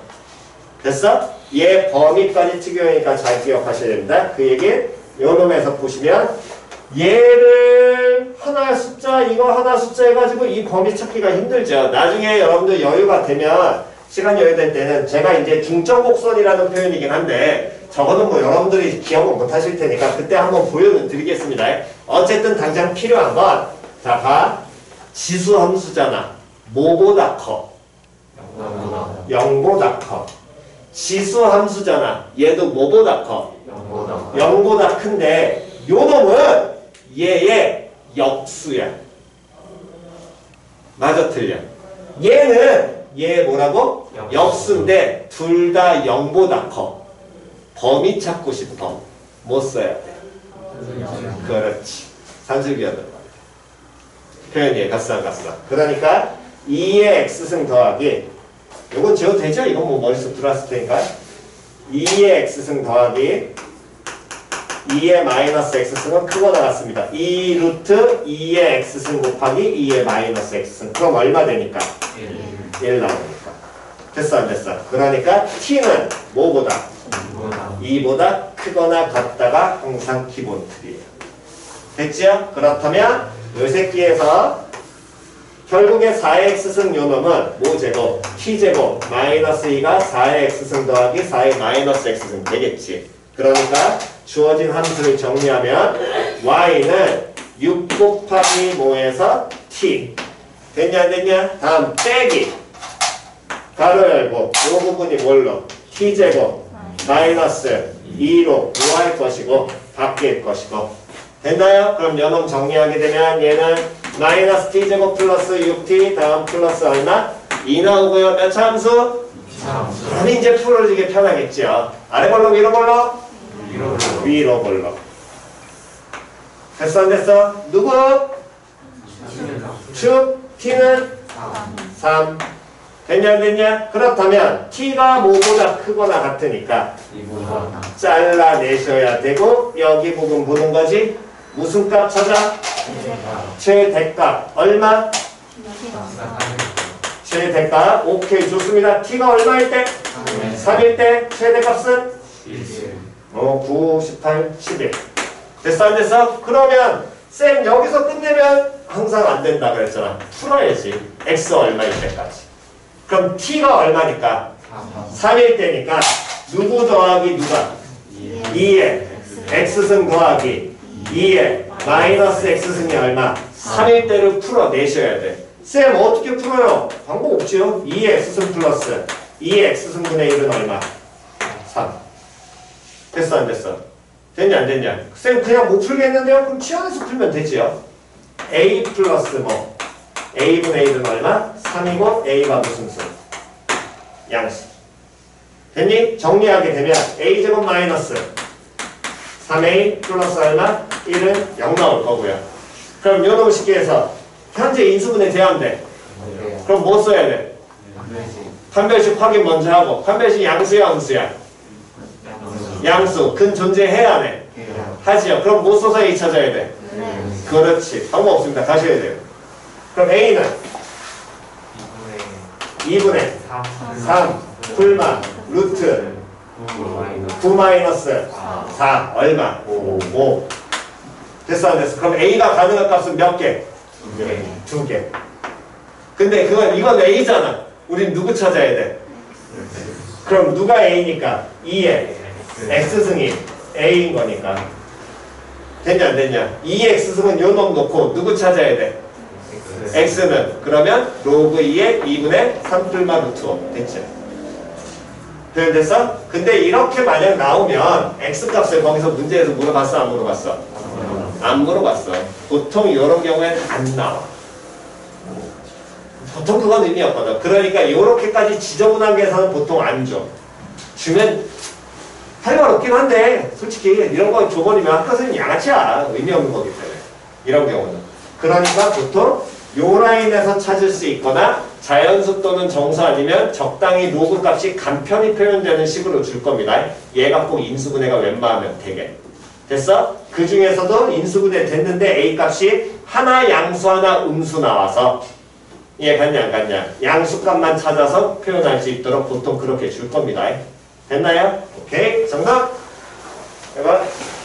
됐어? 얘 범위까지 특이하니까 잘 기억하셔야 됩니다. 그 얘기 요 놈에서 보시면 얘를 하나 숫자 이거 하나 숫자 해가지고 이 범위 찾기가 힘들죠. 나중에 여러분들 여유가 되면 시간 여유될 때는 제가 이제 중점 곡선이라는 표현이긴 한데 적어도 뭐 여러분들이 기억을 못 하실 테니까 그때 한번 보여드리겠습니다. 어쨌든 당장 필요한 건 자, 봐. 지수 함수잖아. 뭐보다 커? 0보다 커. 지수 함수잖아. 얘도 뭐보다 커? 0보다 큰데 요 놈은 얘의 역수야. 맞아 틀려. 얘는 얘 뭐라고? 역수인데 둘 다 0보다 커. 범위 찾고 싶어. 못 써야 돼. 그렇지. 산술기하단 말이야. 표현이 갔어 안 갔어. 그러니까 2의 x승 더하기 요건 지워도 되죠? 이건 뭐 머릿속 들어왔을 테니까 2의 x승 더하기 2의 마이너스 x승은 크고 나갔습니다. 2 루트 2의 x승 곱하기 2의 마이너스 x승 그럼 얼마 되니까? 1 나오니까 됐어 안 됐어? 그러니까 t는 뭐보다? 2보다 크거나 같다가 항상 기본 틀이에요. 됐죠? 그렇다면 요 새끼에서 결국에 4의 x승 요놈은 뭐제곱? t제곱 마이너스 2가 4의 x승 더하기 4의 마이너스 x승 되겠지. 그러니까 주어진 함수를 정리하면 y는 6 곱하기 뭐에서 t 됐냐 안 됐냐? 다음 빼기 가로 열고 요 부분이 뭘로? t제곱 마이너스 2로 뭐할 것이고 바뀔 것이고 됐나요? 그럼 연놈 정리하게 되면 얘는 마이너스 t제곱 플러스 6t 다음 플러스 얼마? 2 나오고요. 몇 참수? 그럼 이제 풀어지기 편하겠죠. 아래 걸로 위로 걸로? 위로 걸로. 됐어 안 됐어? 누구? 축 t는 3 됐냐 안 됐냐? 그렇다면 t가 뭐보다 크거나 같으니까 잘라내셔야 되고 여기 부분 보는 거지 무슨 값 찾아? 최대값 얼마? 최대값 오케이 좋습니다 t가 얼마일 때? 3일 때 최대값은? 어, 9, 18, 11 됐어 안 됐어? 그러면 쌤 여기서 끝내면 항상 안 된다 그랬잖아 풀어야지 x 얼마일 때까지 그럼 t가 얼마니까? 3일 때니까 누구 더하기 누가? 2에 x승 더하기 2에 마이너스 x승이 얼마? 3일 때를 풀어내셔야 돼. 쌤 어떻게 풀어요? 방법 없지요. 2의 x승 플러스 2의 x승 분의 1은 얼마? 3. 됐어 안 됐어? 됐냐 안 됐냐? 쌤 그냥 못 풀겠는데요? 그럼 치환해서 풀면 되지요. a 플러스 뭐? A분의 1은 얼마? 3이고 a가 무슨 수? 양수. 됐니? 정리하게 되면 a제곱 마이너스 3a 플러스 얼마? 1은 0 나올 거고요. 그럼 요놈 식기에서 현재 인수분해 돼야 돼. 그럼 뭐 써야 돼? 판별식 확인 먼저 하고 판별식 양수야 음수야? 양수. 근 존재해야 돼. 하지요. 그럼 뭐 써서 a 찾아야 돼? 그렇지. 방법 없습니다. 다시 해야 돼요. 그럼 a는 2분의 3 풀마 루트 9 마이너스 4 얼마? 5 5 됐어 안 됐어? 그럼 a가 가능한 값은 몇 개? 두 개. 근데 그건 이건 a잖아. 우린 누구 찾아야 돼? 그럼 누가 a니까 2의 x승이 a인 거니까 됐냐 안 됐냐? 2x승은 요 놈 놓고 누구 찾아야 돼? X는 그러면 로그 2의 2분의 3풀마 루트 5 됐지? 표현됐어? 근데 이렇게 만약 나오면 x 값을 거기서 문제에서 물어봤어? 안 물어봤어? 안 물어봤어. 보통 이런 경우에는 안 나와. 보통 그건 의미 없거든. 그러니까 이렇게까지 지저분한 계산은 보통 안 줘. 주면 할 말 없긴 한데 솔직히 이런 거 줘버리면 학교 선생님 양아치야. 의미 없는 거기 때문에. 이런 경우는. 그러니까 보통 요 라인에서 찾을 수 있거나 자연수 또는 정수 아니면 적당히 로그 값이 간편히 표현되는 식으로 줄 겁니다. 얘가 꼭 인수분해가 웬만하면 되게. 됐어? 그 중에서도 인수분해 됐는데 A 값이 하나 양수 하나 음수 나와서. 이해 갔냐 안 갔냐? 양수값만 찾아서 표현할 수 있도록 보통 그렇게 줄 겁니다. 됐나요? 오케이. 정답! 해봐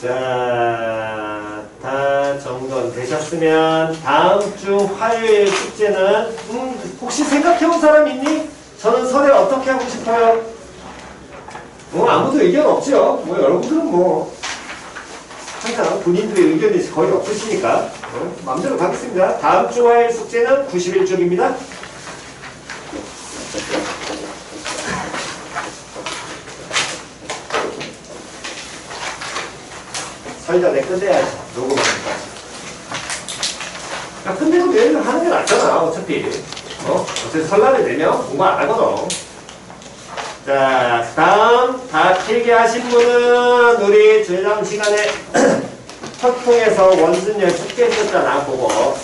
자, 다 정돈 되셨으면 다음 주 화요일 숙제는 음, 혹시 생각해본 사람 있니? 저는 설에 어떻게 하고 싶어요? 뭐 아무도 의견 없죠. 뭐 여러분들은 뭐 항상 본인들의 의견이 거의 없으시니까 어, 마음대로 가겠습니다. 다음 주 화요일 숙제는 91쪽입니다. 설전에 끝내야지 녹음하니까 야 끝내고 내일 하는 게 낫잖아 어차피 어? 어차피 설날에 되면 공부 안 하거든 자 다음 다 필기 하신 분은 우리 저녁 시간에 첫 통에서 원순열 숙제 했었잖아 그거.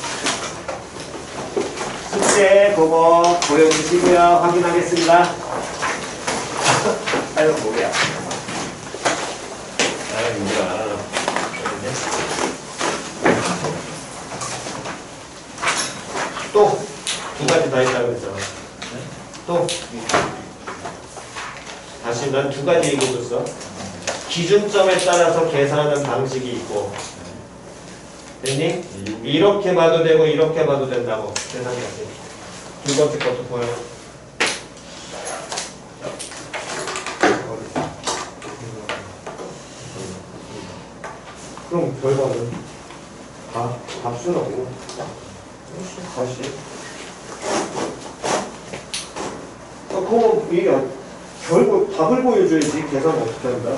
숙제 그거 보여주시고요. 확인하겠습니다. 아유 뭐야. 아유 뭐야. 또. 두 가지 다 있다고 그랬잖아. 또. 다시 난 두 가지 얘기해줬어. 기준점에 따라서 계산하는 방식이 있고 됐니? 이렇게 봐도 되고 이렇게 봐도 된다고 돼. 두 번째 것도 보여. 그럼 결과는 다 답수라고. 다시. 아, 그거 이게 결국 답을 보여줘야지 계산 어떻게 한다.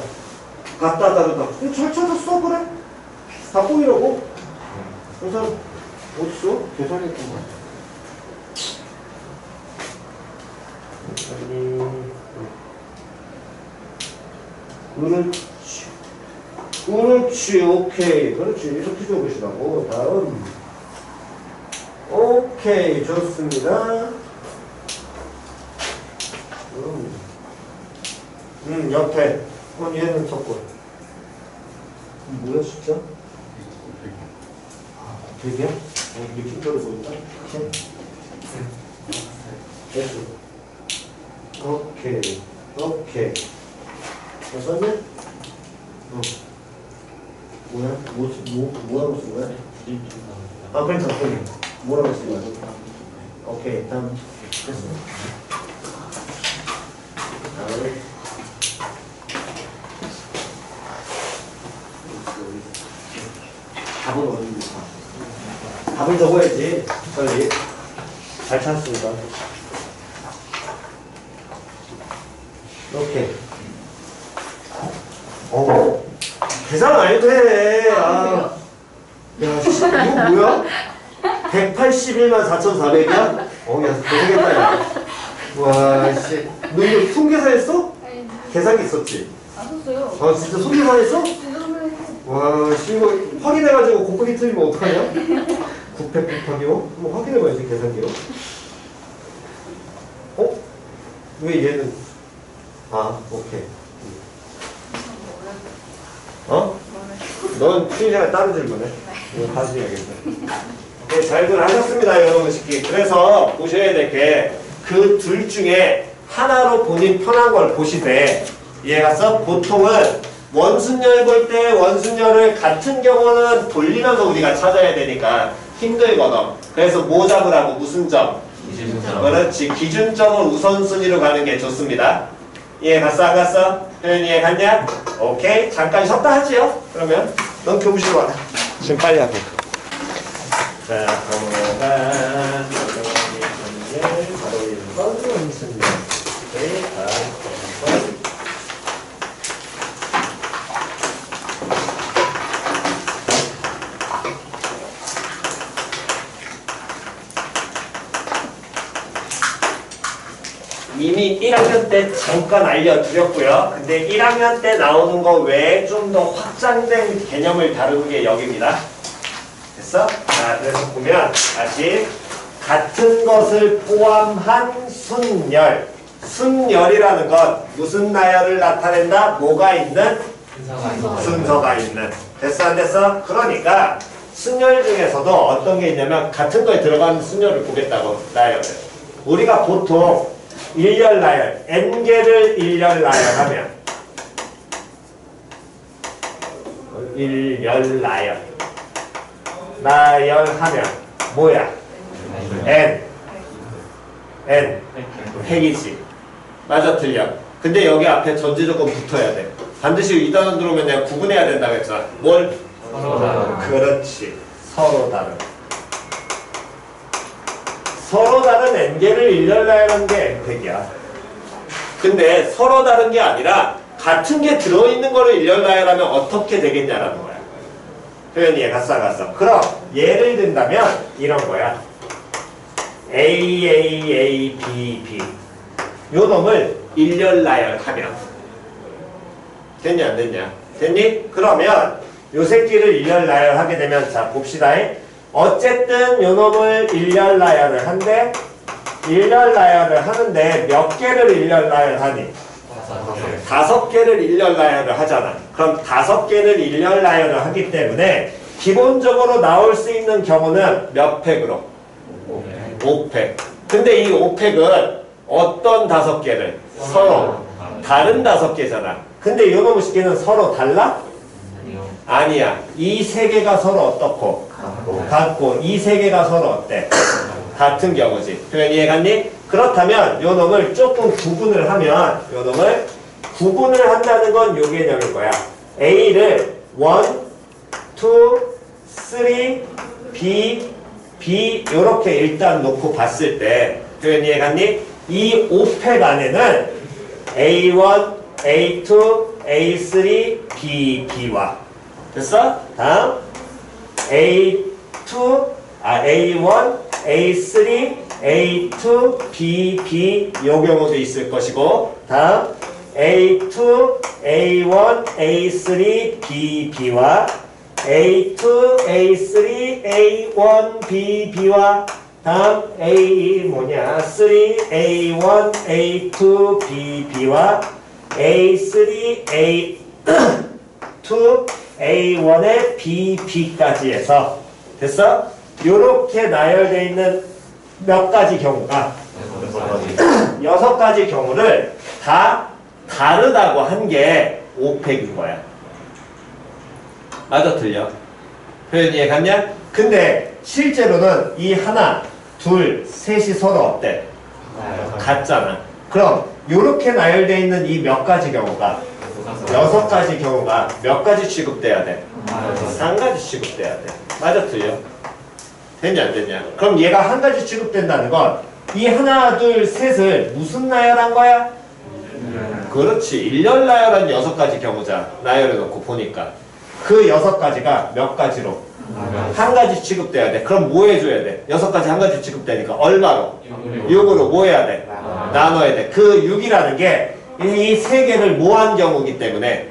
같다 다르다. 잘 찾았어 그래. 다 보이라고. 계산 어딨어? 계산했구만. 아니. 그렇지. 그렇지, 오케이. 그렇지. 이렇게 적으시라고. 다음. 오케이, 좋습니다. 음, 음 옆에. 그럼 얘는 섞고. 뭐야, 숫자? 어, 느낌대로? 오케이. 됐어. 오케이. 오케이. 됐었냐? 어. 뭐야? 뭐, 뭐, 뭐하고 쓴 거야? 아, 괜찮아. 뭐라고 쓴 거야? 오케이. 다음. 됐어. 다음. 답은 어디? 답을 적어야지. 빨리. 잘 찾았습니다. 오케이. 어. 계산 안 해도 해. 아. 야, 씨, 이거 뭐야? 181만 4,400이야? 어, 야, 고생했다, 야. 와, 씨. 너 이거 손계산 했어? 아니, 계산기 있었지? 안 썼어요. 아, 진짜 손계산 했어? 진짜 선배님. 와, 씨, 이거 확인해가지고 곱하기 틀리면 어떡하냐? 900 곱하기 5? 한번 확인해봐야지, 계산기로. 어? 왜 얘는? 아, 오케이. 어? 넌 취미생활 따로 질문해. 이거 다시 해야겠네. 네, 잘들 하셨습니다, 여러분 식기. 그래서 보셔야 될 게 그 둘 중에 하나로 본인 편한 걸 보시되 이해갔어? 보통은 원순열 볼 때 원순열을 같은 경우는 돌리면서 우리가 찾아야 되니까 힘들거든. 그래서 뭐 잡으라고 무슨 점? 그렇지. 기준점을 우선순위로 가는 게 좋습니다. 이해 갔어 안 갔어? 표현 이해 갔냐? 오케이. 잠깐 쉬었다 하지요. 그러면 넌 교무실로 와라. 지금 빨리 하게. 자, 넘어가. 현재 바로 1번 원순열. 오케이. 다음 1번. 이미 1학년 때 잠깐 알려드렸고요. 근데 1학년 때 나오는 거 외에 좀 더 확장된 개념을 다루는 게 여기입니다. 됐어? 자, 그래서 보면 다시 같은 것을 포함한 순열. 순열이라는 건 무슨 나열을 나타낸다? 뭐가 있는? 순서가 있는. 됐어 안 됐어? 그러니까 순열 중에서도 어떤 게 있냐면 같은 거에 들어가는 순열을 보겠다고 나열을. 우리가 보통 일열 나열, n개를 일열 나열하면 일열 나열. 나열하면 뭐야? n. N. 핵이지. 맞아 틀려. 근데 여기 앞에 전제 조건 붙어야 돼. 반드시 이 단어 들어오면 내가 구분해야 된다고 했잖아. 뭘? 그렇지. 서로 다른 서로 다른 n개를 일렬 나열하는 게 n택이야. 근데 서로 다른 게 아니라 같은 게 들어있는 거를 일렬 나열하면 어떻게 되겠냐라는 거야. 표현 이해 갔어 안 갔어? 그럼 예를 든다면 이런 거야. A, A, A, B, B 요 놈을 일렬 나열하면 됐냐 안 됐냐? 됐니? 그러면 요 새끼를 일렬 나열하게 되면 자 봅시다. 어쨌든 요 놈을 일렬 나열을 한데 일렬 나열을 하는데 몇 개를 일렬 나열하니? 다섯 개를 일렬 나열을 하잖아. 그럼 다섯 개를 일렬 나열을 하기 때문에 기본적으로 나올 수 있는 경우는 몇 팩으로? 5팩. 근데 이 5팩은 어떤 다섯 개를? 서로 다른 다섯 개잖아. 근데 요 놈의 개는 서로 달라? 아니야. 이 세 개가 서로 어떻고? 같고 이 세 개가 서로 어때? 같은 경우지. 표현 이해갔니? 그렇다면 요 놈을 조금 구분을 하면 요 놈을 구분을 한다는 건 요 개념일 거야. A를 원, 3, B, B 요렇게 일단 놓고 봤을 때 표현 이해갔니? 이 5팩 안에는 A1, A2, A3, B, B와 됐어? 다음 A2, 아 A1, A3, A2, B, B 요 경우도 있을 것이고 다음 A2, A1, A3, B, B와 A2, A3, A1, B, B와 다음 A 뭐냐 3, A1, A2, B, B와 A3, A 2, A1의 B, B까지 해서 됐어? 요렇게 나열되어 있는 몇 가지 경우가 여섯 가지 경우를 다 다르다고 한게 5팩인 거야. 맞아 틀려? 표현 이해 갔냐? 근데 실제로는 이 하나, 둘, 셋이 서로 어때? 같잖아. 그럼 요렇게 나열되어 있는 이 몇 가지 경우가 여섯 가지 경우가 몇 가지 취급돼야 돼? 한 가지 취급돼야 돼. 맞아 틀려? 됐냐 안 됐냐? 그럼 얘가 한 가지 취급된다는 건 이 하나, 둘, 셋을 무슨 나열한 거야? 그렇지. 일렬 나열한 여섯 가지 경우자. 나열해 놓고 보니까. 그 여섯 가지가 몇 가지로? 한 가지 취급돼야 돼. 그럼 뭐 해줘야 돼? 여섯 가지 한 가지 취급되니까 얼마로? 6으로 뭐 해야 돼? 나눠야 돼. 그 6이라는 게 이 세 개를 모한 경우기 때문에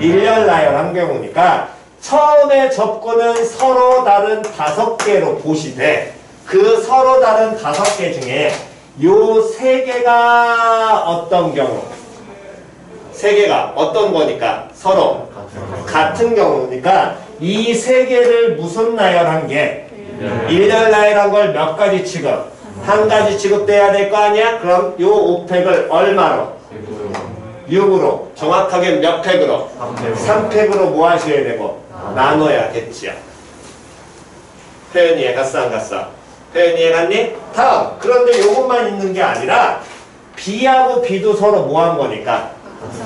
일렬 나열한 경우니까 처음에 접근은 서로 다른 다섯 개로 보시되 그 서로 다른 다섯 개 중에 요 세 개가 어떤 경우? 세 개가 어떤 거니까 서로 같은 경우니까 이 세 개를 무슨 나열한 게 일렬 나열한 걸 몇 가지 취급? 한 가지 취급돼야 될 거 아니야? 그럼 요 5팩을 얼마로? 6으로 정확하게 몇 팩으로? 3팩으로 뭐 하셔야 되고 나눠야겠지요. 표현 이해 갔어 안 갔어? 표현 이해 갔니? 다음 그런데 요것만 있는 게 아니라 B하고 B도 서로 뭐 한 거니까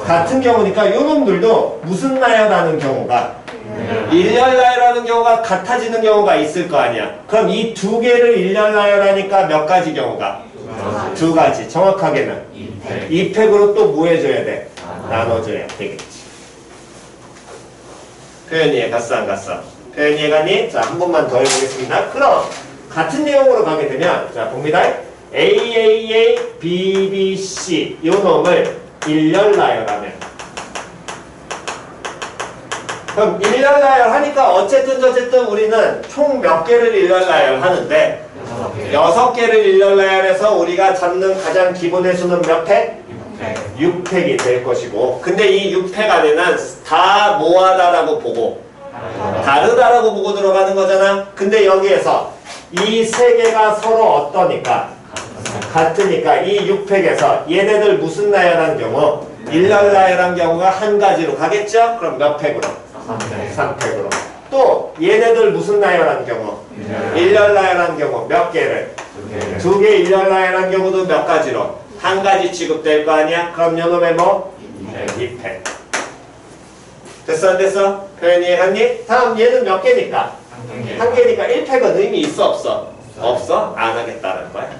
같은 경우니까 요 놈들도 무슨 나열하는 경우가 일렬 나열하는 경우가 같아지는 경우가 있을 거 아니야. 그럼 이 두 개를 일렬 나열하니까 몇 가지 경우가? 두 가지. 정확하게는 이 팩으로 또 뭐 해줘야 돼? 나눠줘야 되겠지. 표현 이해 갔어 안 갔어? 표현 이해 갔니? 자, 한 번만 더 해보겠습니다. 그럼 같은 내용으로 가게 되면 자, 봅니다. AAA, BBC 요 놈을 일렬 나열하면 그럼 일렬 나열하니까 어쨌든 어쨌든 우리는 총 몇 개를 일렬 나열하는데 여섯 개를 일렬 나열해서 우리가 잡는 가장 기본의 수는 몇 팩? 6팩이 될 것이고 근데 이 6팩 안에는 다 모아다라고 보고 다르다라고 보고 들어가는 거잖아 근데 여기에서 이 세 개가 서로 어떠니까 같으니까 이 6팩에서 얘네들 무슨 나열한 경우 일렬 나열한 경우가 한 가지로 가겠죠? 그럼 몇 팩으로? 3팩으로 또 얘네들 무슨 나열한 경우? 일렬 나열한 경우 몇 개를? 두 개 일렬 나열한 경우도 몇 가지로? 한 가지 취급될 거 아니야? 그럼 요놈의 뭐? 2팩 됐어 안 됐어? 표현 이해했니? 다음 얘는 몇 개니까? 한 개니까 1팩은 의미 있어 없어? 없어? 안 하겠다는 거야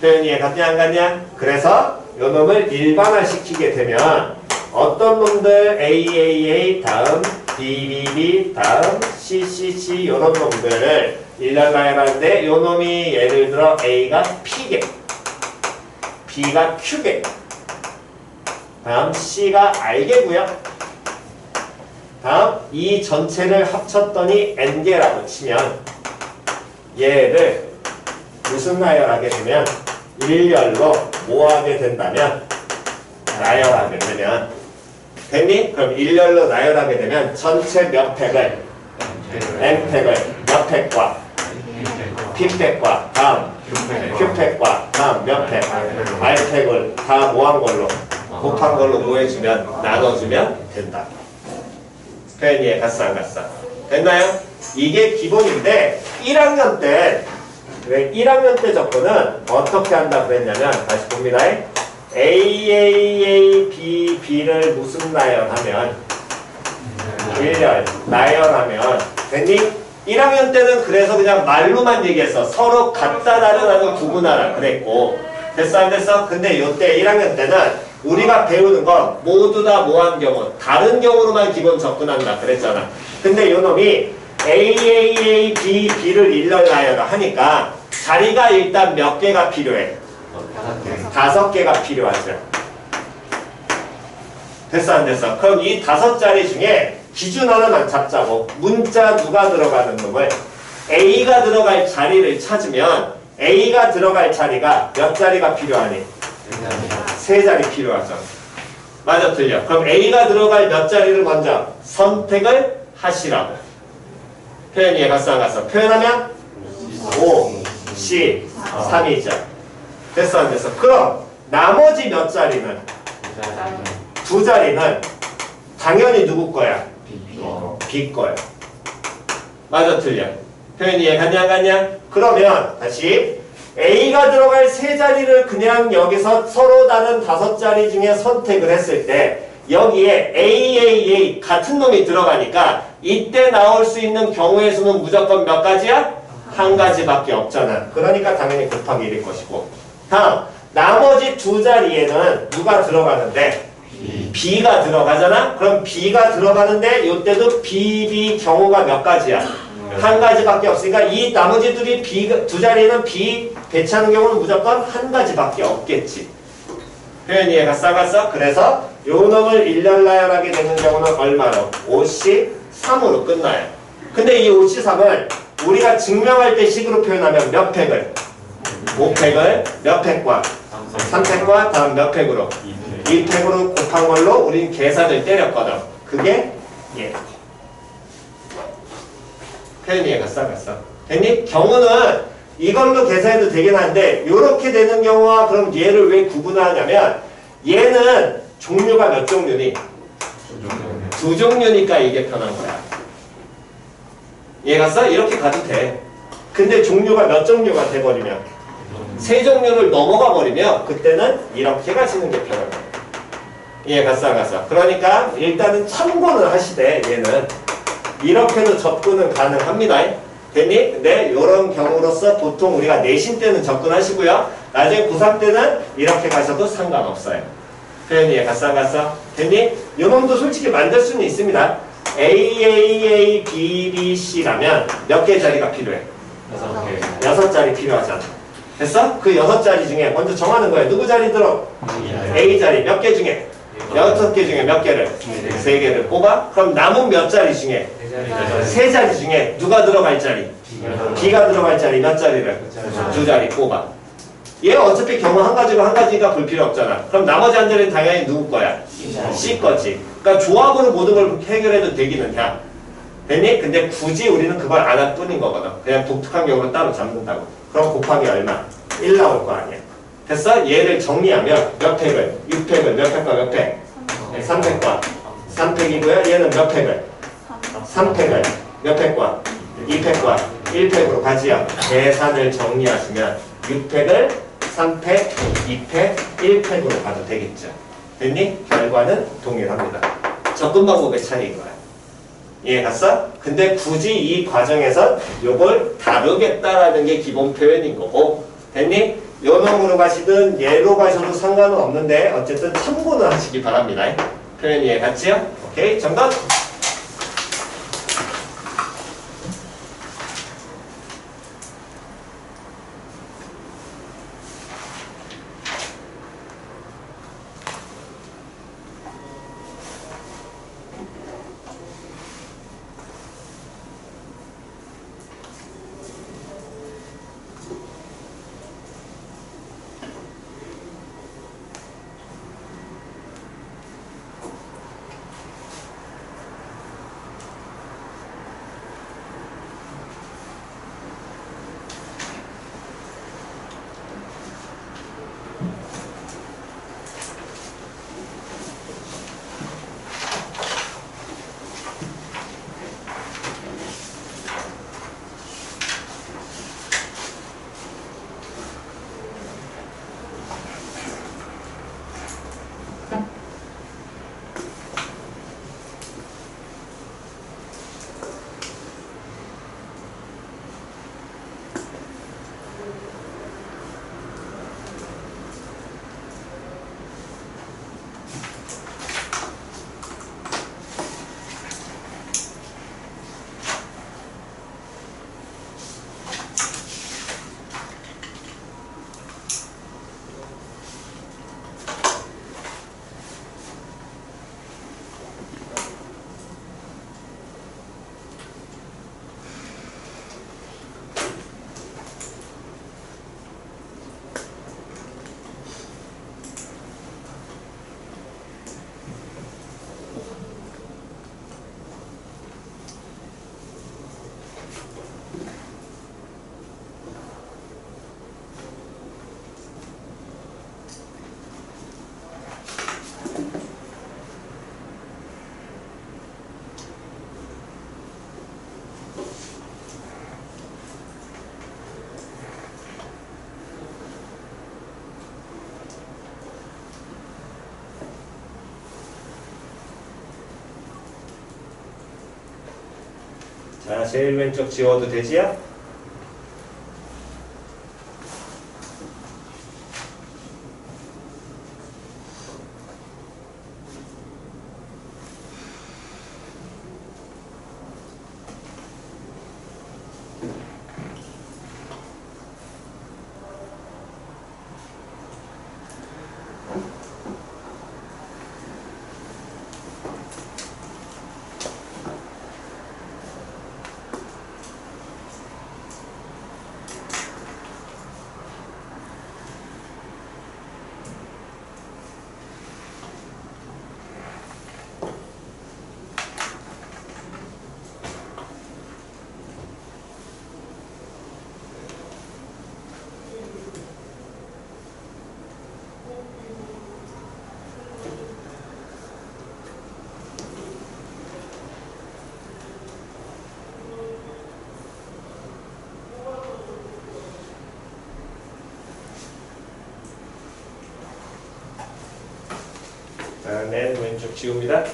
표현 이해 갔냐 안 갔냐? 그래서 요 놈을 일반화시키게 되면 어떤 놈들 AAA 다음 BBB 다음 CCC 요런 놈들을 일렬 나열하는데 요 놈이 예를 들어 A가 P개 B가 Q개 다음 C가 R개고요. 다음 이 전체를 합쳤더니 N개라고 치면 얘를 무슨 나열하게 되면 일렬로 모아하게 된다면 나열하게 되면 됐니? 그럼 일렬로 나열하게 되면 전체 몇 팩을 N팩을 몇 팩과 P팩과 다음 Q팩과 다음 몇 팩, R팩을 다 모한 걸로 곱한 걸로 모해주면 나눠주면 된다. 표현 이해 갔어 안 갔어? 됐나요? 이게 기본인데 1학년 때 왜 1학년 때 접근은 어떻게 한다 그랬냐면 다시 봅니다. A, A, A, B, B를 무슨 나열하면 일렬, 나열하면 됐니? 1학년 때는 그래서 그냥 말로만 얘기했어. 서로 같다 다르다는 구분하라 그랬고 됐어 안 됐어? 근데 요때 1학년 때는 우리가 배우는 건 모두 다 모한 경우 다른 경우로만 기본 접근한다 그랬잖아. 근데 요 놈이 A, A, A, B, B를 일렬 나열을 하니까 자리가 일단 몇 개가 필요해? 다섯 개가 필요하죠. 됐어 안 됐어? 그럼 이 다섯 자리 중에 기준 하나만 잡자고 문자 누가 들어가는 놈을 A가 들어갈 자리를 찾으면 A가 들어갈 자리가 몇 자리가 필요하니? 세 자리 필요하죠. 맞아 틀려. 그럼 A가 들어갈 몇 자리를 먼저 선택을 하시라고. 표현 이해가 안 가서 표현하면 5, 10, 3이죠. 됐어 안 됐어? 그럼 나머지 몇 자리는 두 자리는 당연히 누구 거야? B 거야. 맞아 틀려. 표현 이해 갔냐 안 갔냐? 그러면 다시 A가 들어갈 세 자리를 그냥 여기서 서로 다른 다섯 자리 중에 선택을 했을 때 여기에 A, A, A 같은 놈이 들어가니까 이때 나올 수 있는 경우의 수는 무조건 몇 가지야? 한 가지밖에 없잖아. 그러니까 당연히 곱하기 1일 것이고. 다음 나머지 두 자리에는 누가 들어가는데? B가 들어가잖아? 그럼 B가 들어가는데 이때도 B, B 경우가 몇 가지야? 한 가지밖에 없으니까 이 나머지 둘이 B, 두 자리는 B 배치하는 경우는 무조건 한 가지밖에 없겠지. 표현 이해가 싸갔어? 그래서 요 놈을 일렬 나열하게 되는 경우는 얼마로? 53으로 끝나요. 근데 이 53을 우리가 증명할 때 식으로 표현하면 몇 팩을? 5팩을 몇 팩과? 3팩과 다음 몇 팩으로? 2팩으로 곱한 걸로 우린 계산을 때렸거든. 그게 얘. 표현 이해가 싸갔어. 됐니? 경우는 이걸로 계산해도 되긴 한데 이렇게 되는 경우와 그럼 얘를 왜 구분하냐면 얘는 종류가 몇 종류니? 두 종류니까 이게 편한 거야. 이해가 써? 이렇게 가도 돼. 근데 종류가 몇 종류가 돼버리면 세 종류를 넘어가 버리면 그때는 이렇게 가시는 게 편한 거야. 이해가 싸 가서. 그러니까 일단은 참고는 하시되 얘는 이렇게도 접근은 가능합니다. 됐니? 근데 이런 경우로서 보통 우리가 내신 때는 접근하시고요. 나중에 고3 때는 이렇게 가셔도 상관없어요. 표현 이해가 싸 가서. 됐니? 요놈도 솔직히 만들 수는 있습니다. A, A, A, B, B, C라면 몇 개 자리가 필요해? 여섯 자리 필요하잖아. 됐어? 그 여섯 자리 중에 먼저 정하는 거야. 누구 자리 들어? A 자리 몇 개 중에? 여섯 개 중에 몇 개를? 세 개를 뽑아? 그럼 남은 몇 자리 중에? 세 자리 중에 누가 들어갈 자리? B가 들어갈 자리 몇 자리를? 두 자리 뽑아. 얘 어차피 경우 한 가지고 한 가지가 볼 필요 없잖아. 그럼 나머지 한 자리는 당연히 누구 거야? C 거지. 그러니까 조합으로 모든 걸 해결해도 되기는 해. 됐니? 근데 굳이 우리는 그걸 안 할 뿐인 거거든. 그냥 독특한 경우로 따로 잡는다고. 그럼 곱하기 얼마? 1 나올 거 아니야. 됐어? 얘를 정리하면 몇 팩을? 6팩을 몇 팩과 몇 팩? 3팩과 3팩이고요. 얘는 몇 팩을? 3팩을 몇 팩과? 2팩과 1팩으로 가지요. 계산을 정리하시면 6팩을 3팩, 2팩, 1팩으로 가도 되겠죠. 됐니? 결과는 동일합니다. 접근 방법의 차이인 거야. 이해 갔어? 근데 굳이 이 과정에서 요걸 다루겠다라는 게 기본 표현인 거고 됐니? 요 놈으로 가시든 얘로 가셔도 상관은 없는데 어쨌든 참고는 하시기 바랍니다. 표현 이해 갔지요? 오케이 정답! 제일 왼쪽 지워도 되지요? 자, 맨 왼쪽 지웁니다.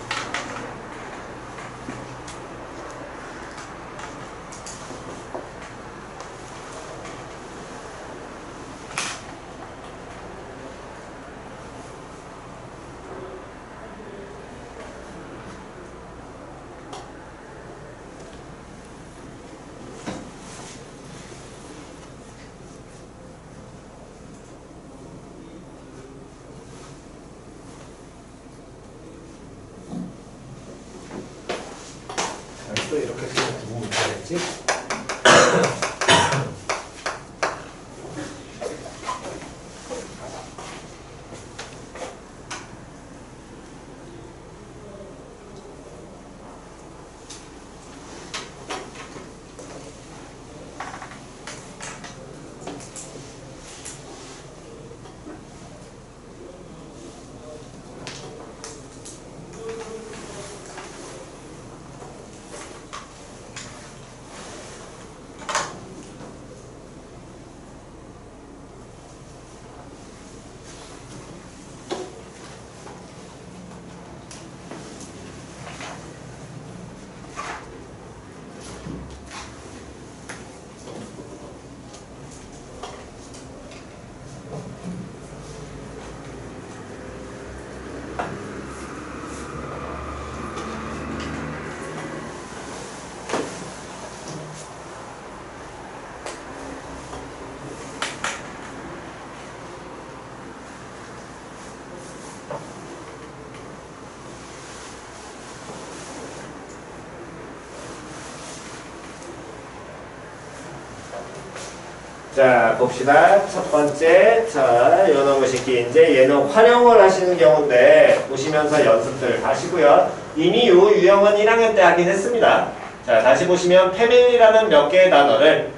봅시다. 첫 번째, 자, 요놈의 새끼. 이제 얘는 활용을 하시는 경우인데, 보시면서 연습들 하시고요. 이미 요 유형은 1학년 때 하긴 했습니다. 자, 다시 보시면, 패밀리라는 몇 개의 단어를.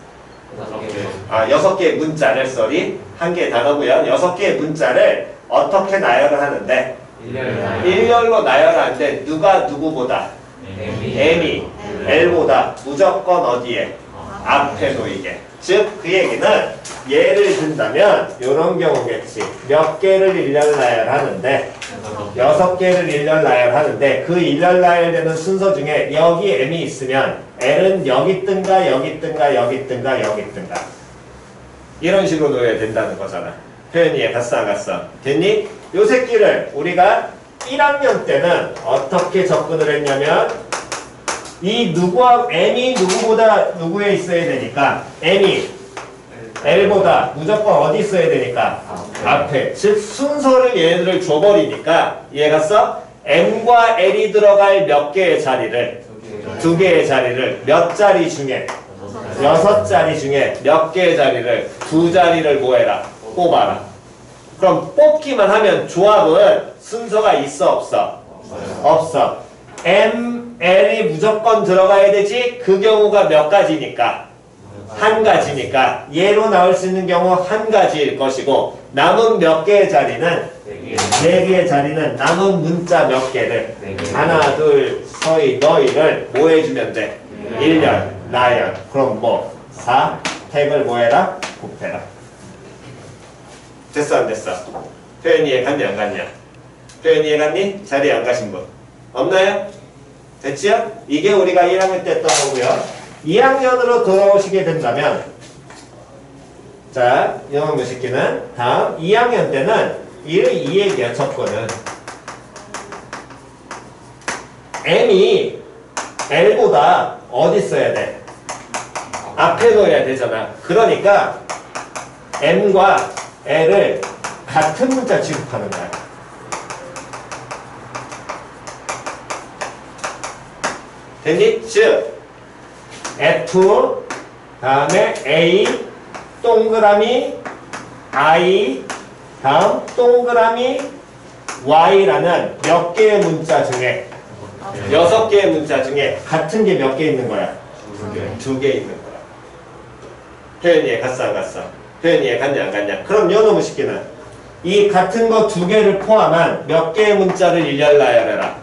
아, 여섯 개의 문자를, 썰이 한 개의 단어고요. 여섯 개의 문자를 어떻게 나열을 하는데, 일렬. 일렬로 나열하는데, 누가 누구보다, m이 l보다 무조건 어디에? 앞에 놓이게. 즉, 그 얘기는 예를 든다면 이런 경우겠지. 몇 개를 일렬 나열하는데 여섯 개를 일렬 나열하는데 그 일렬 나열되는 순서 중에 여기 m이 있으면 l은 여기 뜬가 여기 뜬가 여기 뜬가 여기 뜬가 이런 식으로 놓여야 된다는 거잖아. 표현이 이해 갔어 안 갔어? 됐니? 요 새끼를 우리가 1학년 때는 어떻게 접근을 했냐면 이 누구와 m이 누구보다 누구에 있어야 되니까 m이 l보다 무조건 어디 있어야 되니까? 앞에. 즉 순서를 얘네들을 줘버리니까 이해 갔어? m과 l이 들어갈 몇 개의 자리를? 두 개의 자리를. 몇 자리 중에? 여섯 자리 중에 몇 개의 자리를? 두 자리를 뭐해라. 뽑아라. 그럼 뽑기만 하면 조합은 순서가 있어 없어? 없어. M, L이 무조건 들어가야 되지? 그 경우가 몇 가지니까 한 가지니까 얘로 나올 수 있는 경우 한 가지일 것이고 남은 몇 개의 자리는 네 개의 자리는 남은 문자 몇 개를 하나 둘 서희 너희를 뭐 해주면 돼? 일렬 나열 그럼 뭐? 사 택을 뭐 해라? 곱해라 됐어 안 됐어? 표현 이해 갔니 안 갔냐? 표현 이해 갔니? 자리에 안 가신 분 없나요? 됐지요? 이게 우리가 1학년 때 했던 거고요 2학년으로 돌아오시게 된다면 자 영어 무식기는 다음 2학년 때는 이, 이 얘기야 접근은 M이 L보다 어디 써야 돼? 앞에 놓아야 되잖아 그러니까 M과 L을 같은 문자 취급하는 거야 됐니? 즉 F 다음에 A 동그라미 I 다음 동그라미 Y라는 몇 개의 문자 중에 여섯 개의 문자 중에 같은 게 몇 개 있는 거야? 두 개 있는 거야. 표현이에 갔어 안 갔어? 표현이에 갔냐 안 갔냐? 그럼 요놈의 식기는 이 같은 거 두 개를 포함한 몇 개의 문자를 일렬 나열해라.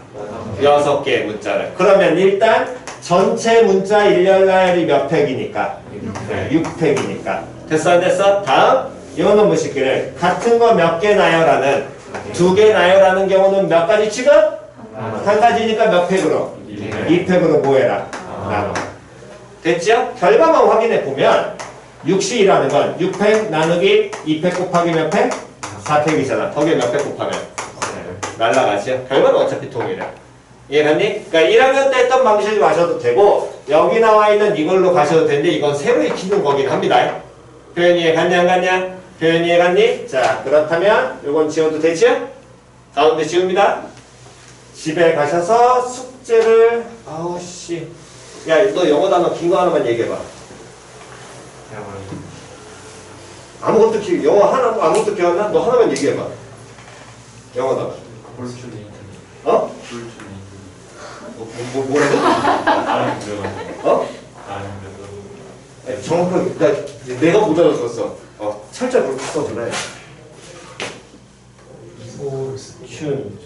여섯 개의 문자를. 그러면 일단 전체 문자 일렬 나열이 몇 팩이니까? 네, 6팩이니까. 됐어 안 됐어? 다음 요놈의 식기를 같은 거 몇 개 나열하는 두 개 나열하는 경우는 몇 가지 취급? 한 가지니까 몇 팩으로? 2팩으로 뭐해라? 나눠. 됐죠? 결과만 확인해 보면 60이라는 건 6팩 나누기 2팩 곱하기 몇 팩? 4팩이잖아. 거기에 몇 팩 곱하면? 날라가죠? 결과는 어차피 동일해. 이해갔니? 그러니까 1학년 때 했던 방식으로 가셔도 되고 여기 나와 있는 이걸로 가셔도 되는데 이건 새로 익히는 거긴 합니다. 표현 이 해 갔냐 안 갔냐? 표현 이 해 갔니? 자 그렇다면 이건 지워도 되죠? 가운데 지웁니다. 집에 가셔서 숙제를 아우 씨. 야, 너 영어 단어 긴 거 하나만 얘기해봐. 아무것도 기, 영어 하나 아무것도 기억나? 너 하나만 얘기해봐. 영어 단어. 어? 뭐, 뭐, 뭐라고? 어? 아니, 정확하게 나 내가 못 알아들었어. 어, 철자 그렇게 써주래. 포춘.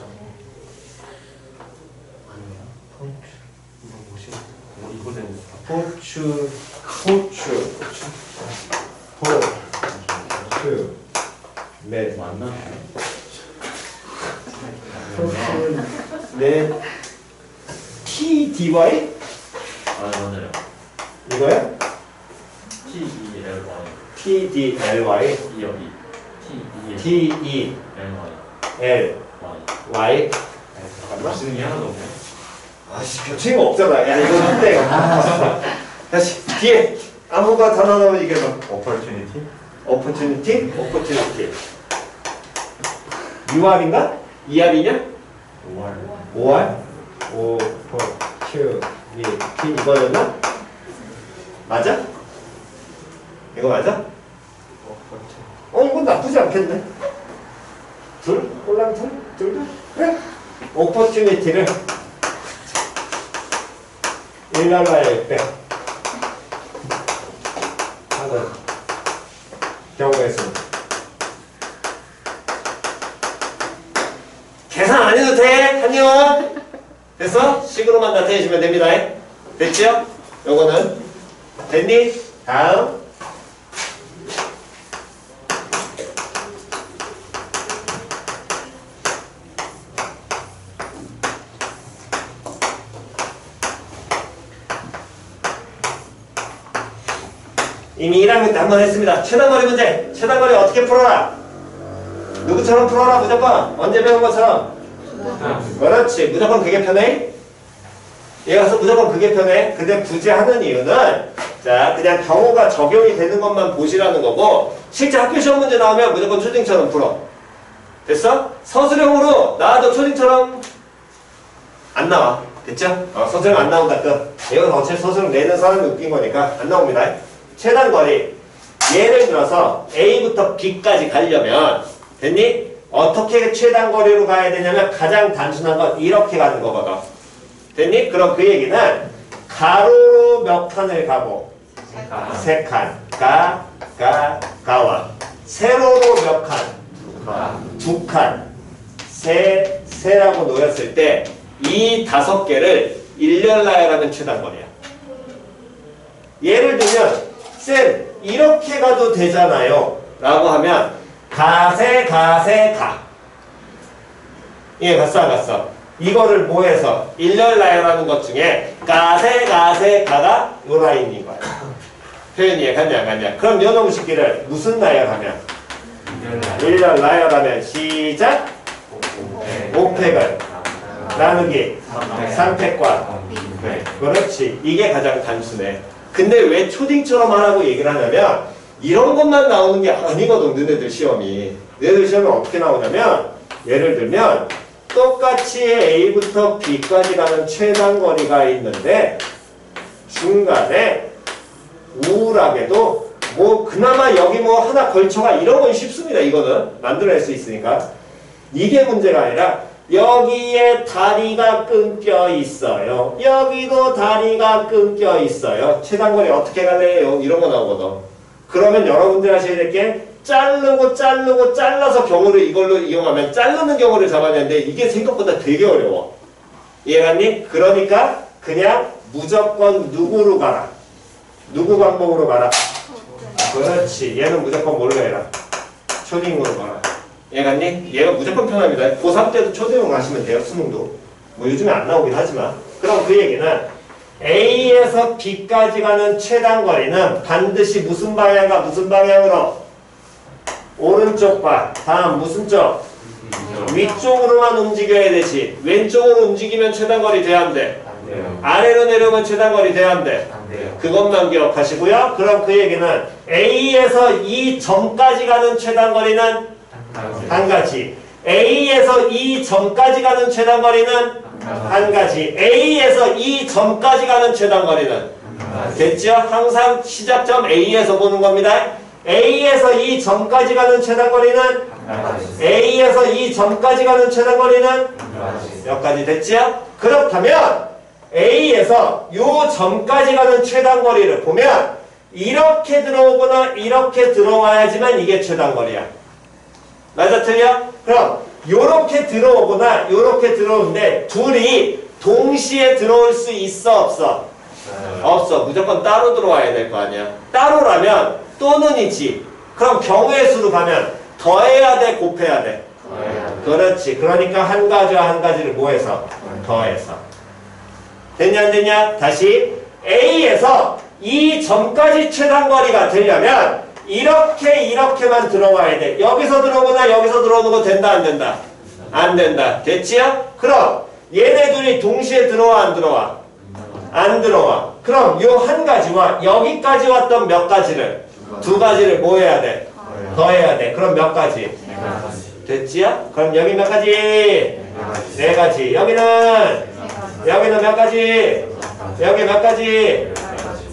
포춘. 포춘. 포춘. 네. 맞나? 포춘. 네. TDY? 아 맞아요. 이거야? T E L Y TDLY. E 여기 T E L TELY. Y 잠깐만. 무슨 게 하나도 없네. 아씨 거 없잖아. 야 이거 한대. 아, 다시 뒤에 아무가 단어 나오면 이게 뭐 opportunity? opportunity, opportunity. UR인가? ER이냐? 5월 5R? opportunity 이거였나? 맞아? 이거 맞아? 어 이건 나쁘지 않겠네. 둘? 꼴랑 둘? 둘? 둘? 그래? opportunity를 일날라에 빼. 하는 경우가 있습니다. 계산 안 해도 돼, 한 됐어? 식으로만 나타내시면 됩니다. 됐죠? 요거는 됐니? 다음 이미 1학년 때 한 번 했습니다. 최단거리 문제. 최단거리 어떻게 풀어라? 누구처럼 풀어라 무조건. 언제 배운 것처럼. 그렇지. 무조건 그게 편해. 얘 가서 무조건 그게 편해. 근데 굳이 하는 이유는 자 그냥 경우가 적용이 되는 것만 보시라는 거고 실제 학교 시험 문제 나오면 무조건 초딩처럼 풀어. 됐어? 서술형으로 나와도 초딩처럼 안 나와. 됐죠? 어, 서술형 안 나온다 끝. 이건 어차피 서술형 내는 사람이 웃긴 거니까 안 나옵니다. 최단 거리. 예를 들어서 A부터 B까지 가려면 됐니? 어떻게 최단 거리로 가야 되냐면 가장 단순한 건 이렇게 가는 거거든. 됐니? 그럼 그 얘기는 가로로 몇 칸을 가고 세 칸. 가, 가, 가와. 세로로 몇 칸? 두 칸. 세, 세라고 놓였을 때 이 다섯 개를 일렬 나열하면 최단 거리야. 예를 들면 쌤 이렇게 가도 되잖아요. 라고 하면 가세 가세 가. 예, 갔어 안 갔어? 이거를 뭐해서 일렬 나열하는 것 중에 가세 가세 가가 요 라인인 거야. 표현이 갔냐 안 갔냐? 그럼 요 놈식기를 무슨 나열하면? 일렬 나열하면 시작 곱팩을 나누기 삼팩과 네, 그렇지 이게 가장 단순해 근데 왜 초딩처럼 하라고 얘기를 하냐면 이런 것만 나오는 게 아니거든 너네들 시험이. 너네들 시험이 어떻게 나오냐면 예를 들면 똑같이 A부터 B까지 가는 최단 거리가 있는데 중간에 우울하게도 뭐 그나마 여기 뭐 하나 걸쳐가 이런 건 쉽습니다 이거는. 만들어낼 수 있으니까. 이게 문제가 아니라 여기에 다리가 끊겨 있어요. 여기도 다리가 끊겨 있어요. 최단거리 어떻게 갈래요? 이런 거 나오거든 그러면 여러분들 하셔야 될 게 자르고 자르고 잘라서 경우를 이걸로 이용하면 자르는 경우를 잡아내는데 이게 생각보다 되게 어려워 이해갔니? 그러니까 그냥 무조건 누구로 가라 누구 방법으로 가라 그렇지. 얘는 무조건 뭘로 해라. 초딩으로 가라. 얘가니? 얘가 무조건 편합니다. 고3 때도 초딩으로 가시면 돼요. 수능도. 뭐 요즘에 안 나오긴 하지만. 그럼 그 얘기는 A에서 B까지 가는 최단 거리는 반드시 무슨 방향과 무슨 방향으로? 오른쪽 봐. 다음 무슨 쪽? 위쪽으로만 움직여야 되지. 왼쪽으로 움직이면 최단 거리 돼야 안 돼. 아래로 내려오면 최단 거리 돼야 안 돼. 그것만 기억하시고요. 그럼 그 얘기는 A에서 이 점까지 가는 최단 거리는 한 가지. A에서 이 점까지 가는 최단 거리는 한 가지. A에서 이 점까지 가는 최단 거리는 됐죠? 항상 시작점 A에서 보는 겁니다. A에서 이 점까지 가는 최단 거리는 A에서 이 점까지 가는 최단 거리는 몇 가지 됐죠? 그렇다면 A에서 요 점까지 가는 최단 거리를 보면 이렇게 들어오거나 이렇게 들어와야지만 이게 최단 거리야. 맞아 틀려? 그럼 요렇게 들어오거나 요렇게 들어오는데 둘이 동시에 들어올 수 있어 없어? 없어. 무조건 따로 들어와야 될 거 아니야. 따로라면 또는이지. 그럼 경우의 수로 가면 더해야 돼, 곱해야 돼. 그렇지. 그러니까 한 가지와 한 가지를 뭐해서? 더해서. 됐냐 안 됐냐? 다시 A에서 이 점까지 최단 거리가 되려면 이렇게 이렇게만 들어와야 돼. 여기서 들어오거나 여기서 들어오는 거 된다 안 된다? 안 된다. 됐지요? 그럼 얘네 둘이 동시에 들어와 안 들어와? 안 들어와. 그럼 요 한 가지와 여기까지 왔던 몇 가지를 두 가지를 뭐 해야 돼? 더해야 돼. 그럼 몇 가지? 됐지요? 그럼 여기 몇 가지? 네 가지. 여기는 여기는 몇 가지? 여기 몇 가지?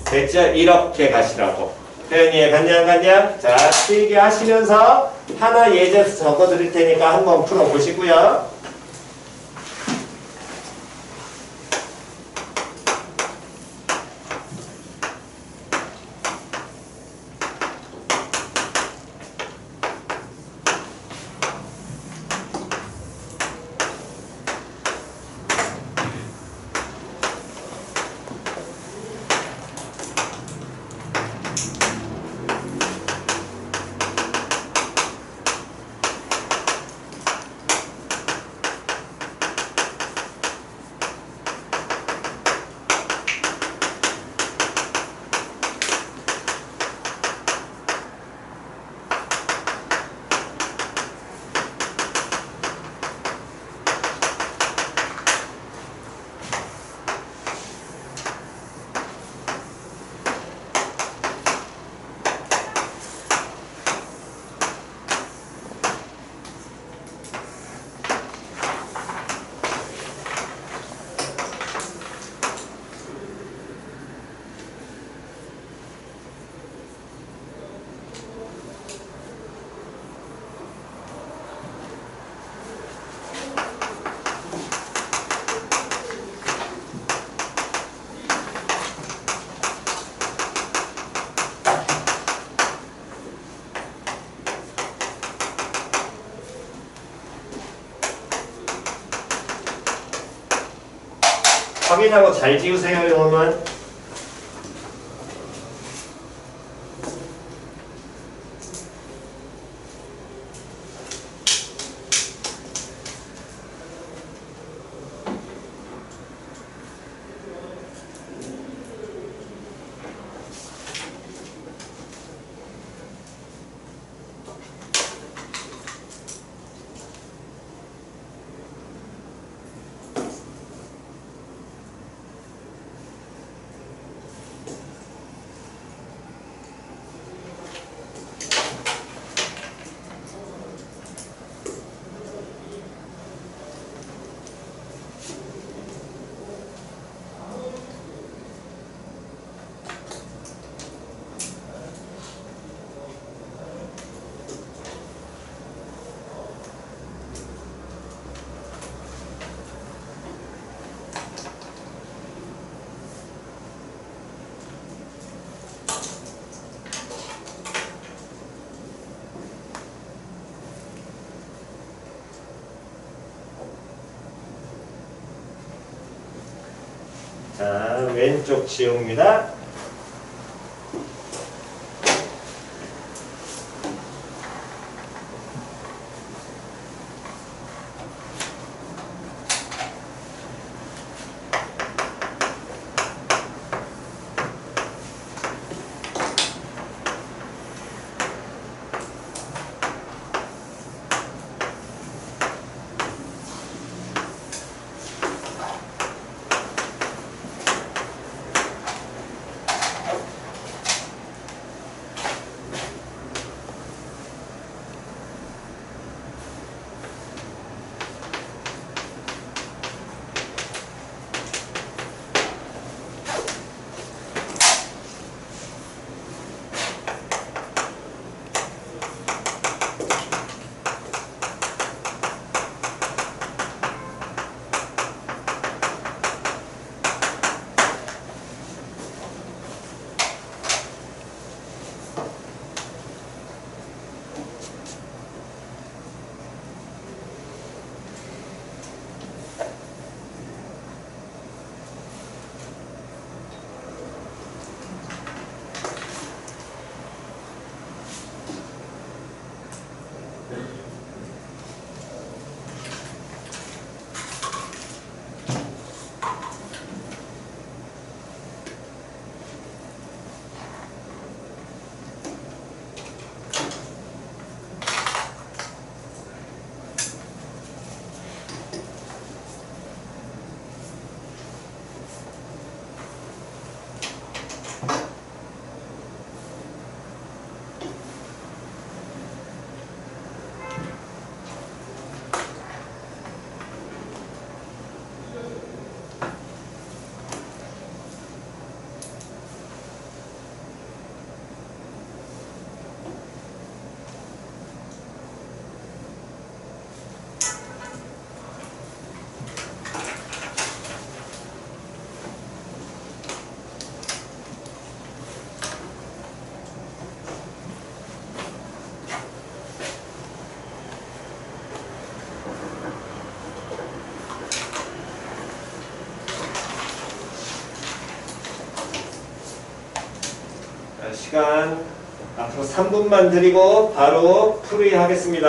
됐죠? 이렇게 가시라고. 표현이 갔냐 안 갔냐? 자, 필기 하시면서 하나 예제 적어 드릴 테니까 한번 풀어 보시고요. 확인하고 잘 지우세요, 이거만. 자, 왼쪽 지웁니다. 시간 앞으로 3분만 드리고 바로 풀이 하겠습니다.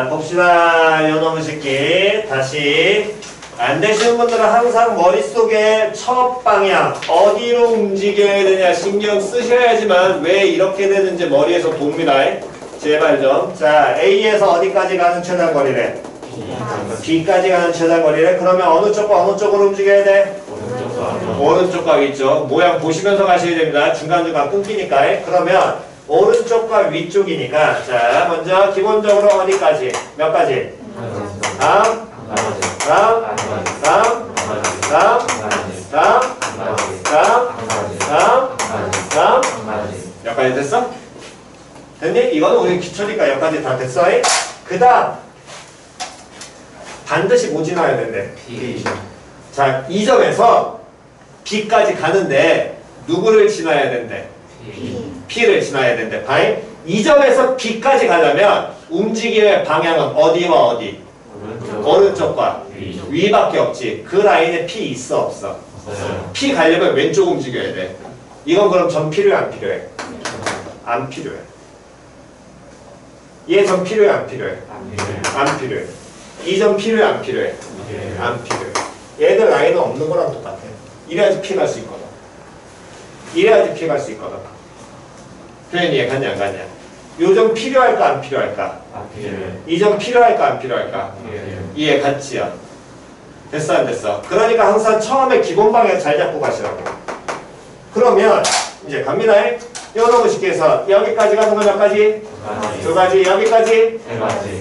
자, 봅시다. 요 놈의 새끼. 다시. 안 되시는 분들은 항상 머릿속에 첫 방향, 어디로 움직여야 되냐 신경 쓰셔야지만 왜 이렇게 되는지 머리에서 봅니다. 제발 좀. 자, A에서 어디까지 가는 최단 거리래? B까지 가는 최단 거리래? 그러면 어느 쪽과 어느 쪽으로 움직여야 돼? 오른쪽 가겠죠. 모양 보시면서 가셔야 됩니다. 중간중간 끊기니까. 그러면 오른쪽과 위쪽이니까 자 먼저 기본적으로 어디까지? 몇 가지? 다음, 다음, 다음, 다음, 다음, 다음, 다음, 다음 여기까지 됐어? 됐니? 이거는 우리 기초니까 여기까지 다 됐어. 그 다음 반드시 뭐 지나야 된대? 자, 이 점에서 B까지 가는데 누구를 지나야 된대? P를 지나야 된대. 바이? 이 점에서 B까지 가려면 움직임의 방향은 어디와 어디? 오른쪽과 위밖에 없지. 그 라인에 P 있어 없어? P 가려면 왼쪽 움직여야 돼. 이건 그럼 전 필요해 안 필요해? 안 필요해. 얘전 필요해 안 필요해? 안 필요해. 이 점 필요해 안 필요해? 안 필요해. 얘들 라인은 없는 거랑 똑같아. 이래야지 피갈 수 있거든. 이래야지 피갈 수 있거든. 표현이 이해 갔냐 안 갔냐? 요점 필요할까 안 필요할까? 이점 필요할까 안 필요할까? 이해 갔지요? 됐어 안 됐어? 그러니까 항상 처음에 기본 방향 잘 잡고 가시라고. 그러면 이제 갑니다. 요놈을 쉽게 해서 여기까지 가는 거 몇 가지? 두 가지 여기까지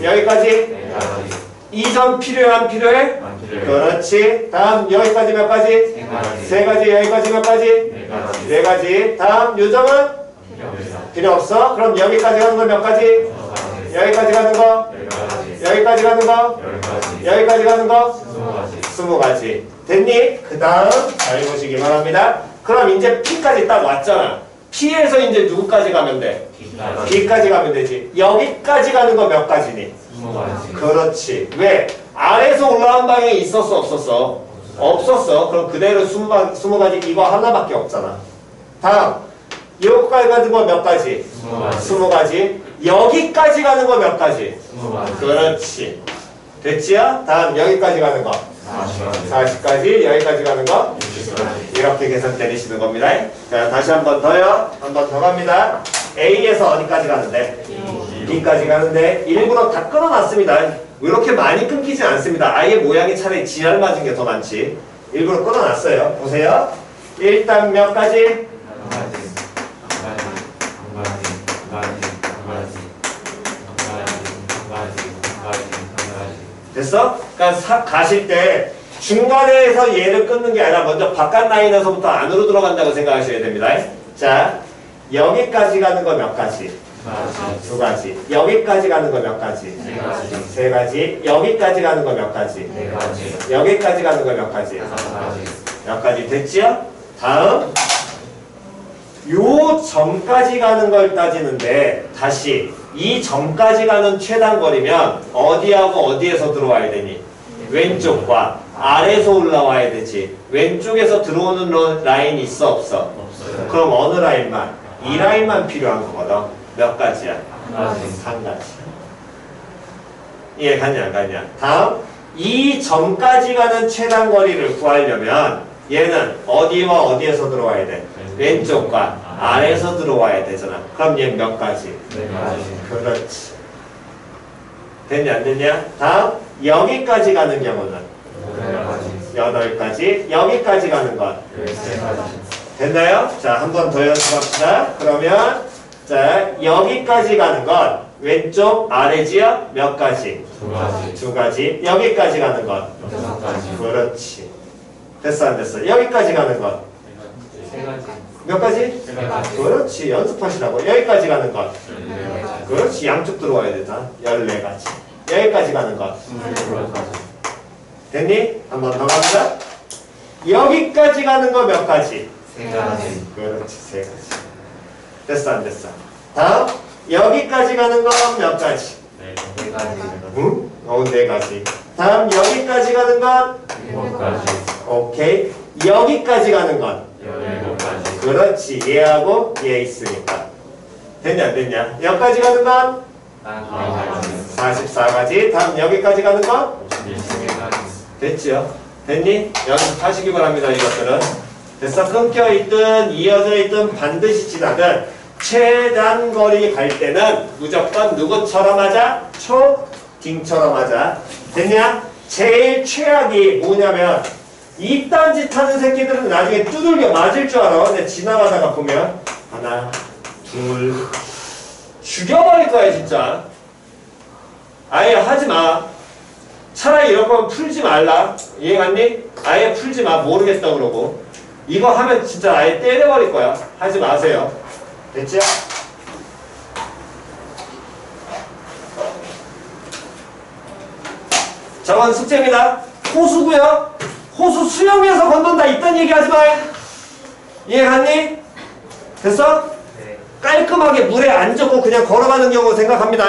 여기까지 이점 필요해 안 필요해? 그렇지. 다음 여기까지 몇 가지? 세 가지 여기까지 몇 가지? 네 가지. 다음 요점은 필요 없어. 그럼 여기까지 가는 거 몇 가지? 여기까지 가는 거? 여기까지 가는 거? 여기까지 가는 거? 스무 가지. 됐니? 그 다음 잘 보시기 바랍니다. 그럼 이제 P까지 딱 왔잖아. P에서 이제 누구까지 가면 돼? B까지 가면 되지. 여기까지 가는 거 몇 가지니? 그렇지. 왜? 아래에서 올라온 방향이 있었어, 없었어? 없었어. 그럼 그대로 스무, 가- 스무 가지 이거 하나밖에 없잖아. 다음. 여기까지 가는 거 몇 가지? 스무 가지. 여기까지 가는 거 몇 가지? 그렇지. 됐지요? 다음 여기까지 가는 거. 40까지 여기까지 가는 거. 이렇게 계산 때리시는 겁니다. 자, 다시 한 번 더요. 한 번 더 갑니다. A에서 어디까지 가는데? B까지 가는데 일부러 다 끊어놨습니다. 이렇게 많이 끊기지 않습니다. 아예 모양이 차라리 지랄 맞은 게 더 많지. 일부러 끊어놨어요. 보세요. 일단 몇 가지? 됐어? 그러니까 사- 가실 때 중간에서 얘를 끊는 게 아니라 먼저 바깥 라인에서부터 안으로 들어간다고 생각하셔야 됩니다. 자, 여기까지 가는 거 몇 가지? 두 가지. 여기까지 가는 거 몇 가지? 세 가지. 여기까지 가는 거 몇 가지? 여기까지 가는 거몇 가지? 몇 가지 됐지요? 다음 요 점까지 가는 걸 따지는데 다시 이 점까지 가는 최단 거리면 어디하고 어디에서 들어와야 되니? 왼쪽과 아래에서 올라와야 되지. 왼쪽에서 들어오는 로- 라인이 있어 없어? 없어요. 그럼 어느 라인만? 이 라인만 필요한 거거든. 몇 가지야? 가지. 한 가지. 이해 가냐 안 가냐? 다음 이 점까지 가는 최단 거리를 구하려면 얘는 어디와 어디에서 들어와야 돼? 왼쪽과 아래에서 들어와야 되잖아. 그럼 얘 몇 가지? 네 가지. 그렇지. 됐냐 안 됐냐? 다음 여기까지 가는 경우는 네 가지. 여덟 가지. 여기까지 가는 건 열세 가지. 됐나요? 자, 한 번 더 연습합시다. 그러면 자, 여기까지 가는 건 왼쪽 아래지요? 몇 가지? 두 가지. 두 가지. 여기까지 가는 건 여섯 가지. 그렇지. 됐어 안 됐어? 여기까지 가는 건몇세 가지. 가지? 세 가지. 그렇지. 연습하시라고. 여기까지 가는 건 열네 가지. 그렇지. 양쪽 들어와야 되다. 14가지. 여기까지 가는 가지. 됐니? 한 번 더 갑니다. 여기까지 가는 거 몇 가지? 세 가지. 그렇지. 세 가지. 됐어 안 됐어? 다음 여기까지 가는 건몇 가지? 네 가지. 응? 어, 네 가지. 다음 여기까지 가는 건 일곱 가지. 오케이. 여기까지 가는 건 열일곱 가지. 그렇지. 얘하고 얘 있으니까. 됐냐 안 됐냐? 여기까지 가는 건아 가지. 44가지. 다음 여기까지 가는 건 가지. 됐죠? 됐니? 연습하시기 바랍니다. 이것들은. 됐어? 끊겨 있든 이어져 있든 반드시 지나든 최단 거리 갈 때는 무조건 누구처럼 하자? 초딩처럼 하자. 됐냐? 제일 최악이 뭐냐면 이딴 짓 하는 새끼들은 나중에 두들겨 맞을 줄 알아. 근데 지나가다가 보면 하나, 둘 죽여버릴 거야 진짜. 아예 하지 마. 차라리 이런 건 풀지 말라. 이해 갔니? 아예 풀지 마. 모르겠다 그러고. 이거 하면 진짜 아예 때려버릴 거야. 하지 마세요. 됐죠? 저건 숙제입니다. 호수고요. 호수 수영해서 건넌다. 이딴 얘기 하지 마. 이해 갔니? 됐어? 네. 깔끔하게 물에 안 젖고 그냥 걸어가는 경우 생각합니다.